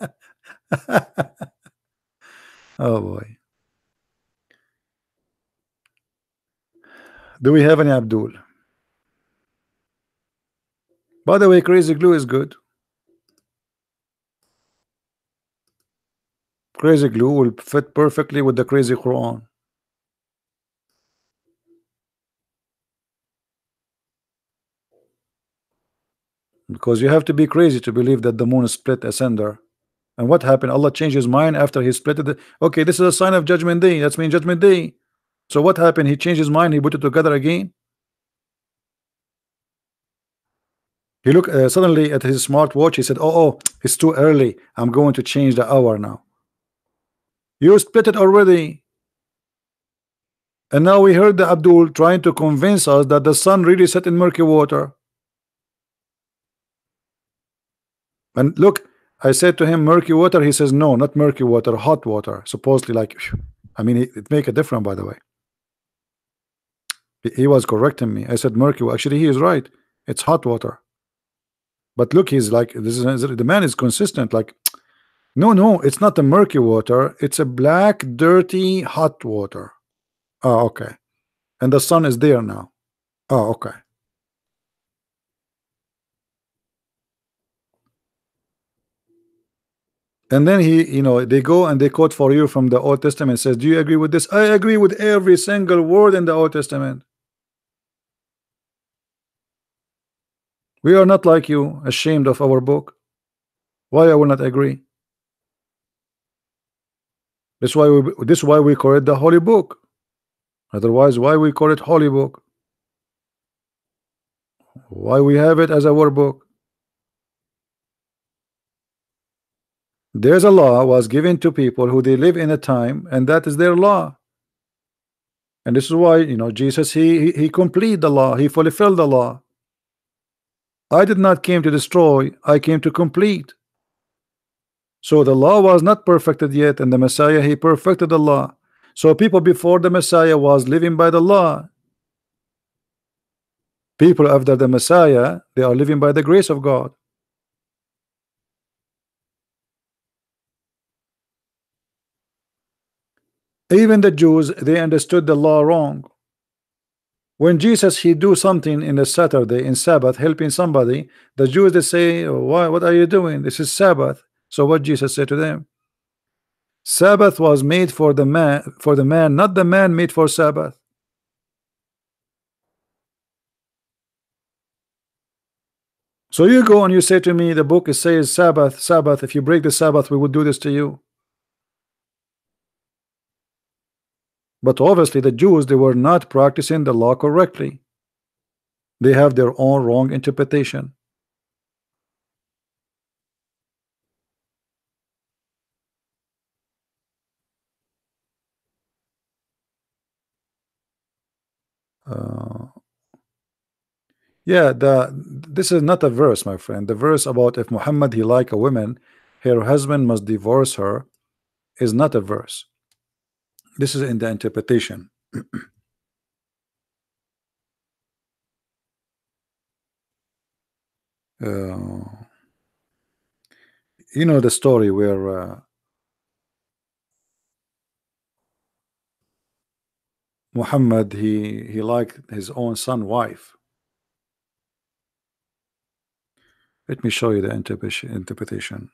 oh boy. Do we have any Abdul? By the way, crazy glue is good. Crazy glue will fit perfectly with the crazy Quran. Because you have to be crazy to believe that the moon split asunder. And what happened? Allah changed his mind after he split it. Okay this is a sign of judgment day. That's mean judgment day. So what happened? He changed his mind. He put it together again. He looked uh, suddenly at his smartwatch he said oh oh it's too early. I'm going to change the hour now. You split it already. And now we heard the Abdul trying to convince us that the sun really set in murky water And look, I said to him, murky water. He says, no, not murky water, hot water. Supposedly, like, I mean, it, it make a difference, by the way. He was correcting me. I said, murky. Actually, he is right. It's hot water. But look, he's like, this is the man is consistent. Like, no, no, it's not the murky water. It's a black, dirty, hot water. Oh, okay. And the sun is there now. Oh, okay. And then he you know they go and they quote for you from the Old Testament. Says do you agree with this? I agree with every single word in the Old Testament. We are not like you ashamed of our book. Why I will not agree? That's why we this is why we call it the holy book. Otherwise why we call it holy book? Why we have it as our book there's a law was given to people who they live in a time and that is their law. And this is why you know Jesus he he, he complete the law. He fulfilled the law. I did not came to destroy. I came to complete. So the law was not perfected yet and the Messiah he perfected the law. So people before the Messiah was living by the law. People after the Messiah they are living by the grace of God even the Jews they understood the law wrong. When Jesus he do something in the Saturday in Sabbath helping somebody the Jews they say why what are you doing? This is Sabbath. So what Jesus said to them? Sabbath was made for the man for the man not the man made for Sabbath. So you go and you say to me the book says Sabbath Sabbath. If you break the Sabbath we will do this to you But obviously the Jews they were not practicing the law correctly. They have their own wrong interpretation. Uh, yeah, the this is not a verse, my friend. The verse about if Muhammad he like a woman, her husband must divorce her is not a verse. This is in the interpretation. <clears throat> uh, you know the story where uh, Muhammad he he liked his own son wife. Let me show you the interpretation.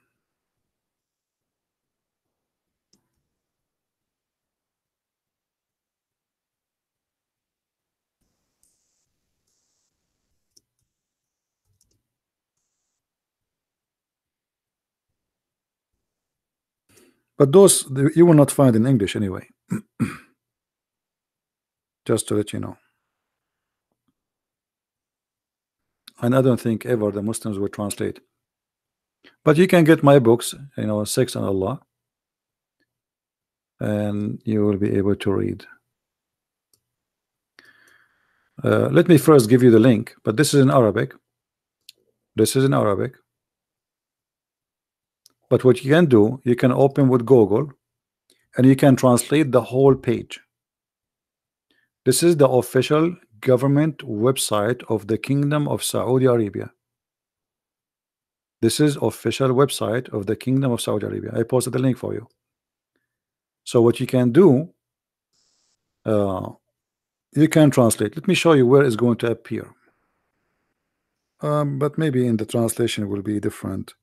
But those you will not find in English anyway. <clears throat> Just to let you know. And I don't think ever the Muslims will translate. But you can get my books, you know, Sex and Allah, and you will be able to read. Uh, let me first give you the link, but this is in Arabic. This is in Arabic. But what you can do, you can open with Google and you can translate the whole page. This is the official government website of the Kingdom of Saudi Arabia. This is official website of the Kingdom of Saudi Arabia. I posted the link for you. So what you can do, uh, you can translate. Let me show you where it's going to appear. Um, but maybe in the translation will be different.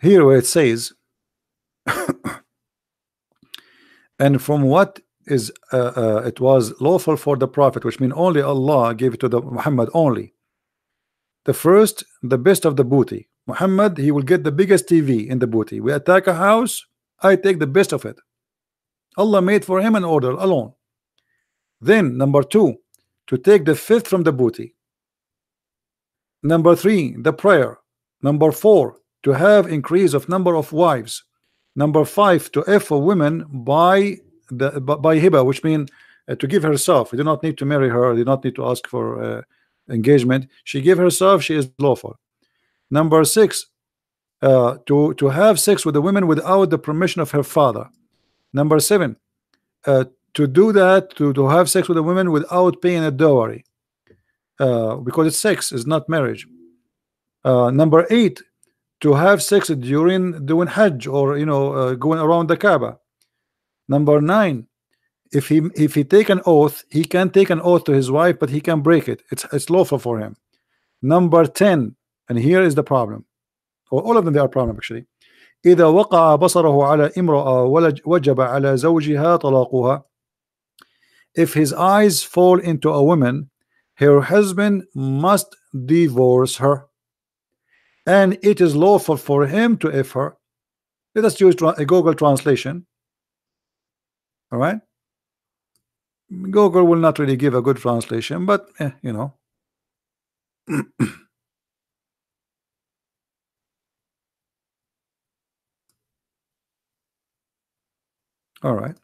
Here where it says <coughs> and from what is uh, uh, it was lawful for the prophet which means only Allah gave it to the Muhammad only. The first the best of the booty. Muhammad he will get the biggest TV in the booty. We attack a house I take the best of it. Allah made for him an order alone then number two, to take the fifth from the booty. Number three, the prayer. Number four, to have increase of number of wives. Number five, to offer women by the by hiba, which mean uh, to give herself. You do not need to marry her. You do not need to ask for uh, engagement. She give herself. She is lawful. Number six, uh, to to have sex with the women without the permission of her father. Number seven, uh, to do that to, to have sex with a woman without paying a dowry uh, because it's sex is not marriage uh, number eight to have sex during doing Hajj or you know uh, going around the Kaaba number nine if he if he take an oath he can take an oath to his wife but he can break it it's it's lawful for him number 10 and here is the problem or all of them they are problem actually إذا وقع بصره على امرأة وجب على زوجها طلاقها if his eyes fall into a woman her husband must divorce her. And it is lawful for him to if her let us use a Google translation. All right? Google will not really give a good translation but eh, you know. <clears throat> All right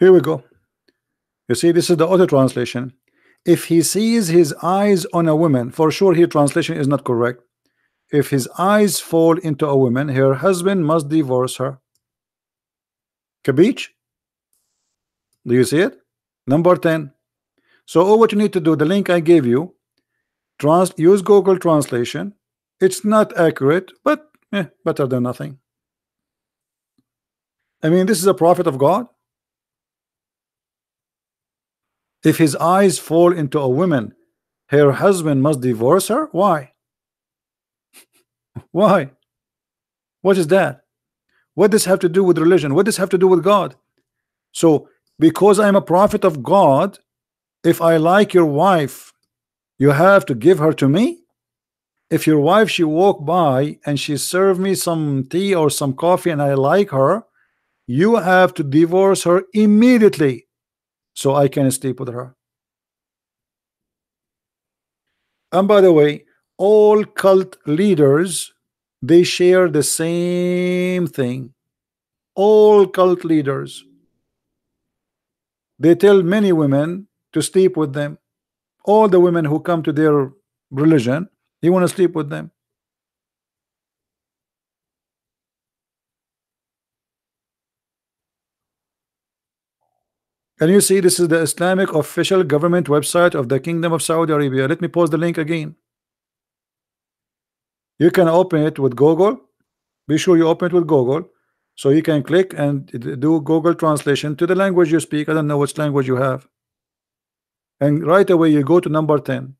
Here we go. You see, this is the auto translation. If he sees his eyes on a woman, for sure here translation is not correct. If his eyes fall into a woman, her husband must divorce her. Kabich? Do you see it? Number 10. So all what you need to do, the link I gave you, trans use Google translation. It's not accurate, but eh, better than nothing. I mean, this is a prophet of God. If his eyes fall into a woman, her husband must divorce her? Why? <laughs> Why? What is that? What does have to do with religion? What does have to do with God? So, because I'm a prophet of God, if I like your wife, you have to give her to me? If your wife, she walk by and she serve me some tea or some coffee and I like her, you have to divorce her immediately so I can sleep with her. And by the way, all cult leaders they share the same thing. All cult leaders they tell many women to sleep with them. All the women who come to their religion, they want to sleep with them. And you see this is the Islamic official government website of the Kingdom of Saudi Arabia. Let me post the link again. You can open it with Google. Be sure you open it with Google. So you can click and do Google translation to the language you speak. I don't know which language you have. And right away you go to number 10.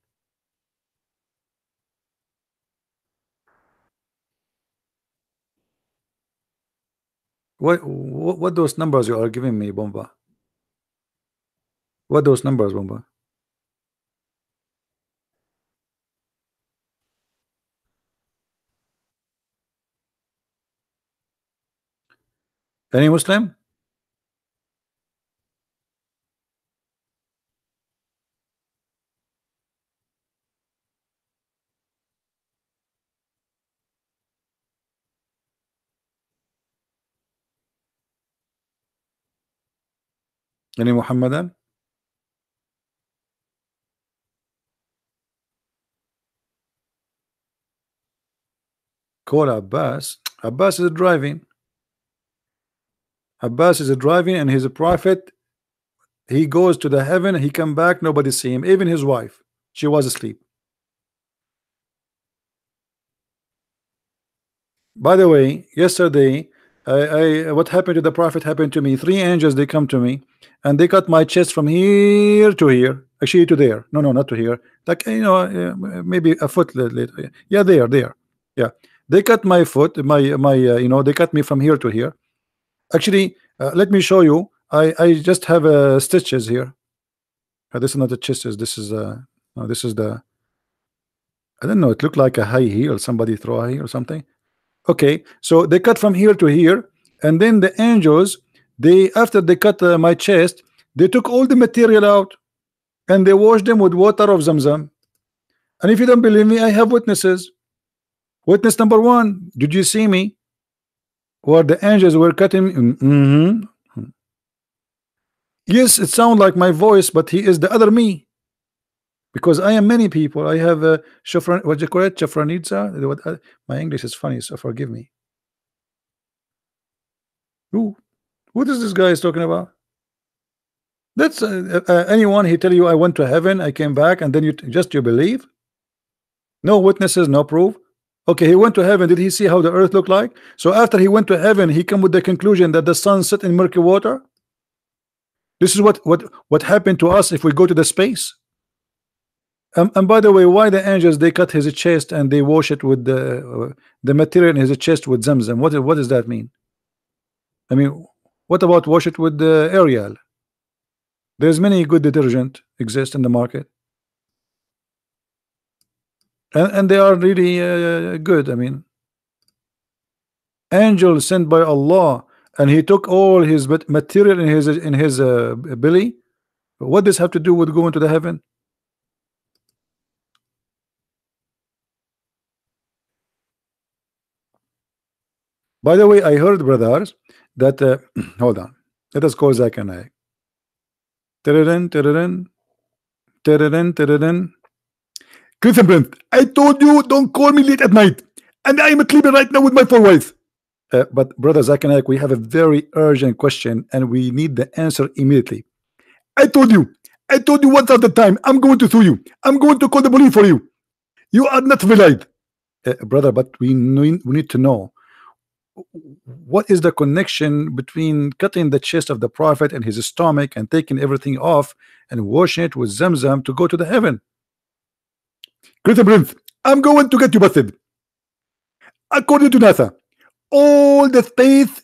What, what, what those numbers you are giving me, Bomba? What those numbers, Bomba? Any Muslim? Any Muhammadan? Call Abbas. Abbas is driving. Abbas is driving and he's a prophet. He goes to the heaven, he come back, nobody see him, even his wife. She was asleep. By the way, yesterday, I, I what happened to the prophet happened to me. Three angels they come to me and they cut my chest from here to here, actually to there. No, no, not to here. Like you know, uh, maybe a foot later. Yeah, there, there. Yeah, they cut my foot, my my. Uh, you know, they cut me from here to here. Actually uh, let me show you. I I just have uh, stitches here. Uh, this is not the stitches. This is uh no, this is the I don't know. It looked like a high heel. Somebody throw a heel or something. Okay. So they cut from here to here. And then the angels they after they cut uh, my chest they took all the material out and they washed them with water of Zamzam. And if you don't believe me I have witnesses witness number one did you see me where the angels were cutting mm -hmm. yes it sounds like my voice but he is the other me because I am many people I have a uh, Shafran what you call it Shafranitza uh, my English is funny so forgive me Who? What is this guy is talking about? That's uh, uh, anyone he tell you I went to heaven, I came back, and then you just you believe. No witnesses, no proof. Okay, he went to heaven. Did he see how the earth looked like? So after he went to heaven, he come with the conclusion that the sun set in murky water. This is what what what happened to us if we go to the space. Um, and by the way, why the angels they cut his chest and they wash it with the uh, the material in his chest with zamzam? What what does that mean? I mean, what about wash it with the Ariel? There's many good detergent exist in the market and, and they are really uh, good I mean. Angel sent by Allah and he took all his material in his in his uh, belly. What does have to do with going to the heaven? By the way I heard brothers that uh, <clears throat> hold on. Let us go Zakanak Christian I told you don't call me late at night, and I am at Libya right now with my four wives. Uh, but brother Zakanak, we have a very urgent question, and we need the answer immediately. I told you, I told you once at the time, I'm going to sue you. I'm going to call the police for you. You are not relied, uh, brother. But we need, we need to know what is the connection between cutting the chest of the prophet and his stomach and taking everything off and washing it with zamzam to go to the heaven Christian Prince, I'm going to get you busted. According to NASA, all the space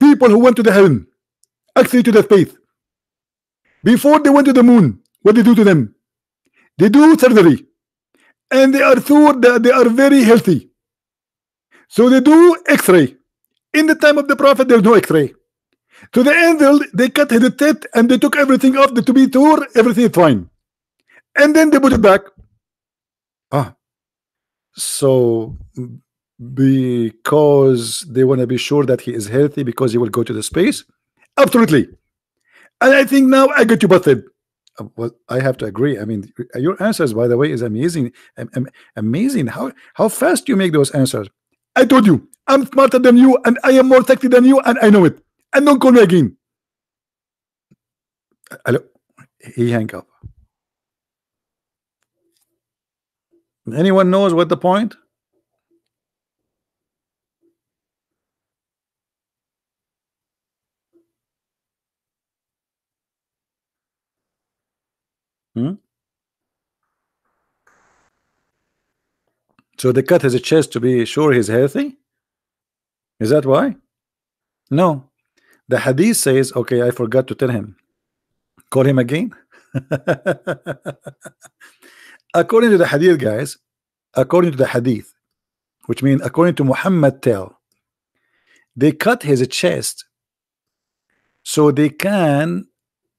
people who went to the heaven, actually to the space, before they went to the moon, what they do to them? They do surgery, and they are sure that they are very healthy. So they do X-ray. In the time of the prophet, there's no X-ray. To the angel, they cut his head and they took everything off the to be sure everything is fine. And then they put it back. Ah, so because they want to be sure that he is healthy because he will go to the space? Absolutely. And I think now I get you. Uh, well, I have to agree. I mean, your answers, by the way, is amazing. Amazing how how fast you make those answers. I told you, I'm smarter than you, and I am more sexy than you, and I know it. And don't call me again. Hello. He hang up. Anyone knows what the point? Hmm? So they cut his chest to be sure he's healthy? Is that why? No. The hadith says, okay, I forgot to tell him. Call him again. <laughs> according to the hadith guys according to the hadith which means according to Muhammad tell they cut his chest so they can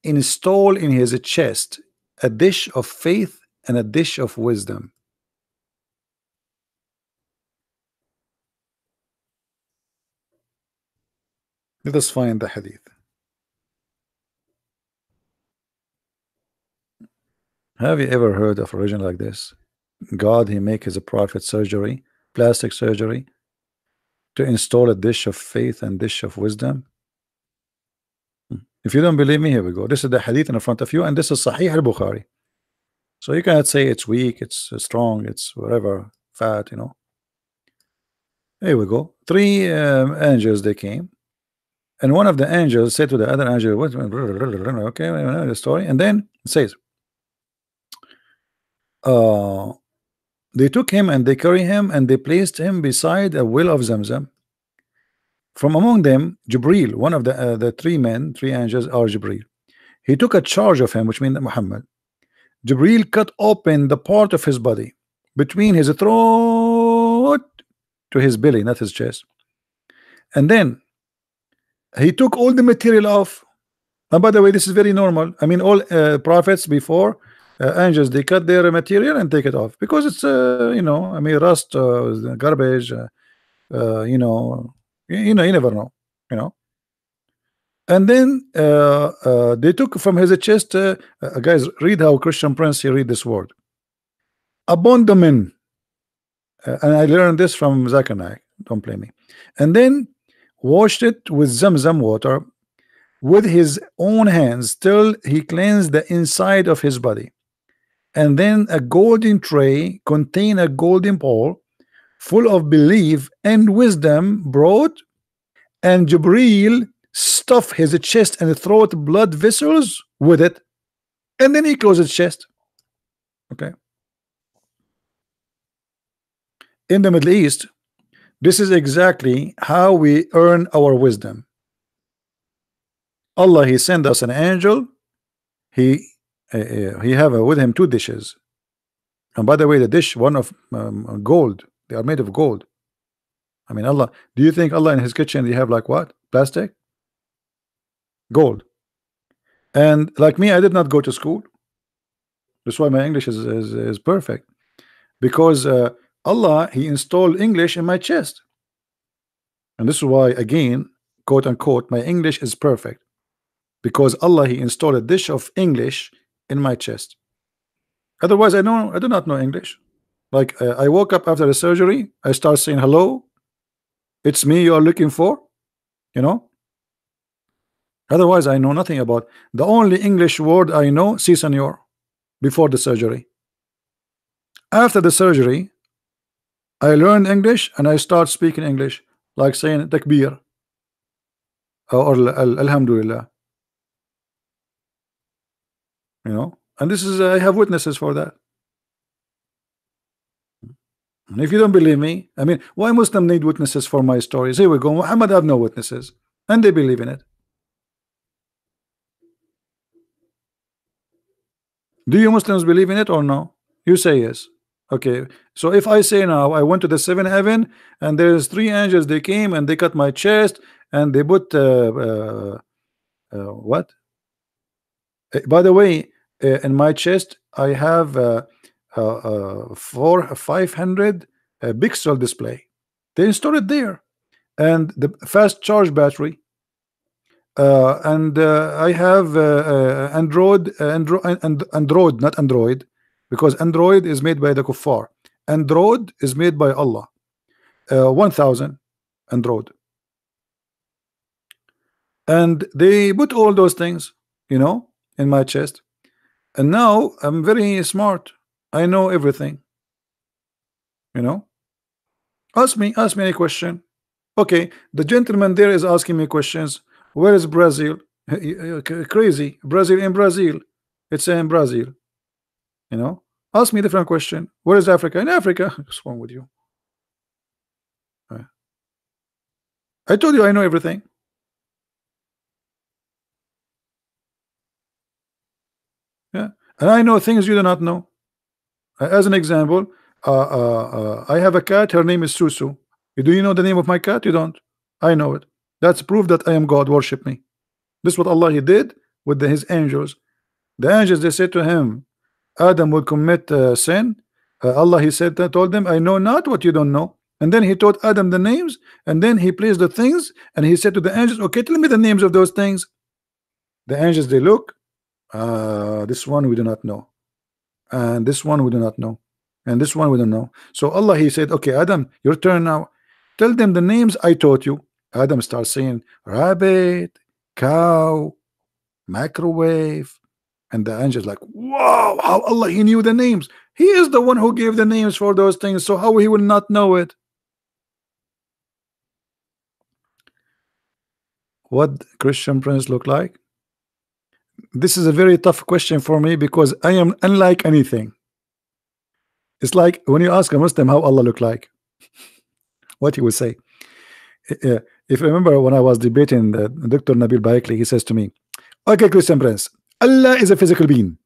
install in his chest a dish of faith and a dish of wisdom. Let us find the hadith Have you ever heard of a religion like this? God, he make his prophet surgery, plastic surgery, to install a dish of faith and dish of wisdom. Hmm. If you don't believe me, here we go. This is the hadith in front of you, and this is Sahih al-Bukhari. So you cannot say it's weak, it's strong, it's whatever, fat, you know. Here we go. Three um, angels they came, and one of the angels said to the other angel, "What?" Okay, the story, and then it says, uh, they took him and they carry him and they placed him beside a well of Zamzam. From among them, Jibril, one of the uh, the three men, three angels, are Jibril. He took a charge of him, which means Muhammad. Jibril cut open the part of his body between his throat to his belly, not his chest. And then he took all the material off. And by the way, this is very normal. I mean, all uh, prophets before uh, angels they cut their material and take it off because it's uh, you know I mean rust uh, garbage you know you, know you never know you know. And then uh, uh, they took from his chest uh, guys read how Christian Prince he read this word. Uh, and I learned this from Zakanak don't blame me. And then washed it with Zamzam water with his own hands till he cleansed the inside of his body. And then a golden tray contain a golden bowl full of belief and wisdom brought, and Jibril stuff his chest and throat blood vessels with it, and then he closed his chest. Okay. In the Middle East, this is exactly how we earn our wisdom. Allah he sent us an angel he he have uh, with him two dishes. And by the way the dish one of um, gold they are made of gold. I mean Allah do you think Allah in his kitchen they have like what? Plastic? Gold. And like me I did not go to school. That's why my English is, is, is perfect. Because uh, Allah he installed English in my chest. And this is why again quote unquote my English is perfect. Because Allah he installed a dish of English in my chest. Otherwise I know I do not know English. Like uh, I woke up after the surgery I start saying hello it's me you are looking for you know? Otherwise I know nothing about the only English word I know si senor before the surgery. After the surgery I learned English and I start speaking English like saying takbir or alhamdulillah you know? And this is I have witnesses for that. And if you don't believe me I mean why Muslim need witnesses for my stories? Here we go. Muhammad have no witnesses and they believe in it. Do you Muslims believe in it or no? You say yes. Okay. So if I say now I went to the seven heaven and there's three angels they came and they cut my chest and they put uh, uh, uh, what? Eh, by the way uh, in my chest I have a uh, four 500 pixel display. They installed it there. And the fast charge battery. Uh, and uh, I have uh, Android, Android, and Android, not Android, because Android is made by the kuffar. Android is made by Allah. 1000 Android, and they put all those things, you know, in my chest, and now I'm very smart. I know everything. You know? Ask me ask me any question. Okay the gentleman there is asking me questions. Where is Brazil? Crazy. Brazil in Brazil. It's in Brazil. You know? Ask me a different question. Where is Africa? In Africa. <laughs> What's wrong with you? I told you I know everything yeah. And I know things you do not know. As an example uh, uh, uh, I have a cat her name is Susu. Do you know the name of my cat? You don't? I know it. That's proof that I am God. Worship me. This is what Allah he did with the, his angels. The angels they said to him Adam will commit uh, sin. Uh, Allah he said that told them I know not what you don't know. And then he taught Adam the names and then he placed the things and he said to the angels okay tell me the names of those things. The angels they look uh, this one we do not know. And this one we do not know. And this one we don't know. So Allah he said okay Adam your turn now. Tell them the names I taught you. Adam starts saying rabbit cow microwave. And the angels like wow how Allah he knew the names. He is the one who gave the names for those things. So how he will not know it? What Christian prince look like this is a very tough question for me because I am unlike anything. It's like when you ask a Muslim how Allah look like, <laughs> what he would say. If you remember when I was debating the Dr. Nabil Baikli, he says to me, Okay, Christian Prince, Allah is a physical being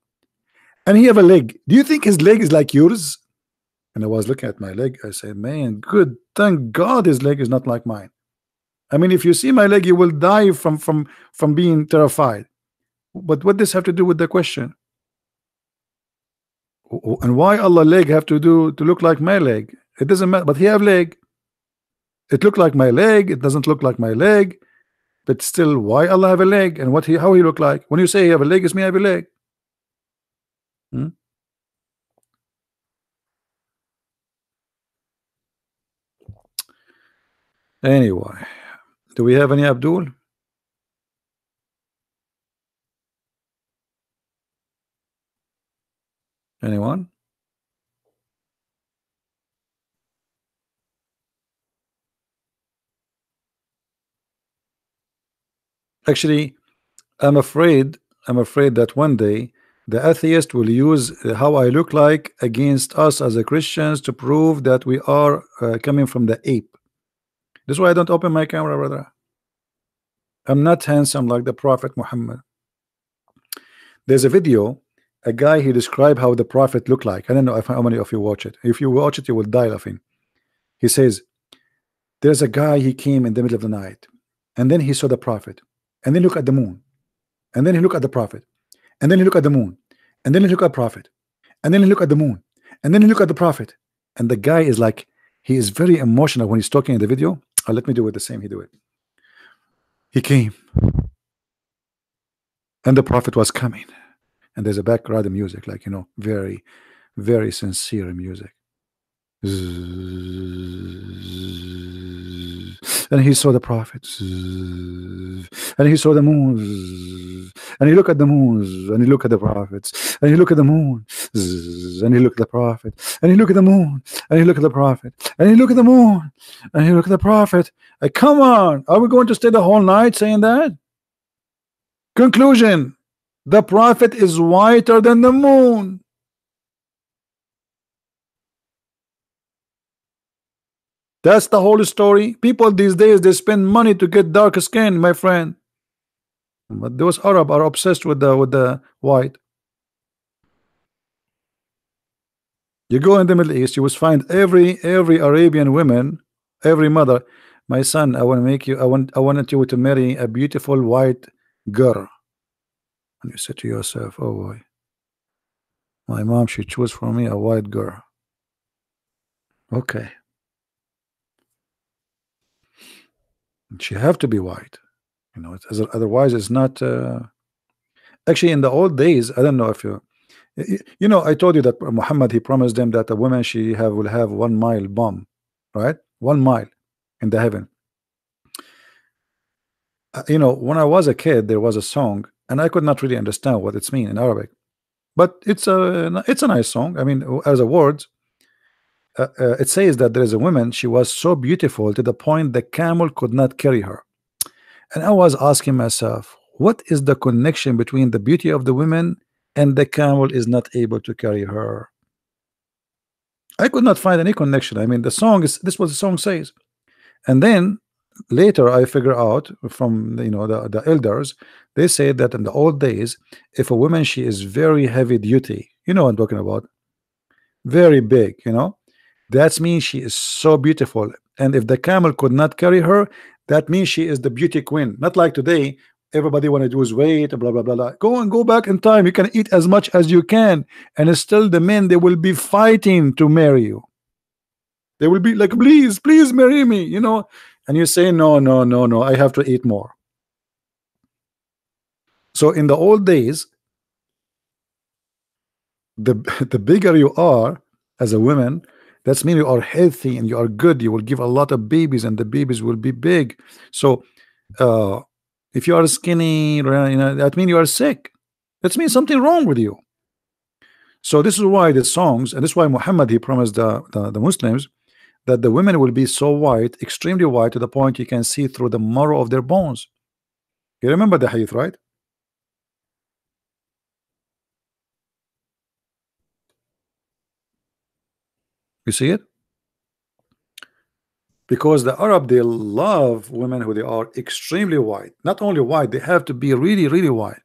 and he have a leg. Do you think his leg is like yours? And I was looking at my leg. I said, Man, good. Thank God his leg is not like mine. I mean, if you see my leg, you will die from from from being terrified. But what does have to do with the question? And why Allah leg have to do to look like my leg? It doesn't matter, but he have leg. It look like my leg, it doesn't look like my leg, but still, why Allah have a leg and what he how he look like? When you say he have a leg, it's me have a leg. Hmm? Anyway, Do we have any Abdul? Anyone? Actually, I'm afraid I'm afraid that one day the atheist will use how I look like against us as a Christians to prove that we are uh, coming from the ape. This is why I don't open my camera, brother. I'm not handsome like the Prophet Muhammad. There's a video, a guy he described how the Prophet looked like. I don't know if how many of you watch it. If you watch it, you will die laughing. He says, There's a guy he came in the middle of the night, and then he saw the Prophet, and then look at the moon, and then he look at the Prophet, and then he look at the moon, and then he look at the Prophet, and then he look at the moon, and then he look at the Prophet. And the guy is like, he is very emotional when he's talking in the video. Oh, let me do it the same. He do it. He came, and the Prophet was coming, and there's a background music, like you know, very, very sincere music. And he saw the Prophet, and he saw the moon, and he looked at the moons, and he looked at the prophets, and he looked at the moon, and he looked at the prophet, and he looked at the moon, and he looked at the prophet, and he looked at the moon, and he looked at the prophet. Like, come on, are we going to stay the whole night saying that? Conclusion: The prophet is whiter than the moon. That's the whole story. People these days they spend money to get dark skin, my friend. But those Arab are obsessed with the with the white. You go in the Middle East, you will find every every Arabian woman, every mother. My son, I want to make you. I want. I wanted you to marry a beautiful white girl. And you say to yourself, "Oh boy, my mom she chose for me a white girl." Okay. She have to be white, you know. It's, otherwise, it's not. Uh... Actually, in the old days, I don't know if you, you know, I told you that Muhammad he promised them that a woman she have will have one mile bomb, right? One mile in the heaven. Uh, you know, when I was a kid, there was a song, and I could not really understand what it's mean in Arabic, but it's a it's a nice song. I mean, as a words, uh, uh, it says that there is a woman she was so beautiful to the point the camel could not carry her. And I was asking myself what is the connection between the beauty of the woman and the camel is not able to carry her? I could not find any connection. I mean the song is this what the song says. And then later I figure out from you know the, the elders they say that in the old days if a woman she is very heavy duty you know I'm talking about? Very big you know? That means she is so beautiful. And if the camel could not carry her that means she is the beauty queen. Not like today everybody want to lose weight blah blah blah blah. Go and go back in time. You can eat as much as you can and still the men they will be fighting to marry you. They will be like please please marry me you know and you say no no no no I have to eat more. So in the old days the <laughs> the bigger you are as a woman that's mean you are healthy and you are good. You will give a lot of babies and the babies will be big. So uh if you are skinny you know that means you are sick. That means something wrong with you. So this is why the songs and this is why Muhammad he promised the, the, the Muslims that the women will be so white extremely white to the point you can see through the marrow of their bones you remember the hadith right You see it? Because the Arab they love women who they are extremely white. Not only white, they have to be really, really white.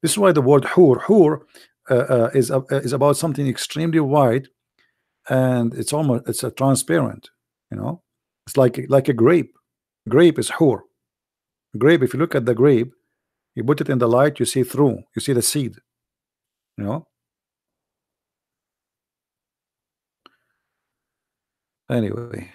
This is why the word hur, hur uh, uh, is uh, is about something extremely white, and it's almost it's a transparent. You know, it's like like a grape. Grape is hur. Grape. If you look at the grape, you put it in the light, you see through. You see the seed. You know, Anyway.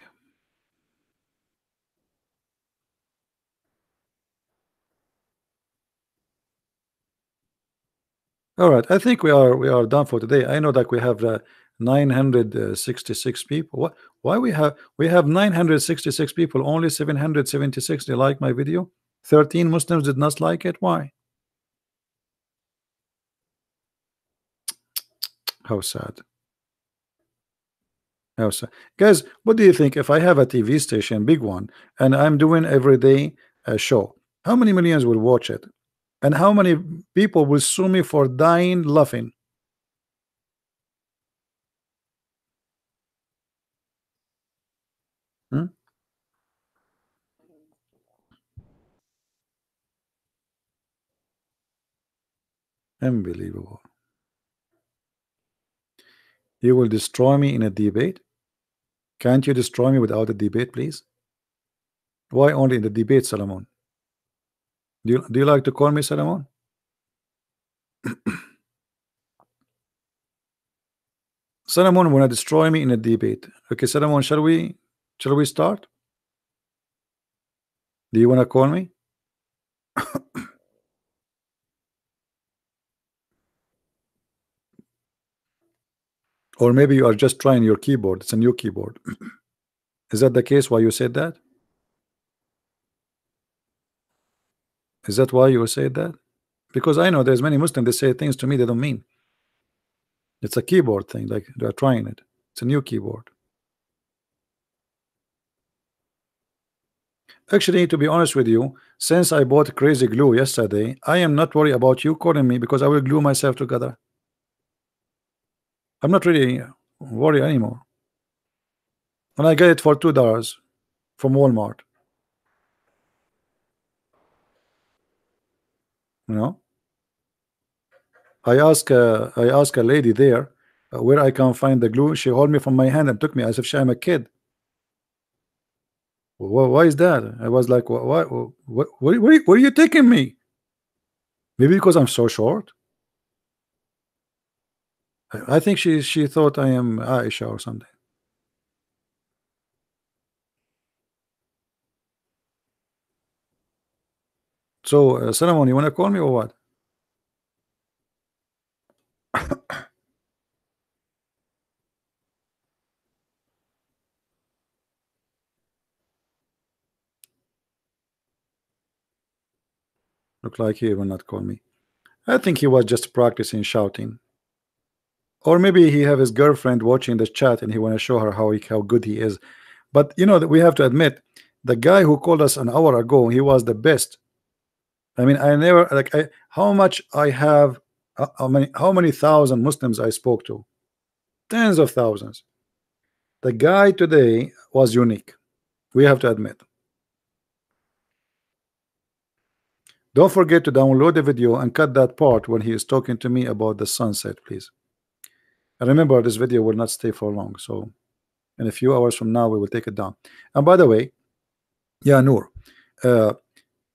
All right, I think we are we are done for today. I know that we have the 966 people. What? Why we have we have 966 people? Only 776 they like my video. 13 Muslims did not like it. Why? How sad. How sad. Guys, what do you think if I have a TV station, big one, and I'm doing every day a show? How many millions will watch it? And how many people will sue me for dying laughing? Hmm? Unbelievable. You will destroy me in a debate? Can't you destroy me without a debate, please? Why only in the debate, Solomon? Do you, do you like to call me Solomon? <coughs> Solomon wanna destroy me in a debate. Okay, Solomon, shall we shall we start? Do you wanna call me? <coughs> or maybe you are just trying your keyboard. It's a new keyboard. <coughs> Is that the case? Why you said that? Is that why you said that? Because I know there's many Muslims they say things to me they don't mean. It's a keyboard thing, like they're trying it. It's a new keyboard. Actually, to be honest with you, since I bought crazy glue yesterday, I am not worried about you calling me because I will glue myself together. I'm not really worried anymore. And I get it for two dollars from Walmart. You know, I ask uh, I ask a lady there uh, where I can find the glue. She hold me from my hand and took me as if I'm a kid. Why, why is that? I was like, why, where, where, where are you taking me? Maybe because I'm so short. I, I think she she thought I am Aisha or something. So, uh, Solomon, you want to call me or what? <laughs> Like he will not call me. I think he was just practicing shouting. Or maybe he have his girlfriend watching the chat and he want to show her how he, how good he is. But you know that we have to admit the guy who called us an hour ago, he was the best. I mean, I never like I, how much I have, uh, how many how many thousand Muslims I spoke to, tens of thousands. The guy today was unique. We have to admit. Don't forget to download the video and cut that part when he is talking to me about the sunset, please. And remember, this video will not stay for long. So, in a few hours from now, we will take it down. And by the way, yeah, Noor, uh,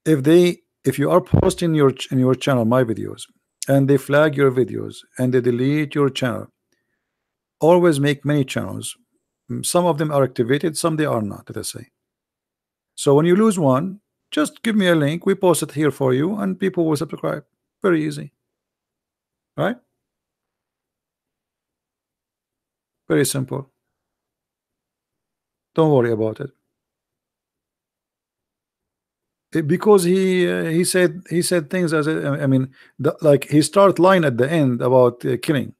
if they, if you are posting your in your channel my videos, and they flag your videos and they delete your channel, always make many channels. Some of them are activated, some they are not. Let us say. So when you lose one, just give me a link. We post it here for you, and people will subscribe. Very easy. Right? Very simple. Don't worry about it. it because he uh, he said he said things as a, I mean the, like he start line at the end about uh, killing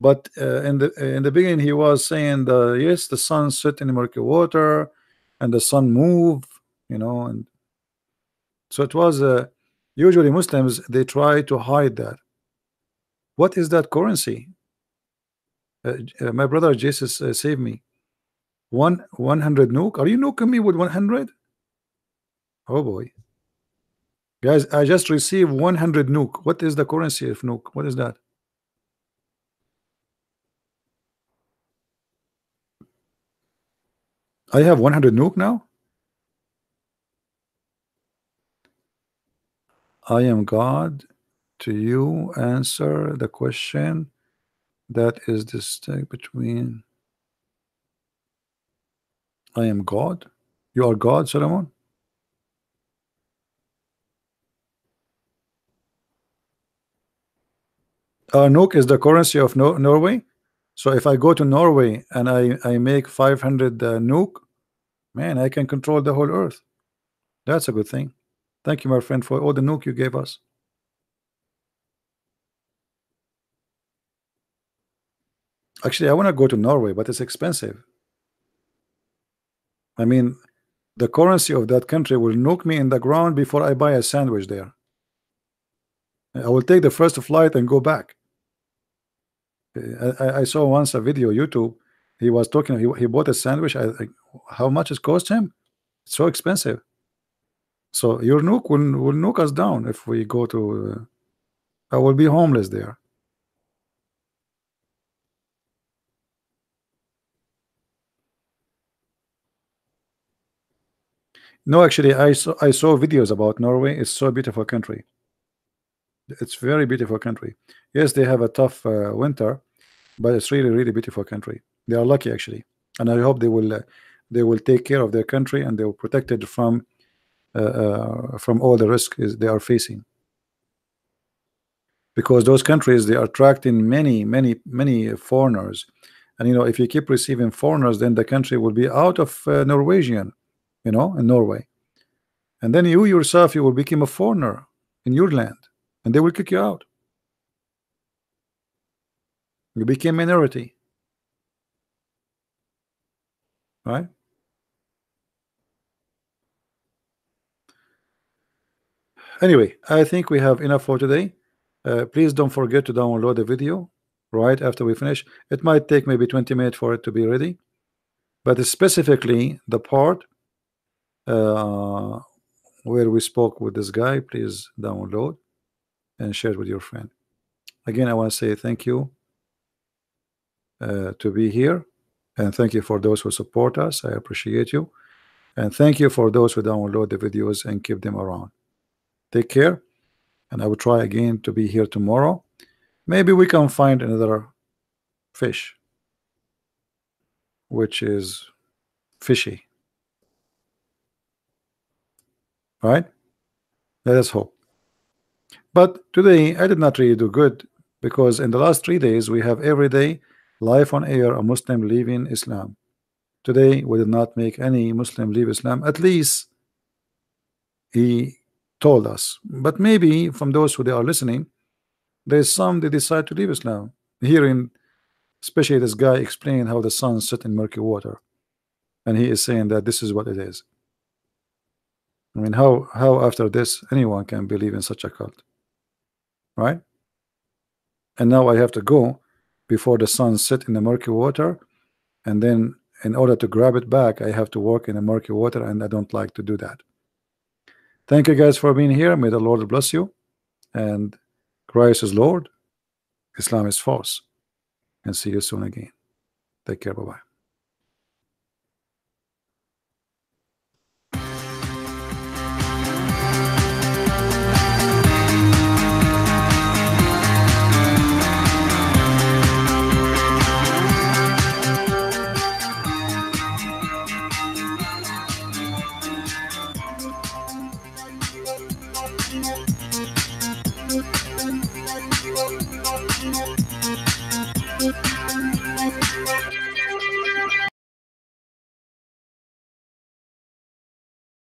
but uh, in the in the beginning he was saying the yes the sun set in the murky water and the sun move you know and so it was uh, usually Muslims they try to hide that. What is that currency? Uh, uh, my brother Jesus uh, saved me. One 100 nuke are you nuking me with 100 oh boy. Guys I just received 100 nuke what is the currency of nuke what is that? I have 100 nuke now I am God to you answer the question that is distinct between I am God you are God Solomon uh, Nuke is the currency of no Norway So if I go to Norway and I, I make 500 uh, nuke, man, I can control the whole earth. That's a good thing. Thank you, my friend, for all the nuke you gave us. Actually, I want to go to Norway, but it's expensive. I mean, the currency of that country will nuke me in the ground before I buy a sandwich there. I will take the first flight and go back. I, I saw once a video YouTube. He was talking. He, he bought a sandwich. I think how much it cost him? It's so expensive. So your nuke will will nuke us down if we go to. Uh, I will be homeless there. No, actually, I saw I saw videos about Norway. It's so beautiful country. It's very beautiful country. Yes, they have a tough uh, winter, but it's really really beautiful country. They are lucky actually, and I hope they will uh, they will take care of their country and they will protect it from from all the risk is they are facing. Because those countries they are attracting many many many foreigners, and you know if you keep receiving foreigners, then the country will be out of uh, Norwegian you know, in Norway. And then you yourself, you will become a foreigner in your land, and they will kick you out. You became minority, right? Anyway, I think we have enough for today. Uh, please don't forget to download the video right after we finish. It might take maybe 20 minutes for it to be ready, but specifically the part uh, where we spoke with this guy please download and share it with your friend again I want to say thank you uh, to be here and thank you for those who support us I appreciate you and thank you for those who download the videos and keep them around take care and I will try again to be here tomorrow maybe we can find another fish which is fishy right? Let us hope. But today I did not really do good because in the last three days we have every day live on air a Muslim leaving Islam. Today we did not make any Muslim leave Islam. At least he told us. But maybe from those who they are listening, there's some they decide to leave Islam. Hearing especially this guy explain how the sun set in murky water, and he is saying that this is what it is. I mean, how how after this anyone can believe in such a cult, right? And now I have to go before the sun set in the murky water, and then in order to grab it back, I have to walk in the murky water, and I don't like to do that. Thank you guys for being here. May the Lord bless you, and Christ is Lord, Islam is false, and see you soon again. Take care. Bye bye.